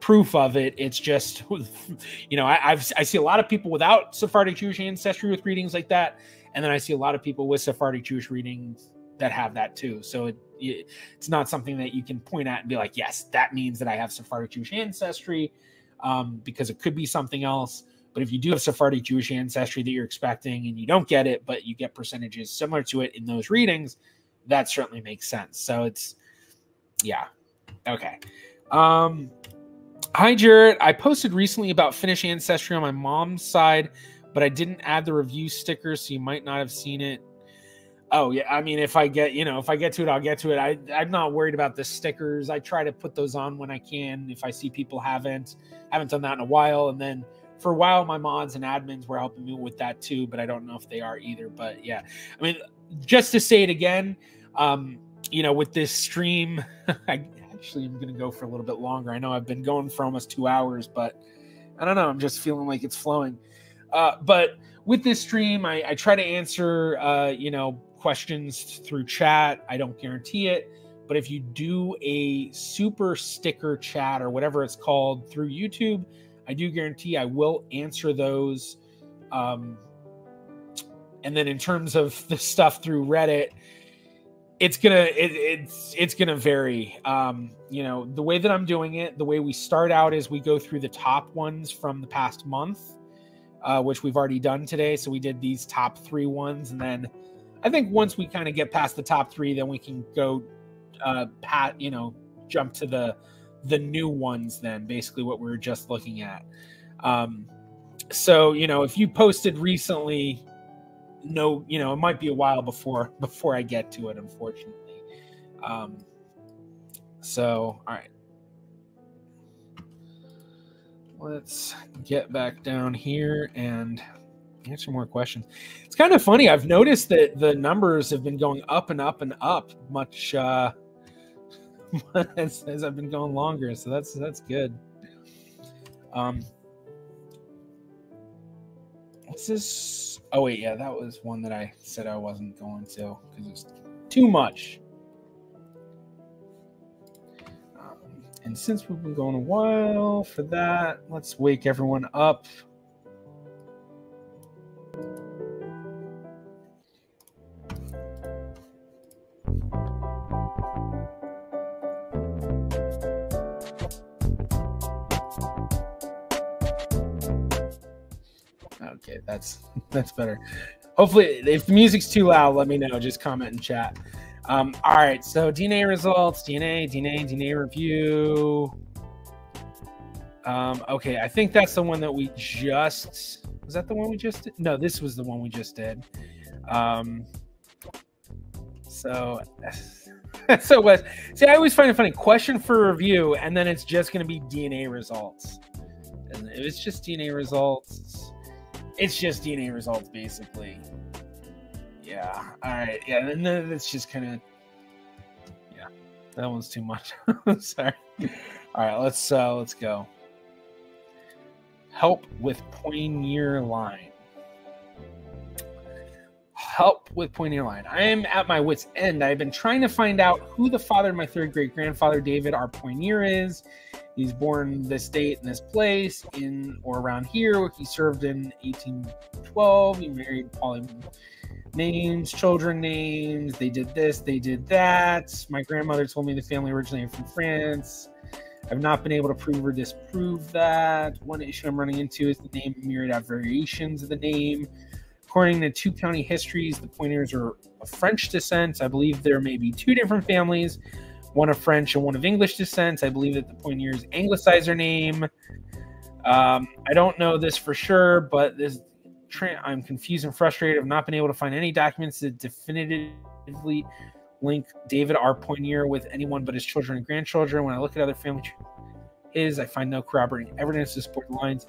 proof of it. It's just, *laughs* you know, I, have I see a lot of people without Sephardic Jewish ancestry with readings like that, and then I see a lot of people with Sephardic Jewish readings that have that too. So it, it, it's not something that you can point at and be like, yes, that means that I have Sephardic Jewish ancestry um, because it could be something else. But if you do have Sephardic Jewish ancestry that you're expecting and you don't get it, but you get percentages similar to it in those readings, that certainly makes sense. So it's, yeah. Okay. Um, hi, Jarrett. I posted recently about Finnish ancestry on my mom's side, but I didn't add the review sticker, so you might not have seen it. Oh yeah, I mean, if I get you know, if I get to it, I'll get to it. I I'm not worried about the stickers. I try to put those on when I can. If I see people haven't haven't done that in a while, and then for a while, my mods and admins were helping me with that too, but I don't know if they are either. But yeah, I mean, just to say it again, um, you know, with this stream, *laughs* I actually am going to go for a little bit longer. I know I've been going for almost two hours, but I don't know. I'm just feeling like it's flowing. Uh, but with this stream, I, I try to answer, uh, you know, questions through chat. I don't guarantee it. But if you do a super sticker chat or whatever it's called through YouTube, I do guarantee I will answer those. Um, and then in terms of *laughs* the stuff through Reddit, it's gonna it, it's it's gonna vary. Um, you know, the way that I'm doing it, the way we start out is we go through the top ones from the past month, uh, which we've already done today. So we did these top three ones, and then I think once we kind of get past the top three, then we can go uh pat you know jump to the the new ones then basically what we were just looking at. Um so you know if you posted recently no you know it might be a while before *laughs* before i get to it unfortunately. Um so all right let's get back down here and answer more questions it's kind of funny i've noticed that the numbers have been going up and up and up much uh *laughs* as, as I've been going longer, so that's that's good. Um, what's this? Oh wait, yeah, that was one that I said I wasn't going to because it's too much. Um, and since we've been going a while for that, let's wake everyone up. Okay, that's *laughs* that's better. Hopefully, if the music's too loud, let me know. Just comment in chat. Um, all right, so DNA results, DNA, DNA, DNA review. Um, okay, I think that's the one that we just was that the one we just did? No, this was the one we just did. Um, so *laughs* so what? See, I always find it funny. Question for review, and then it's just going to be DNA results. And if it's just DNA results, it's just DNA results, basically. Yeah. All right. Yeah. And then it's just kind of. Yeah. That one's too much. *laughs* Sorry. All right. Let's uh let's go. Help with Poinier line. Help with Poinier line. I am at my wits' end. I've been trying to find out who the father of my third great grandfather David R. Poinier is. He's born this date in this place in or around here. He served in 1812. He married Polly names, children names. They did this, they did that. My grandmother told me the family originated from France. I've not been able to prove or disprove that. One issue I'm running into is the name myriad variations of the name. According to two county histories, the Pointers are of French descent. I believe there may be two different families one of French and one of English descent. I believe that the Poiniers anglicized their name. Um, I don't know this for sure, but this I'm confused and frustrated. I've not been able to find any documents that definitively link David R. Poinier with anyone but his children and grandchildren. When I look at other family his, I find no corroborating evidence to support the lines.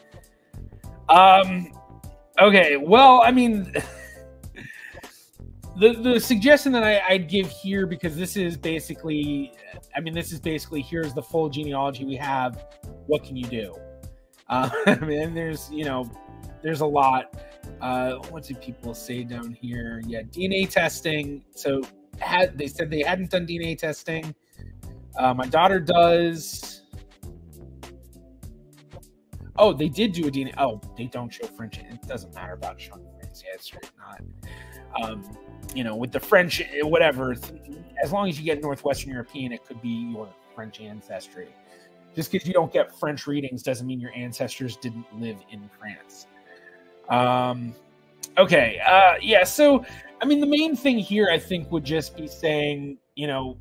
Um, okay, well, I mean. *laughs* the the suggestion that I, would give here because this is basically, I mean, this is basically here's the full genealogy we have. What can you do? Uh, I mean, there's you know, there's a lot. Uh, what do people say down here? Yeah, DNA testing. So had they said they hadn't done DNA testing. Uh, my daughter does. Oh, they did do a DNA. Oh, they don't show French. It doesn't matter about showing French. Yeah, it's not. Um, you know, with the French, whatever, as long as you get Northwestern European, it could be your French ancestry. Just because you don't get French readings doesn't mean your ancestors didn't live in France. Um, okay, uh, yeah. So, I mean, the main thing here, I think, would just be saying, you know,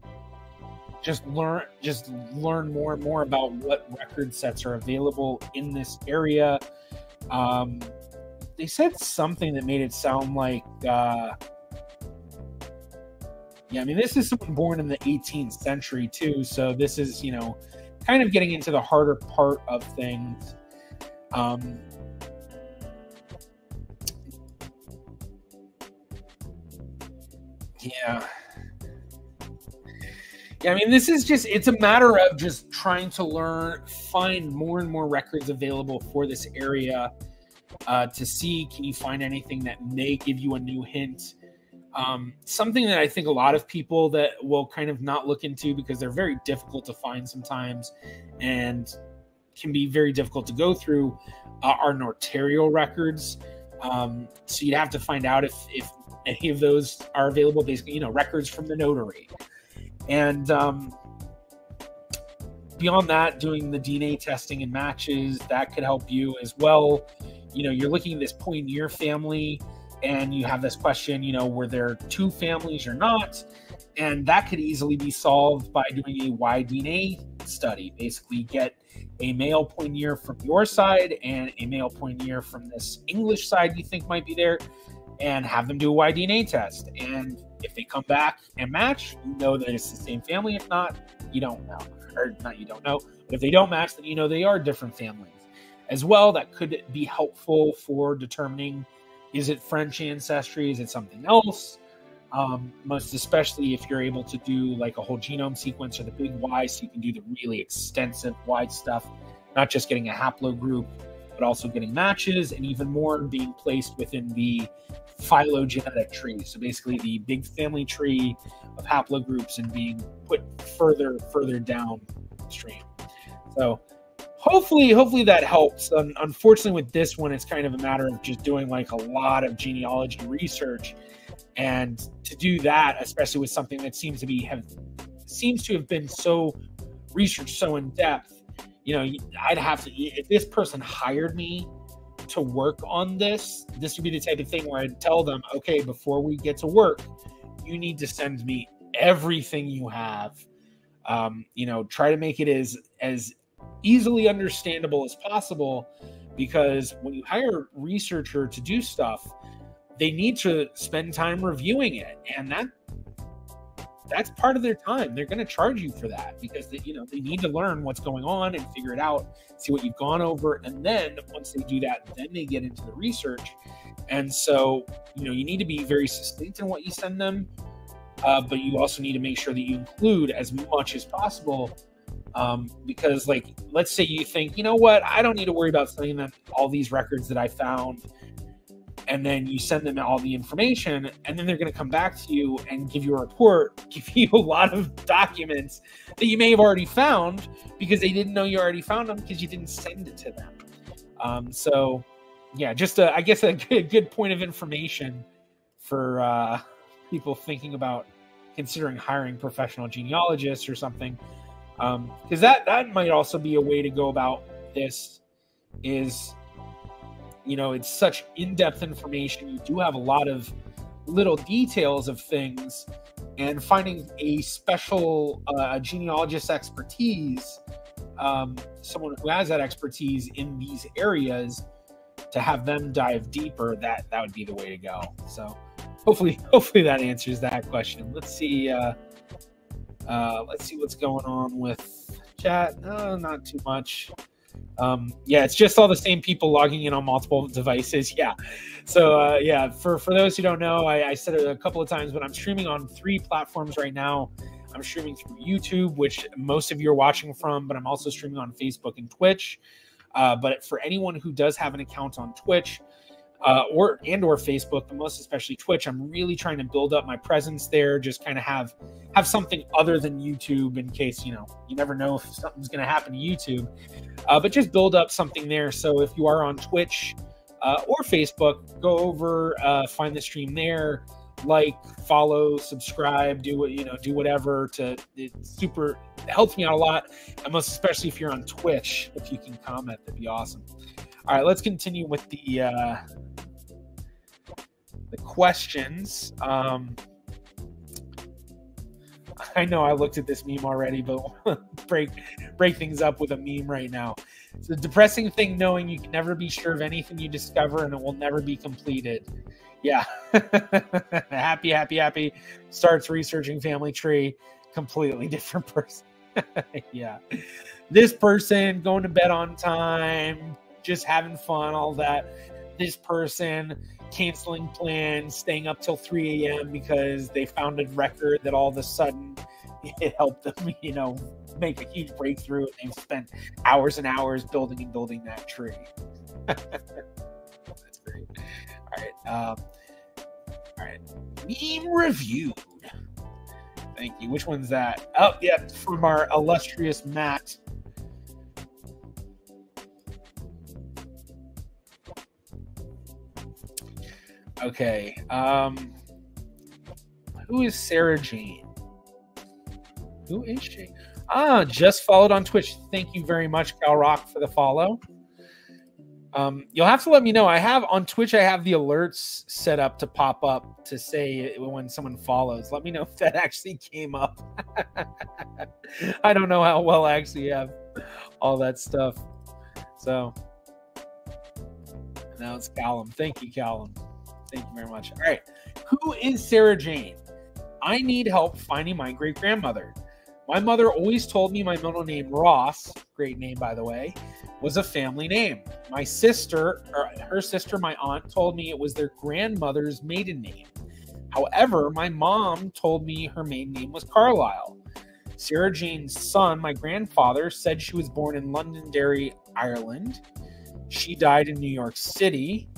just learn, just learn more and more about what record sets are available in this area. Um, they said something that made it sound like. Uh, yeah, I mean, this is someone born in the 18th century too, so this is you know, kind of getting into the harder part of things. Um, yeah. Yeah, I mean, this is just, it's a matter of just trying to learn, find more and more records available for this area uh, to see can you find anything that may give you a new hint um, something that I think a lot of people that will kind of not look into because they're very difficult to find sometimes and can be very difficult to go through uh, are notarial records. Um, so you'd have to find out if if any of those are available. Basically, you know, records from the notary, and um, beyond that, doing the DNA testing and matches that could help you as well. You know, you're looking at this Poinier family, and you have this question. You know, were there two families or not? And that could easily be solved by doing a Y-DNA study. Basically, get a male Poinier from your side and a male Poinier from this English side you think might be there, and have them do a Y-DNA test. And if they come back and match, you know that it's the same family. If not, you don't know. Or not you don't know. But if they don't match, then you know they are different families. As well, that could be helpful for determining is it French ancestry? Is it something else? Um, most especially if you're able to do like a whole genome sequence or the big Y, so you can do the really extensive wide stuff, not just getting a haplogroup, but also getting matches and even more being placed within the phylogenetic tree. So basically, the big family tree of haplogroups and being put further, further downstream. So hopefully, hopefully that helps. Um, unfortunately, with this one, it's kind of a matter of just doing like a lot of genealogy research and to do that, especially with something that seems to be have seems to have been so researched so in depth, you know, I'd have to if this person hired me to work on this, this would be the type of thing where I'd tell them, okay, before we get to work, you need to send me everything you have. Um, you know, try to make it as as easily understandable as possible because when you hire a researcher to do stuff, they need to spend time reviewing it. And that that's part of their time. They're going to charge you for that because they, you know they need to learn what's going on and figure it out see what you've gone over. And then once they do that then they get into the research. And so you know you need to be very succinct in what you send them uh, but you also need to make sure that you include as much as possible um, because like let's say you think you know what? I don't need to worry about sending them all these records that i found and then you send them all the information and then they're going to come back to you and give you a report *laughs* give you a lot of documents that you may have already found because they didn't know you already found them because you didn't send it to them. Um, so yeah just a, I guess a good, good point of information for uh, people thinking about considering hiring professional genealogists or something. Because um, that that might also be a way to go about this is you know it's such in-depth information. You do have a lot of little details of things and finding a special uh, genealogist expertise um, someone who has that expertise in these areas to have them dive deeper that that would be the way to go. So hopefully *laughs* hopefully that answers that question. Let's see uh, uh, let's see what's going on with chat. No not too much um, yeah, it's just all the same people logging in on multiple devices. Yeah. So uh, yeah, for for those who don't know, I, I said it a couple of times, but I'm streaming on three platforms right now. I'm streaming through YouTube, which most of you are watching from, but I'm also streaming on Facebook and Twitch. Uh, but for anyone who does have an account on Twitch, uh, or and or Facebook, but most especially Twitch. I'm really trying to build up my presence there. Just kind of have have something other than YouTube in case you know you never know if something's going to happen to YouTube. Uh, but just build up something there. So if you are on Twitch uh, or Facebook, go over, uh, find the stream there, like, follow, subscribe, do what you know, do whatever to. It super helps me out a lot, and most especially if you're on Twitch. If you can comment, that'd be awesome. All right, let's continue with the uh, the questions. Um, I know I looked at this meme already, but *laughs* break break things up with a meme right now. It's a depressing thing knowing you can never be sure of anything you discover and it will never be completed. Yeah. *laughs* happy, happy, happy. Starts researching family tree. Completely *laughs* different person. yeah. This person going to bed on time, just having fun, all that. This person canceling plans, staying up till 3 a.m. because they found a record that all of a sudden *laughs* it helped them, *laughs* you know, make a huge breakthrough. And they've spent hours and hours building and building that tree. *laughs* That's great. All right. Um, all right. Meme reviewed. Thank you. Which one's that? Oh, yeah, from our illustrious Matt. Okay. Um, who is Sarah Jean? Who is she? Ah, just followed on Twitch. Thank you very much, Cal Rock, for the follow. Um, you'll have to let me know. I have on Twitch, I have the alerts set up to pop up to say when someone follows. Let me know *laughs* if that actually came up. *laughs* I don't know how well I actually have all that stuff. So now it's Callum. Thank you, Callum. Thank you very much. All right. Who is Sarah Jane? I need help finding my great grandmother. My mother always told me my middle name, Ross, great name by the way, was a family name. My sister, or her sister, my aunt, told me it was their grandmother's maiden name. However, my mom told me her maiden name was Carlisle. Sarah Jane's son, my grandfather, said she was born in Londonderry, Ireland. She died in New York City.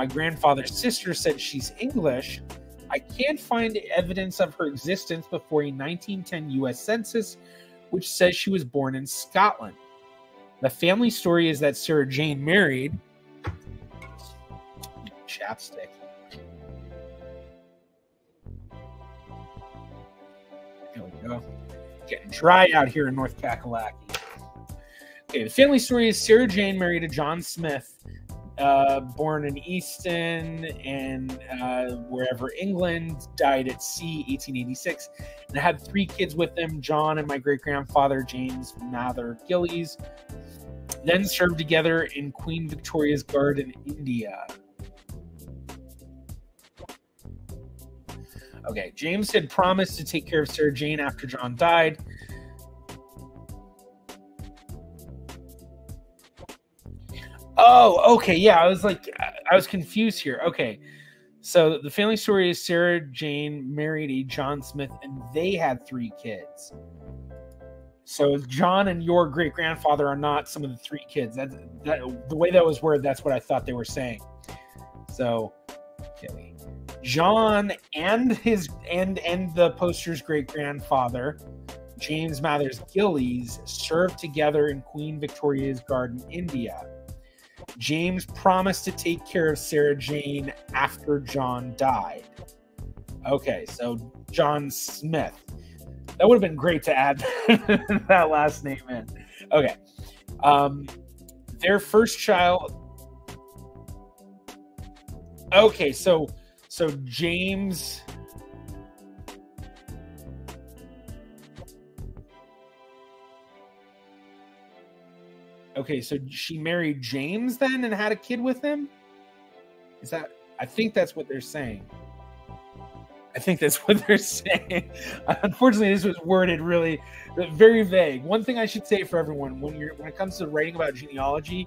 My grandfather's sister said she's English, I can't find evidence of her existence before a 1910 US Census, which says she was born in Scotland. The family story is that Sarah Jane married chapstick. There we go. Getting dry out here in North Kakalaki. Okay, the family story is Sarah Jane married a John Smith uh, born in Easton and uh, wherever England, died at sea 1886, and had three kids with him John and my great grandfather, James Mather Gillies. Then served together in Queen Victoria's Guard in India. Okay, James had promised to take care of Sarah Jane after John died. Oh, okay. Yeah, I was like, I was confused here. Okay. So the family story is Sarah Jane married a John Smith and they had three kids. So John and your great grandfather are not some of the three kids. That, that the way that was worded, that's what I thought they were saying. So, okay. John and his and and the poster's great grandfather, James Mathers Gillies, served together in Queen Victoria's Garden, India. James promised to take care of Sarah Jane after John died. Okay, so John Smith. That would have been great to add *laughs* that last name in. Okay. Um, their first child. Okay, so so James Okay, so she married James then and had a kid with him? Is that I think that's what they're saying. I think that's what they're *laughs* saying. Unfortunately, this was worded really very vague. One thing I should say for everyone when you're when it comes to writing about genealogy,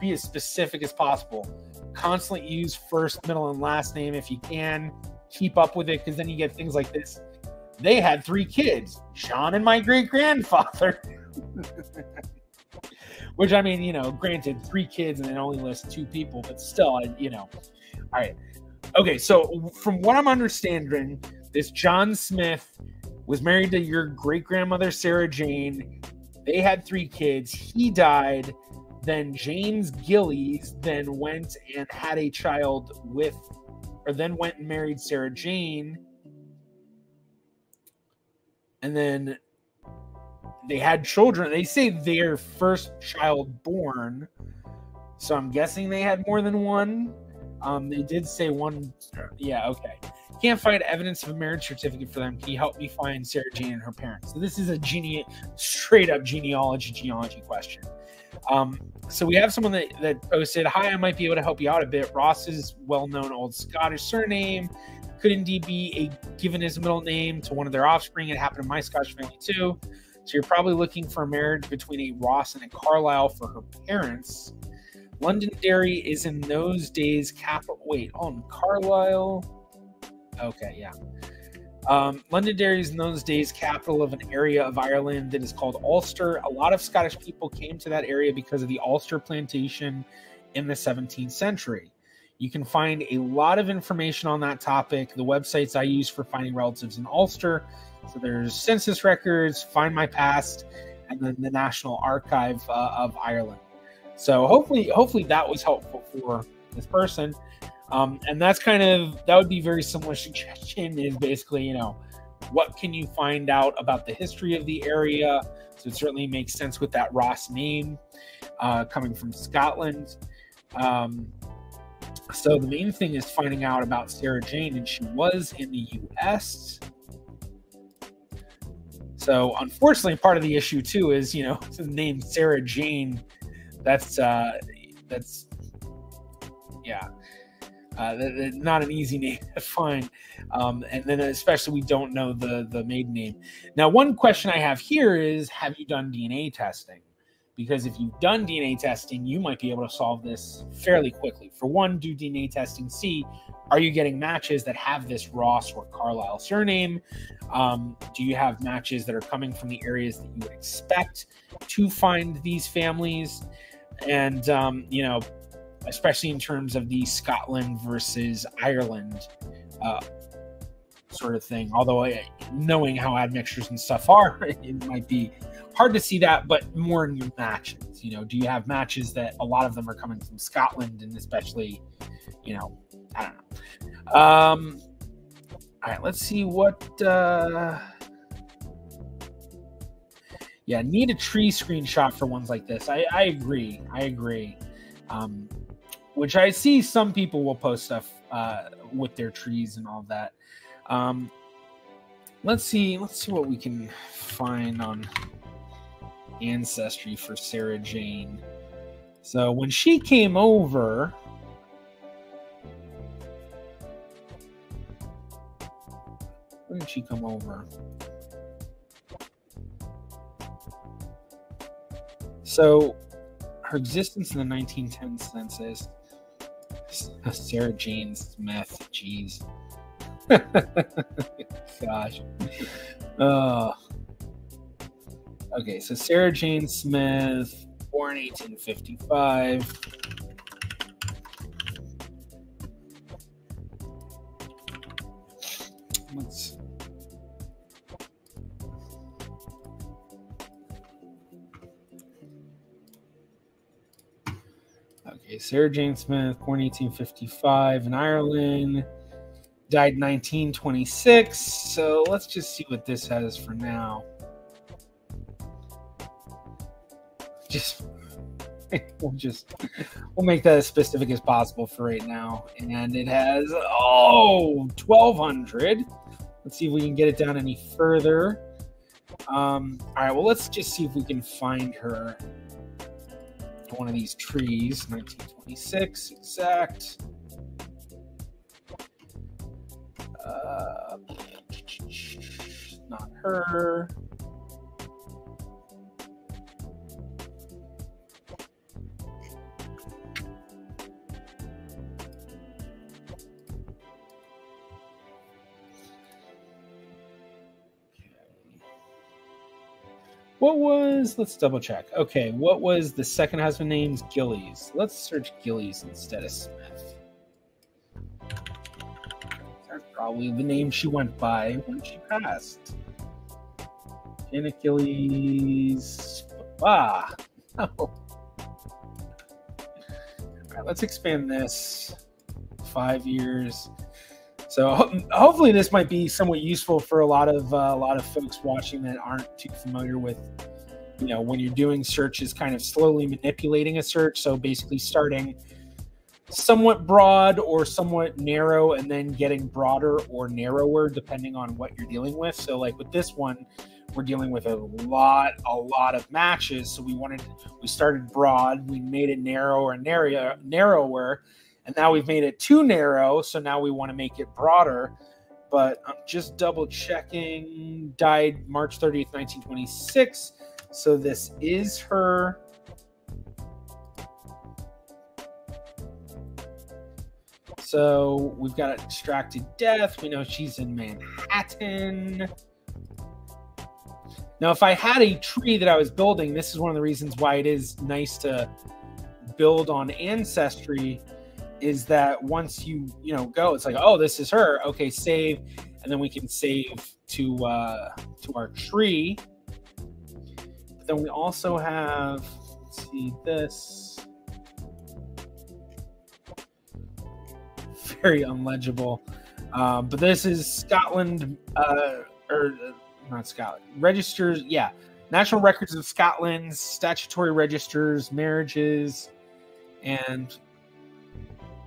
be as specific as possible. Constantly use first, middle, and last name if you can. Keep up with it because then you get things like this. They had three kids, Sean and my great grandfather. *laughs* Which I mean, you know, granted, three kids and it only lists two people, but still, you know. All right. Okay, so from what I'm understanding, this John Smith was married to your great grandmother Sarah Jane. They had three kids. He died. Then James Gillies then went and had a child with, or then went and married Sarah Jane. And then they had children. They say their first child born. So I'm guessing they had more than one. Um, they did say one. Yeah, okay. Can't find evidence of a marriage certificate for them. Can you help me find Sarah Jane and her parents? So this is a gene, straight up genealogy genealogy question. Um, so we have someone that, that posted, "Hi, I might be able to help you out a bit. Ross's well-known old Scottish surname could indeed be a given his middle name to one of their offspring. It happened in my Scottish family too. So you're probably looking for a marriage between a Ross and a Carlisle for her parents. Londonderry is in those days capital. Wait, on Carlisle. Okay, yeah. Um, Londonderry is in those days capital of an area of Ireland that is called Ulster. A lot of Scottish people came to that area because of the Ulster plantation in the 17th century. You can find a lot of information on that topic. The websites I use for finding relatives in Ulster so there's census records, Find My Past, and then the National Archive uh, of Ireland. So hopefully, hopefully that was helpful for this person. Um, and that's kind of that would be very similar *laughs* suggestion is basically, you know, what can you find out about the history of the area? So it certainly makes sense with that Ross name uh, coming from Scotland. Um, so the main thing is finding out about Sarah Jane, and she was in the U.S. So unfortunately, part of the issue too is you know *laughs* the name Sarah Jane. That's uh, that's yeah. Uh, not an easy *laughs* name to find, um, and then especially we don't know the the maiden name. Now, one question I have here is: Have you done DNA testing? Because if you've done DNA testing, you might be able to solve this fairly quickly. For one, do DNA testing. See, are you getting matches that have this Ross or Carlisle surname? Um, do you have matches that are coming from the areas that you would expect to find these families? And um, you know, especially in terms of the Scotland versus Ireland uh, sort of thing. Although I, knowing how admixtures and stuff are, *laughs* it might be hard to see that, but more in your matches. You know, do you have matches that a lot of them are coming from Scotland and especially, you know, I don't know. Um, all right, let's see what. Uh, yeah, need a tree screenshot for ones like this. I, I agree. I agree. Um, which I see some people will post stuff uh, with their trees and all that. Um, let's see. Let's see what we can find on ancestry for Sarah Jane. So when she came over, when did she come over? So her existence in the 1910 census *laughs* Sarah Jane Smith. Jeez. *laughs* Gosh. Uh, okay, so Sarah Jane Smith, born 1855. Let's Okay, Sarah Jane Smith, born 1855 in Ireland, died 1926. So let's just see what this has for now. Just *laughs* we'll just we'll make that as specific as possible for right now. And it has oh 1200. Let's see if we can get it down any further. Um, all right, well, let's just see if we can find her one of these trees, 1926 exact. Uh, not her. What was, let's double check. Okay, what was the second husband name's Gillies? Let's search Gillies instead of Smith. That's probably the name she went by when she passed. Janet Gillies. Ah. *laughs* All right, let's expand this. Five years. So hopefully this might be somewhat useful for a lot of uh, a lot of folks watching that aren't too familiar with you know when you're doing searches kind of slowly manipulating a search. So basically starting somewhat broad or somewhat narrow and then getting broader or narrower depending on what you're dealing with. So like with this one we're dealing with a lot a lot of matches. So we wanted we started broad. We made it narrower and narrower narrower and now we've made it too narrow, so now we want to make it broader. But I'm just double checking. Died March 30th, 1926. So this is her. So we've got extracted death. We know she's in Manhattan. Now, if I had a tree that I was building, this is one of the reasons why it is nice to build on Ancestry is that once you you know go, it's like oh this is her. Okay, save, and then we can save to uh, to our tree. But then we also have let's see this very unlegible. Um, but this is Scotland, uh, or uh, not Scotland, registers, yeah, National Records of Scotland's statutory registers, marriages, and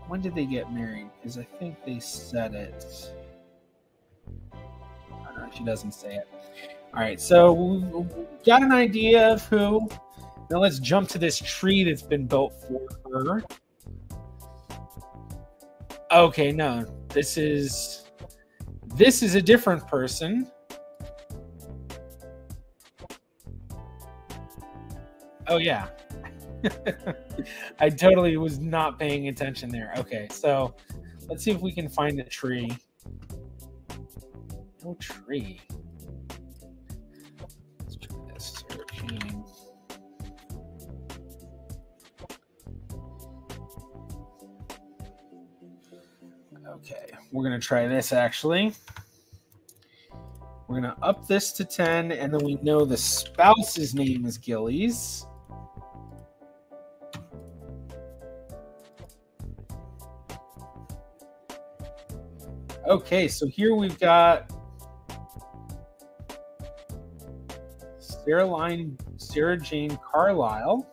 when did they get married? Because I think they said it. I don't know, she doesn't say it. All right, so we've got an idea of who. Now let's jump to this tree that's been built for her. Okay, no, this is this is a different person. Oh yeah. *laughs* I totally was not paying attention there. Okay, so let's see if we can find a tree. No tree. Let's try this. Searching. Okay, we're gonna try this actually. We're gonna up this to 10, and then we know the spouse's name is Gillies. Okay, so here we've got Sarah Line, Sarah Jane Carlisle,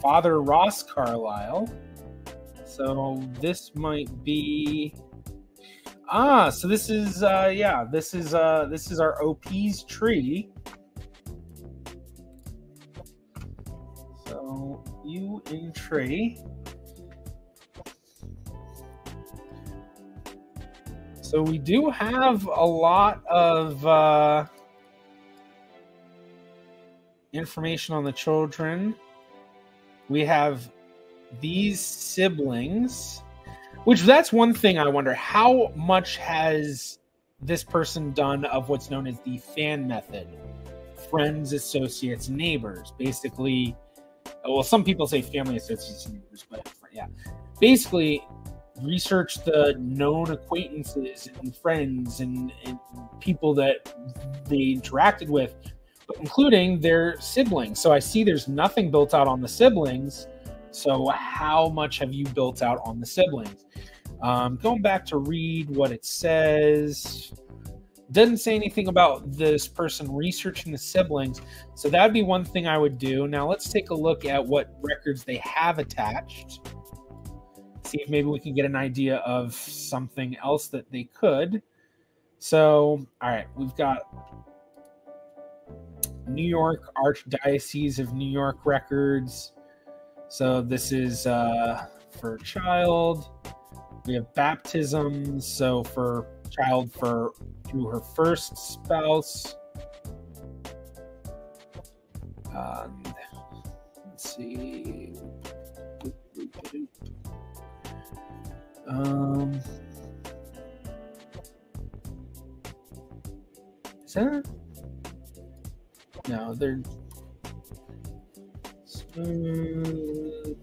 Father Ross Carlisle. So this might be ah. So this is uh, yeah. This is uh, this is our OP's tree. So you in tree. So we do have a lot of uh, information on the children. We have these siblings, which that's one thing I wonder how much has this person done of what's known as the fan method friends, associates, neighbors. Basically, well, some people say family, associates, neighbors, but yeah, basically research the known acquaintances and friends and, and people that they interacted with, including their siblings. So I see there's nothing built out on the siblings. So how much have you built out on the siblings? Um, going back to read what it says, doesn't say anything about this person researching the siblings. So that'd be one thing I would do. Now let's take a look at what records they have attached see if maybe we can get an idea of something else that they could. So, all right, we've got New York Archdiocese of New York records. So this is uh, for child. We have baptisms. So for child for through her first spouse. Um, let's see. Um, is that? No, they're smooth.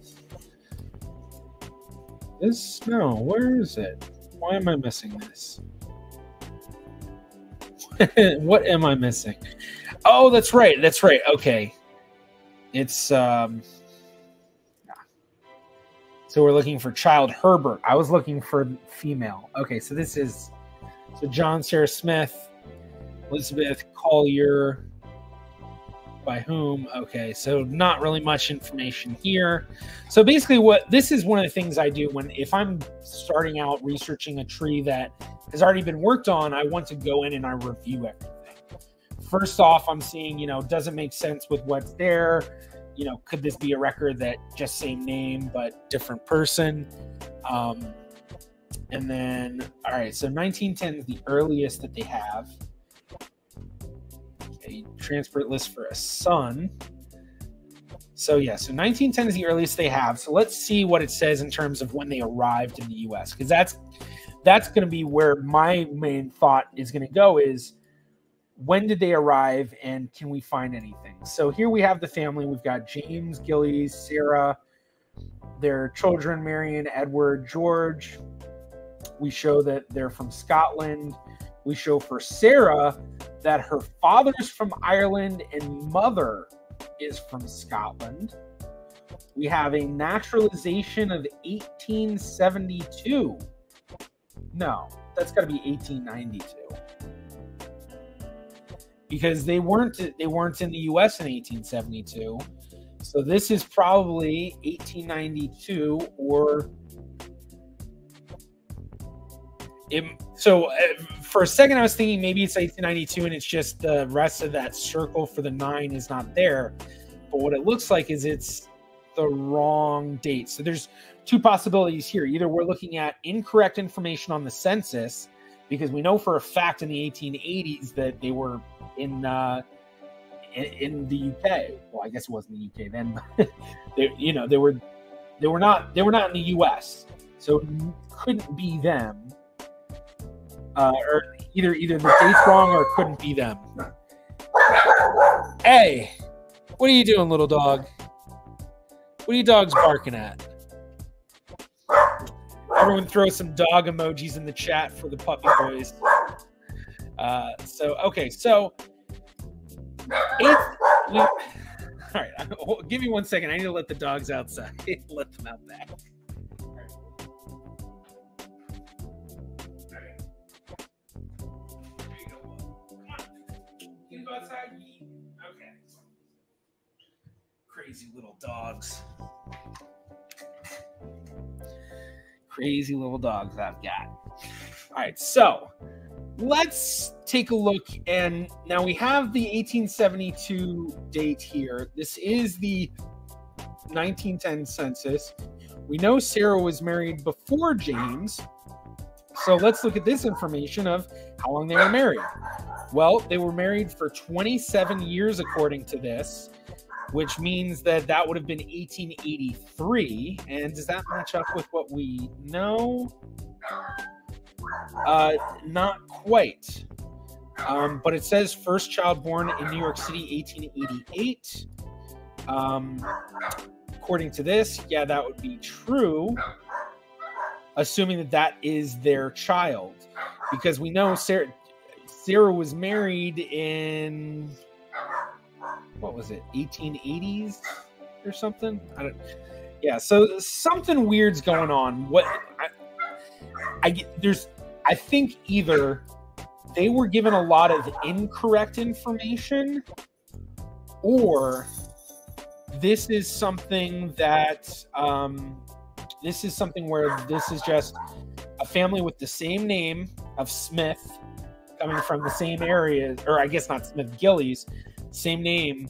This no, where is it? Why am I missing this? *laughs* what am I missing? Oh, that's right. That's right. Okay. It's um so we're looking for child Herbert. I was looking for female. Okay, so this is so John Sarah Smith, Elizabeth Collier. By whom? Okay, so not really much information here. So basically, what this is one of the things I do when if I'm starting out researching a tree that has already been worked on, I want to go in and I review everything. First off, I'm seeing, you know, does it make sense with what's there? You know, could this be a record that just same name but different person? Um, and then, all right, so 1910 is the earliest that they have. A transport list for a son. So yeah, so 1910 is the earliest they have. So let's see what it says in terms of when they arrived in the U.S. because that's that's going to be where my main thought is going to go. Is when did they arrive and can we find anything? So here we have the family. We've got James, Gillies, Sarah, their children, Marion, Edward, George. We show that they're from Scotland. We show for Sarah that her father's from Ireland and mother is from Scotland. we have a naturalization of 1872. No, that's got to be 1892 because they weren't they weren't in the U.S. in 1872. So this is probably 1892 or it, so uh, for a second I was thinking maybe it's 1892 and it's just the rest of that circle for the 9 is not there. But what it looks like is it's the wrong date. So there's two possibilities here. Either we're looking at incorrect information on the census because we know for a fact in the 1880s that they were in uh, in, in, the UK. Well, I guess it wasn't the UK then. *laughs* they, you know, they were they were not they were not in the US, so couldn't be them. Uh, or either either the date's wrong or it couldn't be them. Hey, what are you doing, little dog? What are you dogs barking at? Everyone throw some dog emojis in the chat for the puppy boys. Uh, so okay, so eighth, all right, *laughs* give me one second. I need to let the dogs outside. *laughs* let them out back. Okay. Crazy little dogs. Crazy little dogs I've got. All right, so let's take a look. And now we have the 1872 date here. This is the 1910 census. We know Sarah was married before James. So let's look at this information of how long they were married. Well, they were married for 27 years, according to this, which means that that would have been 1883. And does that match up with what we know? Uh, not quite. Um, but it says first child born in New York City, 1888. Um, according to this, yeah, that would be true, assuming that that is their child, because we know Sarah, Sarah was married in what was it, 1880s or something? I don't. Yeah, so something weird's going on. What I, I there's I think either they were given a lot of incorrect information or this is something that um, this is something where this is just a family with the same name of Smith coming from the same area, or I guess not Smith Gillies, same name.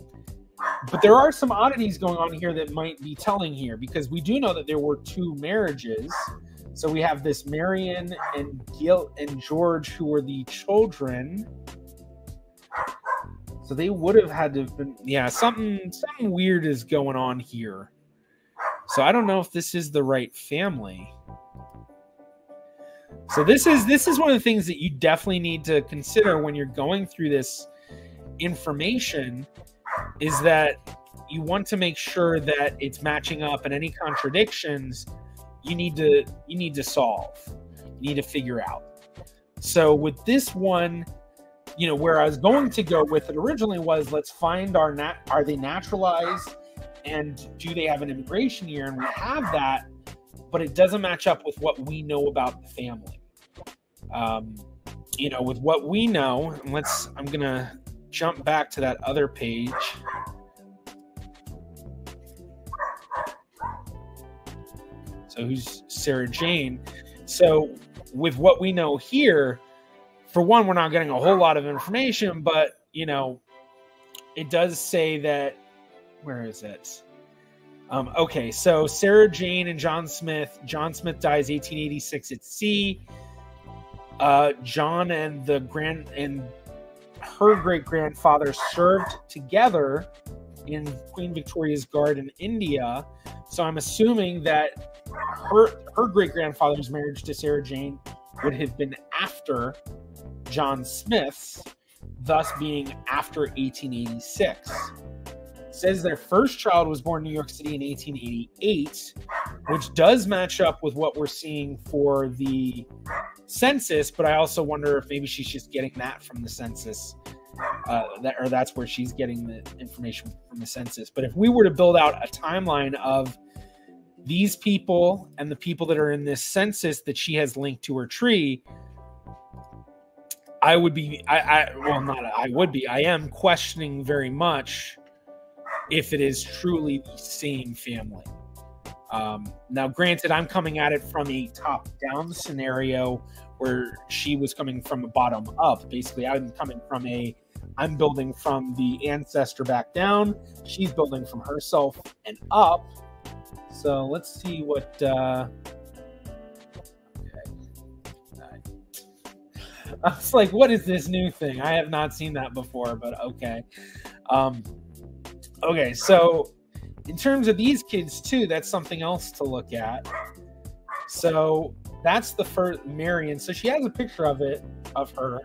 But there are some oddities going on here that might be telling here because we do know that there were two marriages so we have this Marion and Gil and George who were the children. So they would have had to have been yeah, something something weird is going on here. So I don't know if this is the right family. So this is this is one of the things that you definitely need to consider when you're going through this information is that you want to make sure that it's matching up and any contradictions you need to you need to solve you need to figure out. So with this one you know where i was going to go with it originally was let's find our nat are they naturalized and do they have an immigration year? And we have that but it doesn't match up with what we know about the family. Um, you know with what we know let's i'm gonna jump back to that other page So who's Sarah Jane? So with what we know here, for one, we're not getting a whole lot of information, but you know, it does say that where is it? Um, okay, so Sarah Jane and John Smith. John Smith dies 1886 at sea. Uh, John and the grand and her great grandfather served together in Queen Victoria's Guard in India. So I'm assuming that her her great grandfather's marriage to Sarah Jane would have been after John Smith's, thus being after 1886. Says their first child was born in New York City in 1888, which does match up with what we're seeing for the census, but I also wonder if maybe she's just getting that from the census uh, that or that's where she's getting the information from the census. But if we were to build out a timeline of these people and the people that are in this census that she has linked to her tree, I would be, I, I well, not I would be, I am questioning very much if it is truly the same family. Um, now, granted, I'm coming at it from a top down scenario where she was coming from a bottom up. Basically, I'm coming from a I'm building from the ancestor back down. She's building from herself and up. So let's see what. Uh. *laughs* I was like, what is this new thing? I have not seen that before, but okay. Um, okay, so in terms of these kids, too, that's something else to look at. So that's the first Marion. So she has a picture of it, of her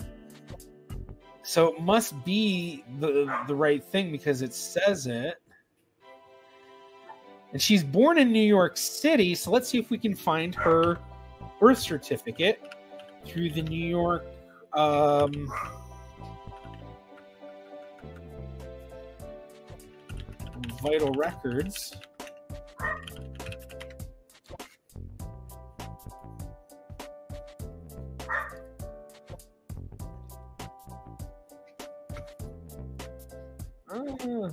so it must be the the right thing because it says it. And she's born in New York City, so let's see if we can find her birth certificate through the New York um, vital records. Uh,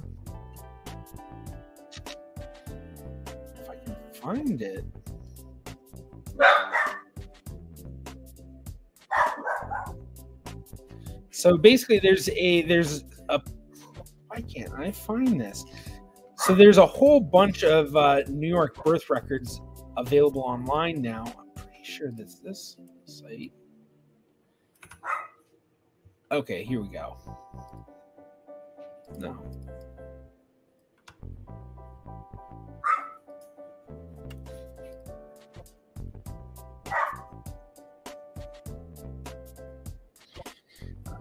if I can find it. So basically, there's a there's a why can't I find this? So there's a whole bunch of uh, New York birth records available online now. I'm pretty sure that's this site. Okay, here we go. No.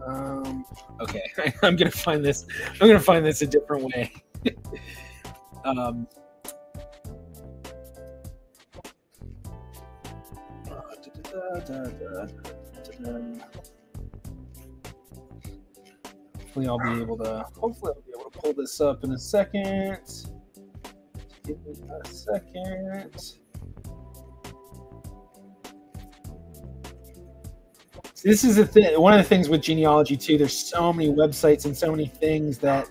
Um, okay, *laughs* I'm gonna find this. I'm gonna find this a different way. *laughs* um, hopefully I'll be able to hopefully I'll be able to pull this up in a second. Give me a second. This is the thing. One of the things with genealogy too. There's so many websites and so many things that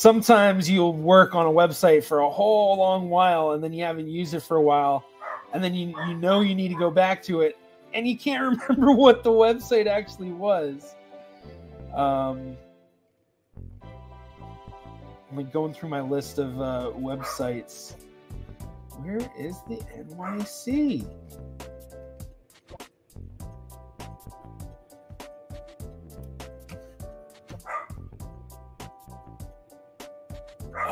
sometimes you'll work on a website for a whole long while and then you haven't used it for a while, and then you you know you need to go back to it and you can't *laughs* remember what the website actually was. Um, I'm going through my list of uh, websites. Where is the NYC?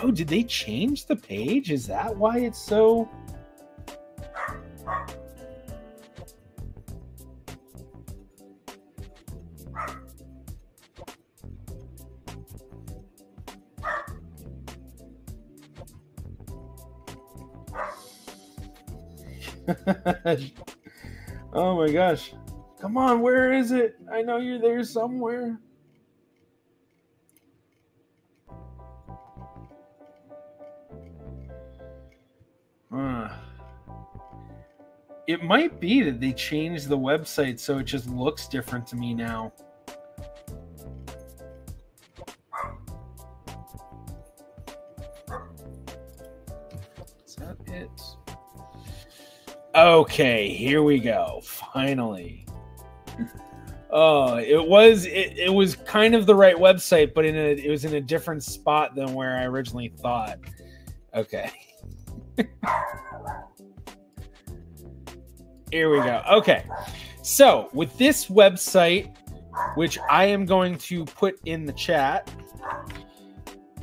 Oh, did they change the page? Is that why it's so *laughs* oh my gosh. Come on, where is it? I know you're there somewhere. It might be that they changed the website so it just looks different to me now. Is That it's Okay, here we go. Finally. Oh, it was it, it was kind of the right website, but in a it was in a different spot than where I originally thought. Okay. *laughs* Here we go. Okay. So, with this website, which I am going to put in the chat,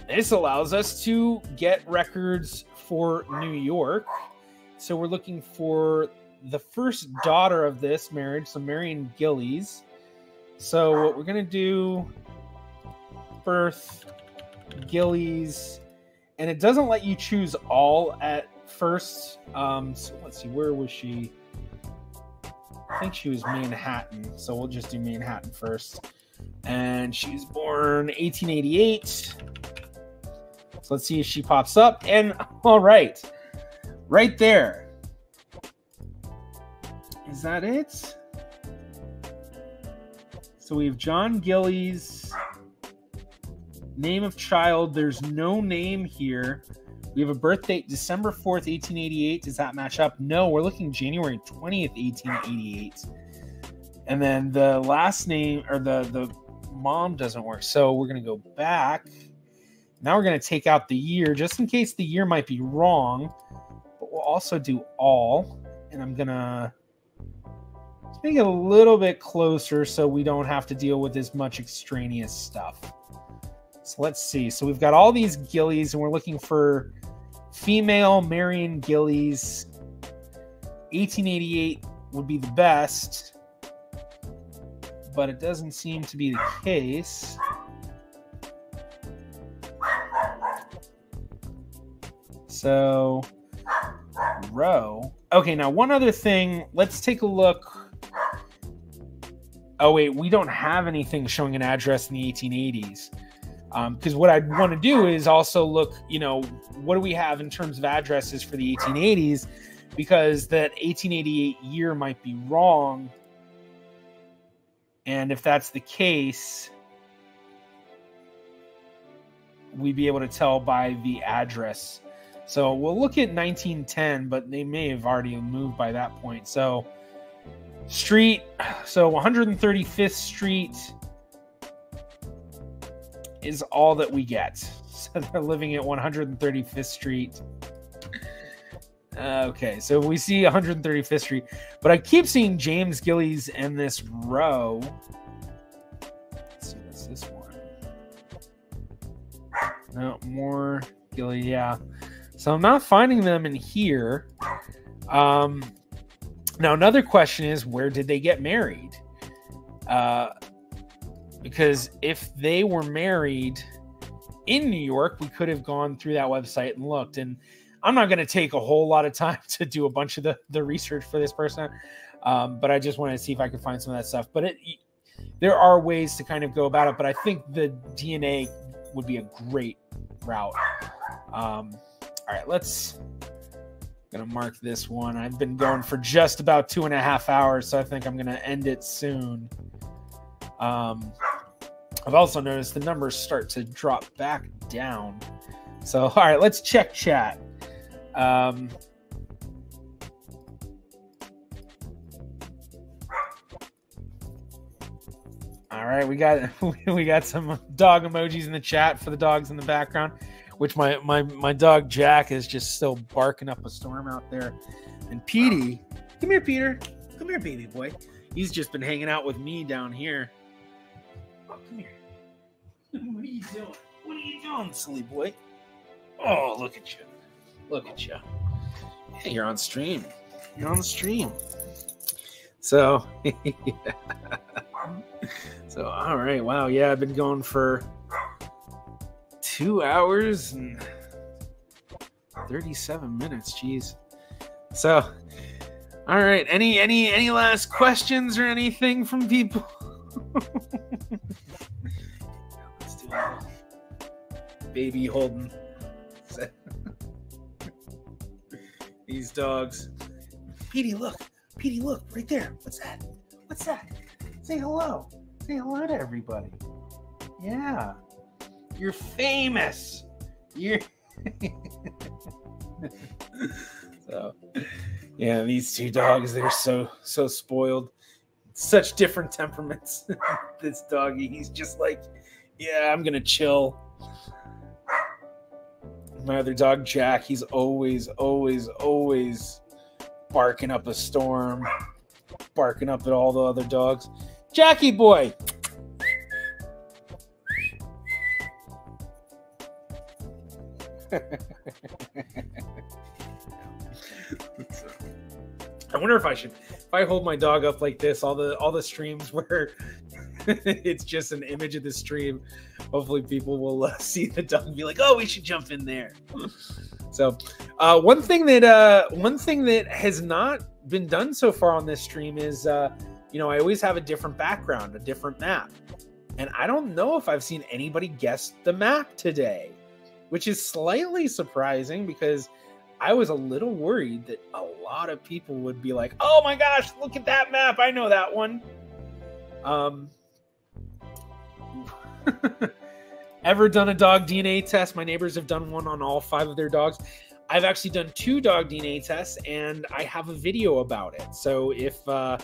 this allows us to get records for New York so we're looking for the first daughter of this marriage, so Marion Gillies. So what we're gonna do, birth, Gillies, and it doesn't let you choose all at first. Um, so let's see, where was she? I think she was Manhattan, so we'll just do Manhattan first. and she was born 1888. So let's see if she pops up. And *laughs* all right, right there. Is that it? So we have John Gillies, name of child. There's no name here. We have a birth date December 4th, 1888. Does that match up? No, we're looking January 20th, 1888. And then the last name or the the mom doesn't work. So we're going to go back. Now we're going to take out the year just in case the year might be wrong. But we'll also do all. And I'm going to make it a little bit closer so we don't have to deal with as much extraneous stuff. So let's see. So we've got all these gillies and we're looking for female Marion Gillies. 1888 would be the best but it doesn't seem to be the case. So, row. Okay, now one other thing. Let's take a look. Oh, wait, we don't have anything showing an address in the 1880s. Because um, what I'd want to do is also look, you know, what do we have in terms of addresses for the 1880s? Because that 1888 year might be wrong and if that's the case, we'd be able to tell by the address. So we'll look at 1910, but they may have already moved by that point. So, street, so 135th Street is all that we get. *laughs* So they're living at 135th Street. Okay, so we see 135th Street, but I keep seeing James Gillies in this row. Let's see, what's this one? No, more Gilly, yeah. So I'm not finding them in here. Um, now another question is, where did they get married? Uh, because if they were married in New York, we could have gone through that website and looked and I'm not going to take a whole lot of time *laughs* to do a bunch of the, the research for this person, um, but I just wanted to see if I could find some of that stuff. But it, there are ways to kind of go about it, but I think the DNA would be a great route. Um, all right, let's gonna mark this one. I've been going for just about two and a half hours, so I think I'm gonna end it soon. Um, I've also noticed the numbers start to drop back down. So, *laughs* all right, let's check chat. Um, all right, we got *laughs* we got some dog emojis in the chat for the dogs in the background, which my my my dog Jack is just still barking up a storm out there. And Petey, come here, Peter, come here, baby boy. He's just been hanging out with me down here. Oh, come here. Are you doing? What are you doing, silly boy? Oh, look at you. Look at you. Yeah, you're on stream. You're on the stream. So, *laughs* so all right. Wow. Yeah, I've been going for two hours and 37 minutes. Jeez. So, all right. Any any any last questions or anything from people? *laughs* Baby Holden. These dogs. Petey, look. Petey, look. Right there. What's that? What's that? Say hello. Say hello to everybody. Yeah. You're famous. You're. *laughs* so, yeah, these two dogs, they're so, so spoiled. Such different temperaments. *laughs* this doggy, he's just like, yeah, I'm going to chill my other dog Jack, he's always, always, always barking up a storm, barking up at all the other dogs. Jackie boy. I wonder if I should if I hold my dog up like this, all the all the streams where *laughs* it's just an image of the stream. Hopefully, people will uh, *laughs* see the dog and be like, "Oh, we should jump in there." so, uh, one thing that uh, one thing that has not been done so far on this stream is, uh, you know, I always have a different background, a different map. And I don't know if I've seen anybody guess the map today, which is slightly surprising because I was a little worried that a lot of people would be like, "Oh my gosh, look at that map! I know that one." Um, *laughs* ever done a dog DNA test? My neighbors have done one on all five of their dogs. I've actually done two dog DNA tests, and I have a video about it. So if uh,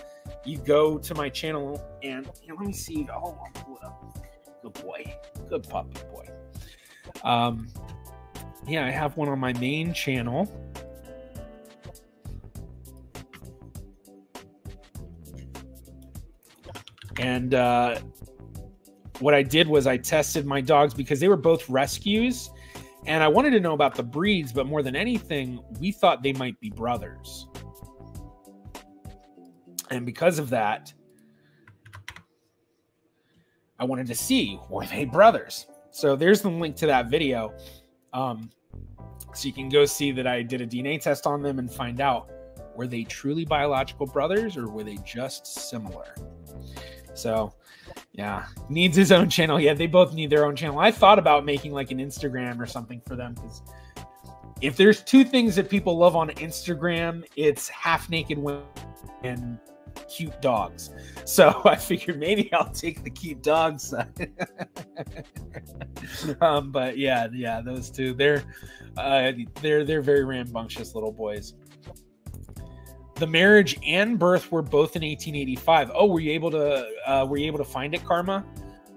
you go to my channel and let me see, oh. Good boy, good puppy boy. Um, yeah, I have one on my main channel. And uh, what I did was I tested my dogs because they were both rescues. And I wanted to know about the breeds, but more than anything, we thought they might be brothers. And because of that, I wanted to see were they brothers. So there's the link to that video. Um, so you can go see that I did a DNA test on them and find out were they truly biological brothers or were they just similar? So, yeah, needs his own channel. Yeah, they both need their own channel. I thought about making like an Instagram or something for them because if there's two things that people love on Instagram, it's half naked women and cute dogs. So *laughs* I figured maybe I'll take the cute dogs. *laughs* um, but yeah, yeah, those two, they're uh, they're they're very rambunctious little boys. The marriage and birth were both in 1885. Oh, were you able to uh, were you able to find it, Karma?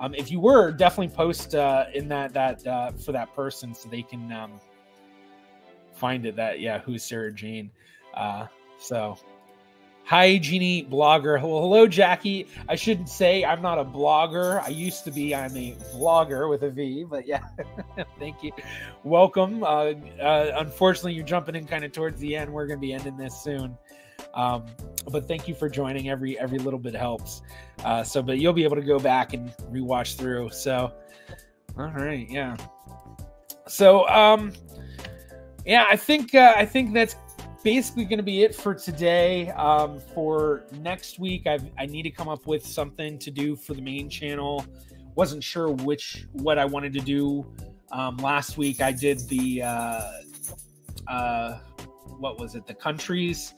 Um, if you were, definitely post uh, in that that uh, for that person so they can um, find it. That yeah, who's Sarah Jane? Uh, so Hi, Genie blogger. Well, hello, Jackie. I shouldn't say I'm not a blogger. I used to be. I'm a vlogger with a V, but yeah, *laughs* thank you. Welcome. Uh, uh, unfortunately, you're jumping in kind of towards the end. We're going to be ending this soon. Um, but thank you for joining. Every every little bit helps. Uh, so, but you'll be able to go back and rewatch through. So, all right, yeah. So, um, yeah, I think uh, I think that's basically going to be it for today. Um, for next week, I've, I need to come up with something to do for the main channel. Wasn't sure which what I wanted to do. Um, last week, I did the uh, uh, what was it? The countries,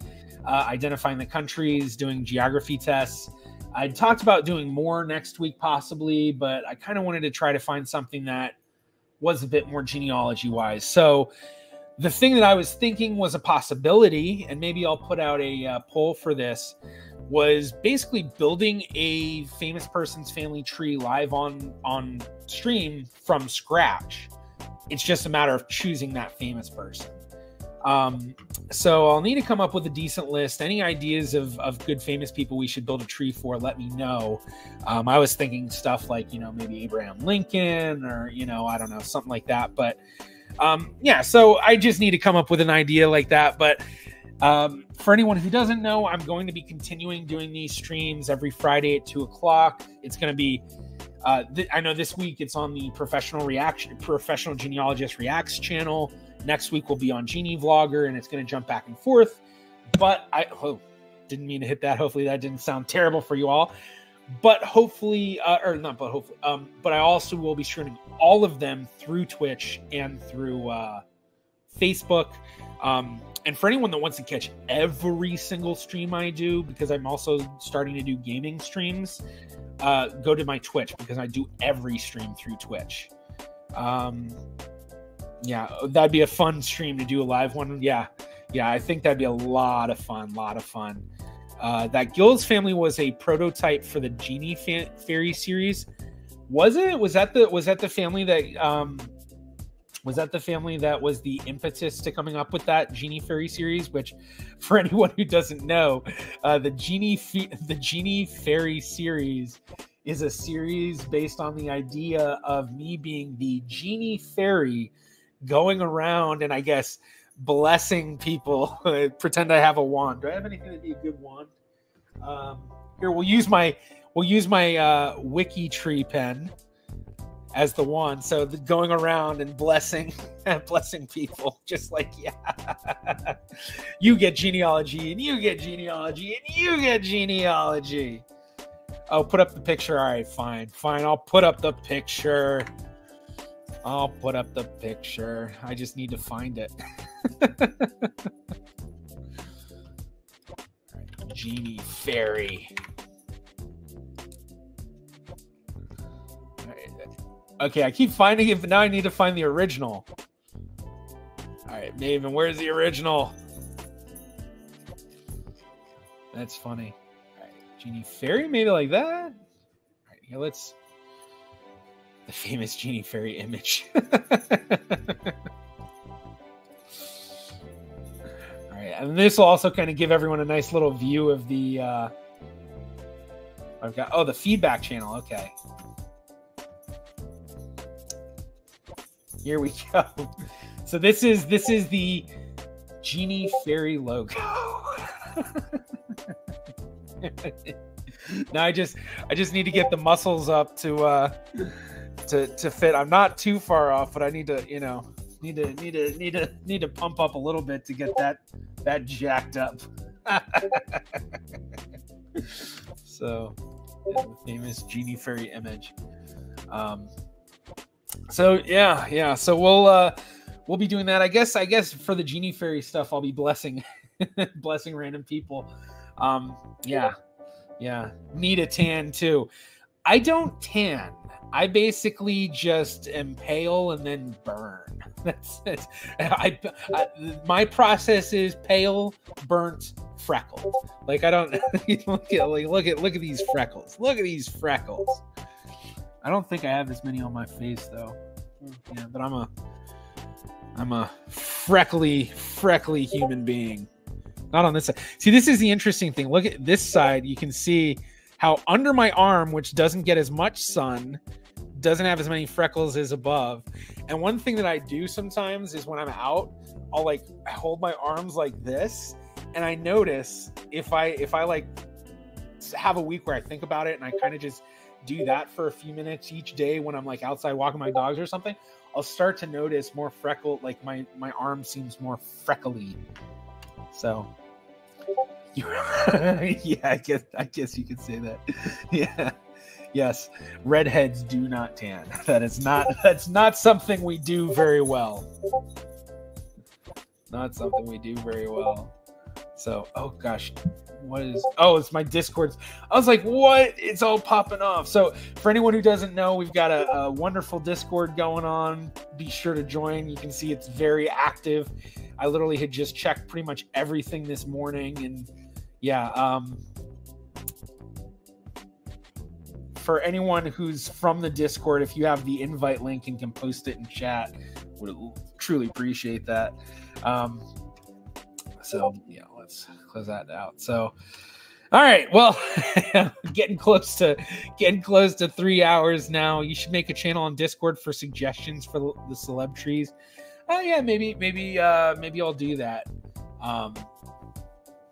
uh, identifying the countries, doing geography tests. I talked about doing more next week, possibly, but I kind of wanted to try to find something that was a bit more genealogy wise. So the thing that I was thinking was a possibility, and maybe I'll put out a uh, poll for this, was basically building a famous person's family tree live on on stream from scratch. It's just a matter of choosing that famous person. Um, so I'll need to come up with a decent list. Any ideas of, of good famous people we should build a tree for, let me know. Um, I was thinking stuff like, you know, maybe Abraham Lincoln or, you know, I don't know, something like that. But um, yeah, so I just need to come up with an idea like that. But um, for anyone who doesn't know, I'm going to be continuing doing these streams every Friday at two o'clock. It's going to be. Uh, th- I know this week it's on the professional reaction, professional genealogist reacts channel. Next week will be on GeneaVlogger, and it's going to jump back and forth. But I oh, didn't mean to hit that. Hopefully that didn't sound terrible for you all but hopefully, uh, or not, but hopefully, um, but I also will be streaming all of them through Twitch and through uh, Facebook. Um, and for anyone that wants to catch every single stream I do, because I'm also starting to do gaming streams, uh, go to my Twitch because I do every stream through Twitch. Um, yeah, that'd be a fun stream to do a live one. Yeah, yeah, I think that'd be a lot of fun, lot of fun. Uh, that Gills family was a prototype for the Genie fa- Fairy series. Was it? Was that the was that the family that um, was that the family that was the impetus to coming up with that Genie Fairy series? Which, *laughs* for anyone who doesn't know, uh, the Genie the Genie Fairy series is a series based on the idea of me being the Genie Fairy going around and I guess blessing people. *laughs* Pretend I have a wand. Do I have anything to be a good wand? Um, here we'll use my we'll use my uh, WikiTree pen as the wand. So the, going around and blessing *laughs* blessing people, *laughs* just like yeah, you get genealogy and you get genealogy and you get genealogy. Oh, put up the picture. All right, fine, fine. I'll put up the picture. I'll put up the picture. I just need to find it. *laughs* Genie Fairy. Okay, I keep finding it, but now I need to find the original. All right, Maven, where's the original? That's funny. All right, Genie Fairy, maybe like that. All right, here, let's. The famous Genie Fairy image. *laughs* All right, and this will also kind of give everyone a nice little view of the. Uh, I've got oh the feedback channel. Okay. Here we *laughs* go. So this is this is the Genie Fairy logo. *laughs* now I just I just need to get the muscles up to uh to to fit. I'm not too far off, but I need to, you know, need to need to need to need to pump up a little bit to get that that jacked up. *laughs* so famous genie fairy image. Um so yeah, yeah. So we'll uh we'll be doing that. I guess I guess for the genie fairy stuff I'll be blessing *laughs* blessing random people um, yeah, yeah. Need a tan too. I don't tan. I basically just impale and then burn. *laughs* That's it. I, I my process is pale, burnt, freckled. Like I don't *laughs* look at like look at look at these freckles. Look at these freckles. I don't think I have as many on my face though. Hmm. Yeah, but I'm a I'm a freckly, freckly human being. Not on this side. See, this is the interesting thing. Look at this side. You can see how under my arm, which doesn't get as much sun, doesn't have as many freckles as above. And one thing that I do sometimes is when I'm out, I'll like hold my arms like this, and I notice if I if I like have a week where I think about it and I kind of just do that for a few minutes each day when I'm like outside walking my dogs or something, I'll start to notice more freckle like my my arm seems more freckly. So *laughs* yeah, I guess I guess you could say that. *laughs* yeah. Yes. Redheads do not tan. *laughs* That is not that's not something we do very well. Not something we do very well. So, oh gosh, what is oh it's my discords i was like what it's all popping off so for anyone who doesn't know we've got a, a, wonderful discord going on be sure to join you can see it's very active i literally had just checked pretty much everything this morning and yeah, um, for anyone who's from the Discord, if you have the invite link and can post it in chat, would truly appreciate that. Um, so yeah, let's close that out. So, all right, well, *laughs* getting close to getting close to three hours now. You should make a channel on Discord for suggestions for the celeb trees. Oh yeah, maybe maybe uh, maybe I'll do that. Um,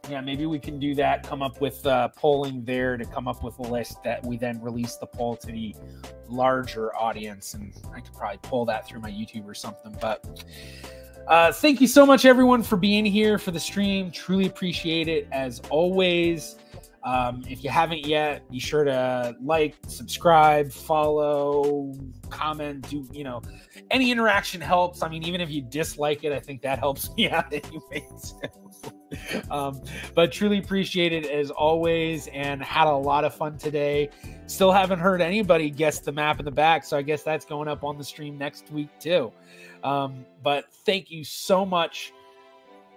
yeah, maybe we can do that. Come up with uh, polling there to come up with a list that we then release the poll to the larger audience, and I could probably pull that through my YouTube or something. But uh, thank you so much, everyone, for being here for the stream. Truly appreciate it as always. Um, if you haven't yet, be sure to like, subscribe, follow, comment. Do you know any interaction helps? I mean, even if you dislike it, I think that helps *laughs* me out anyway. um, but truly appreciate it as always, and had a lot of fun today. Still haven't heard anybody guess the map in the back, so I guess that's going up on the stream next week too. Um, but thank you so much.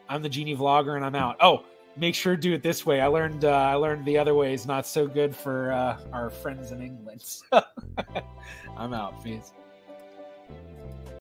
I'm the GeneaVlogger, and I'm out. Oh make sure to do it this way. I learned uh, I learned the other way is not so good for uh, our friends in England. *laughs* So *laughs* I'm out. Peace.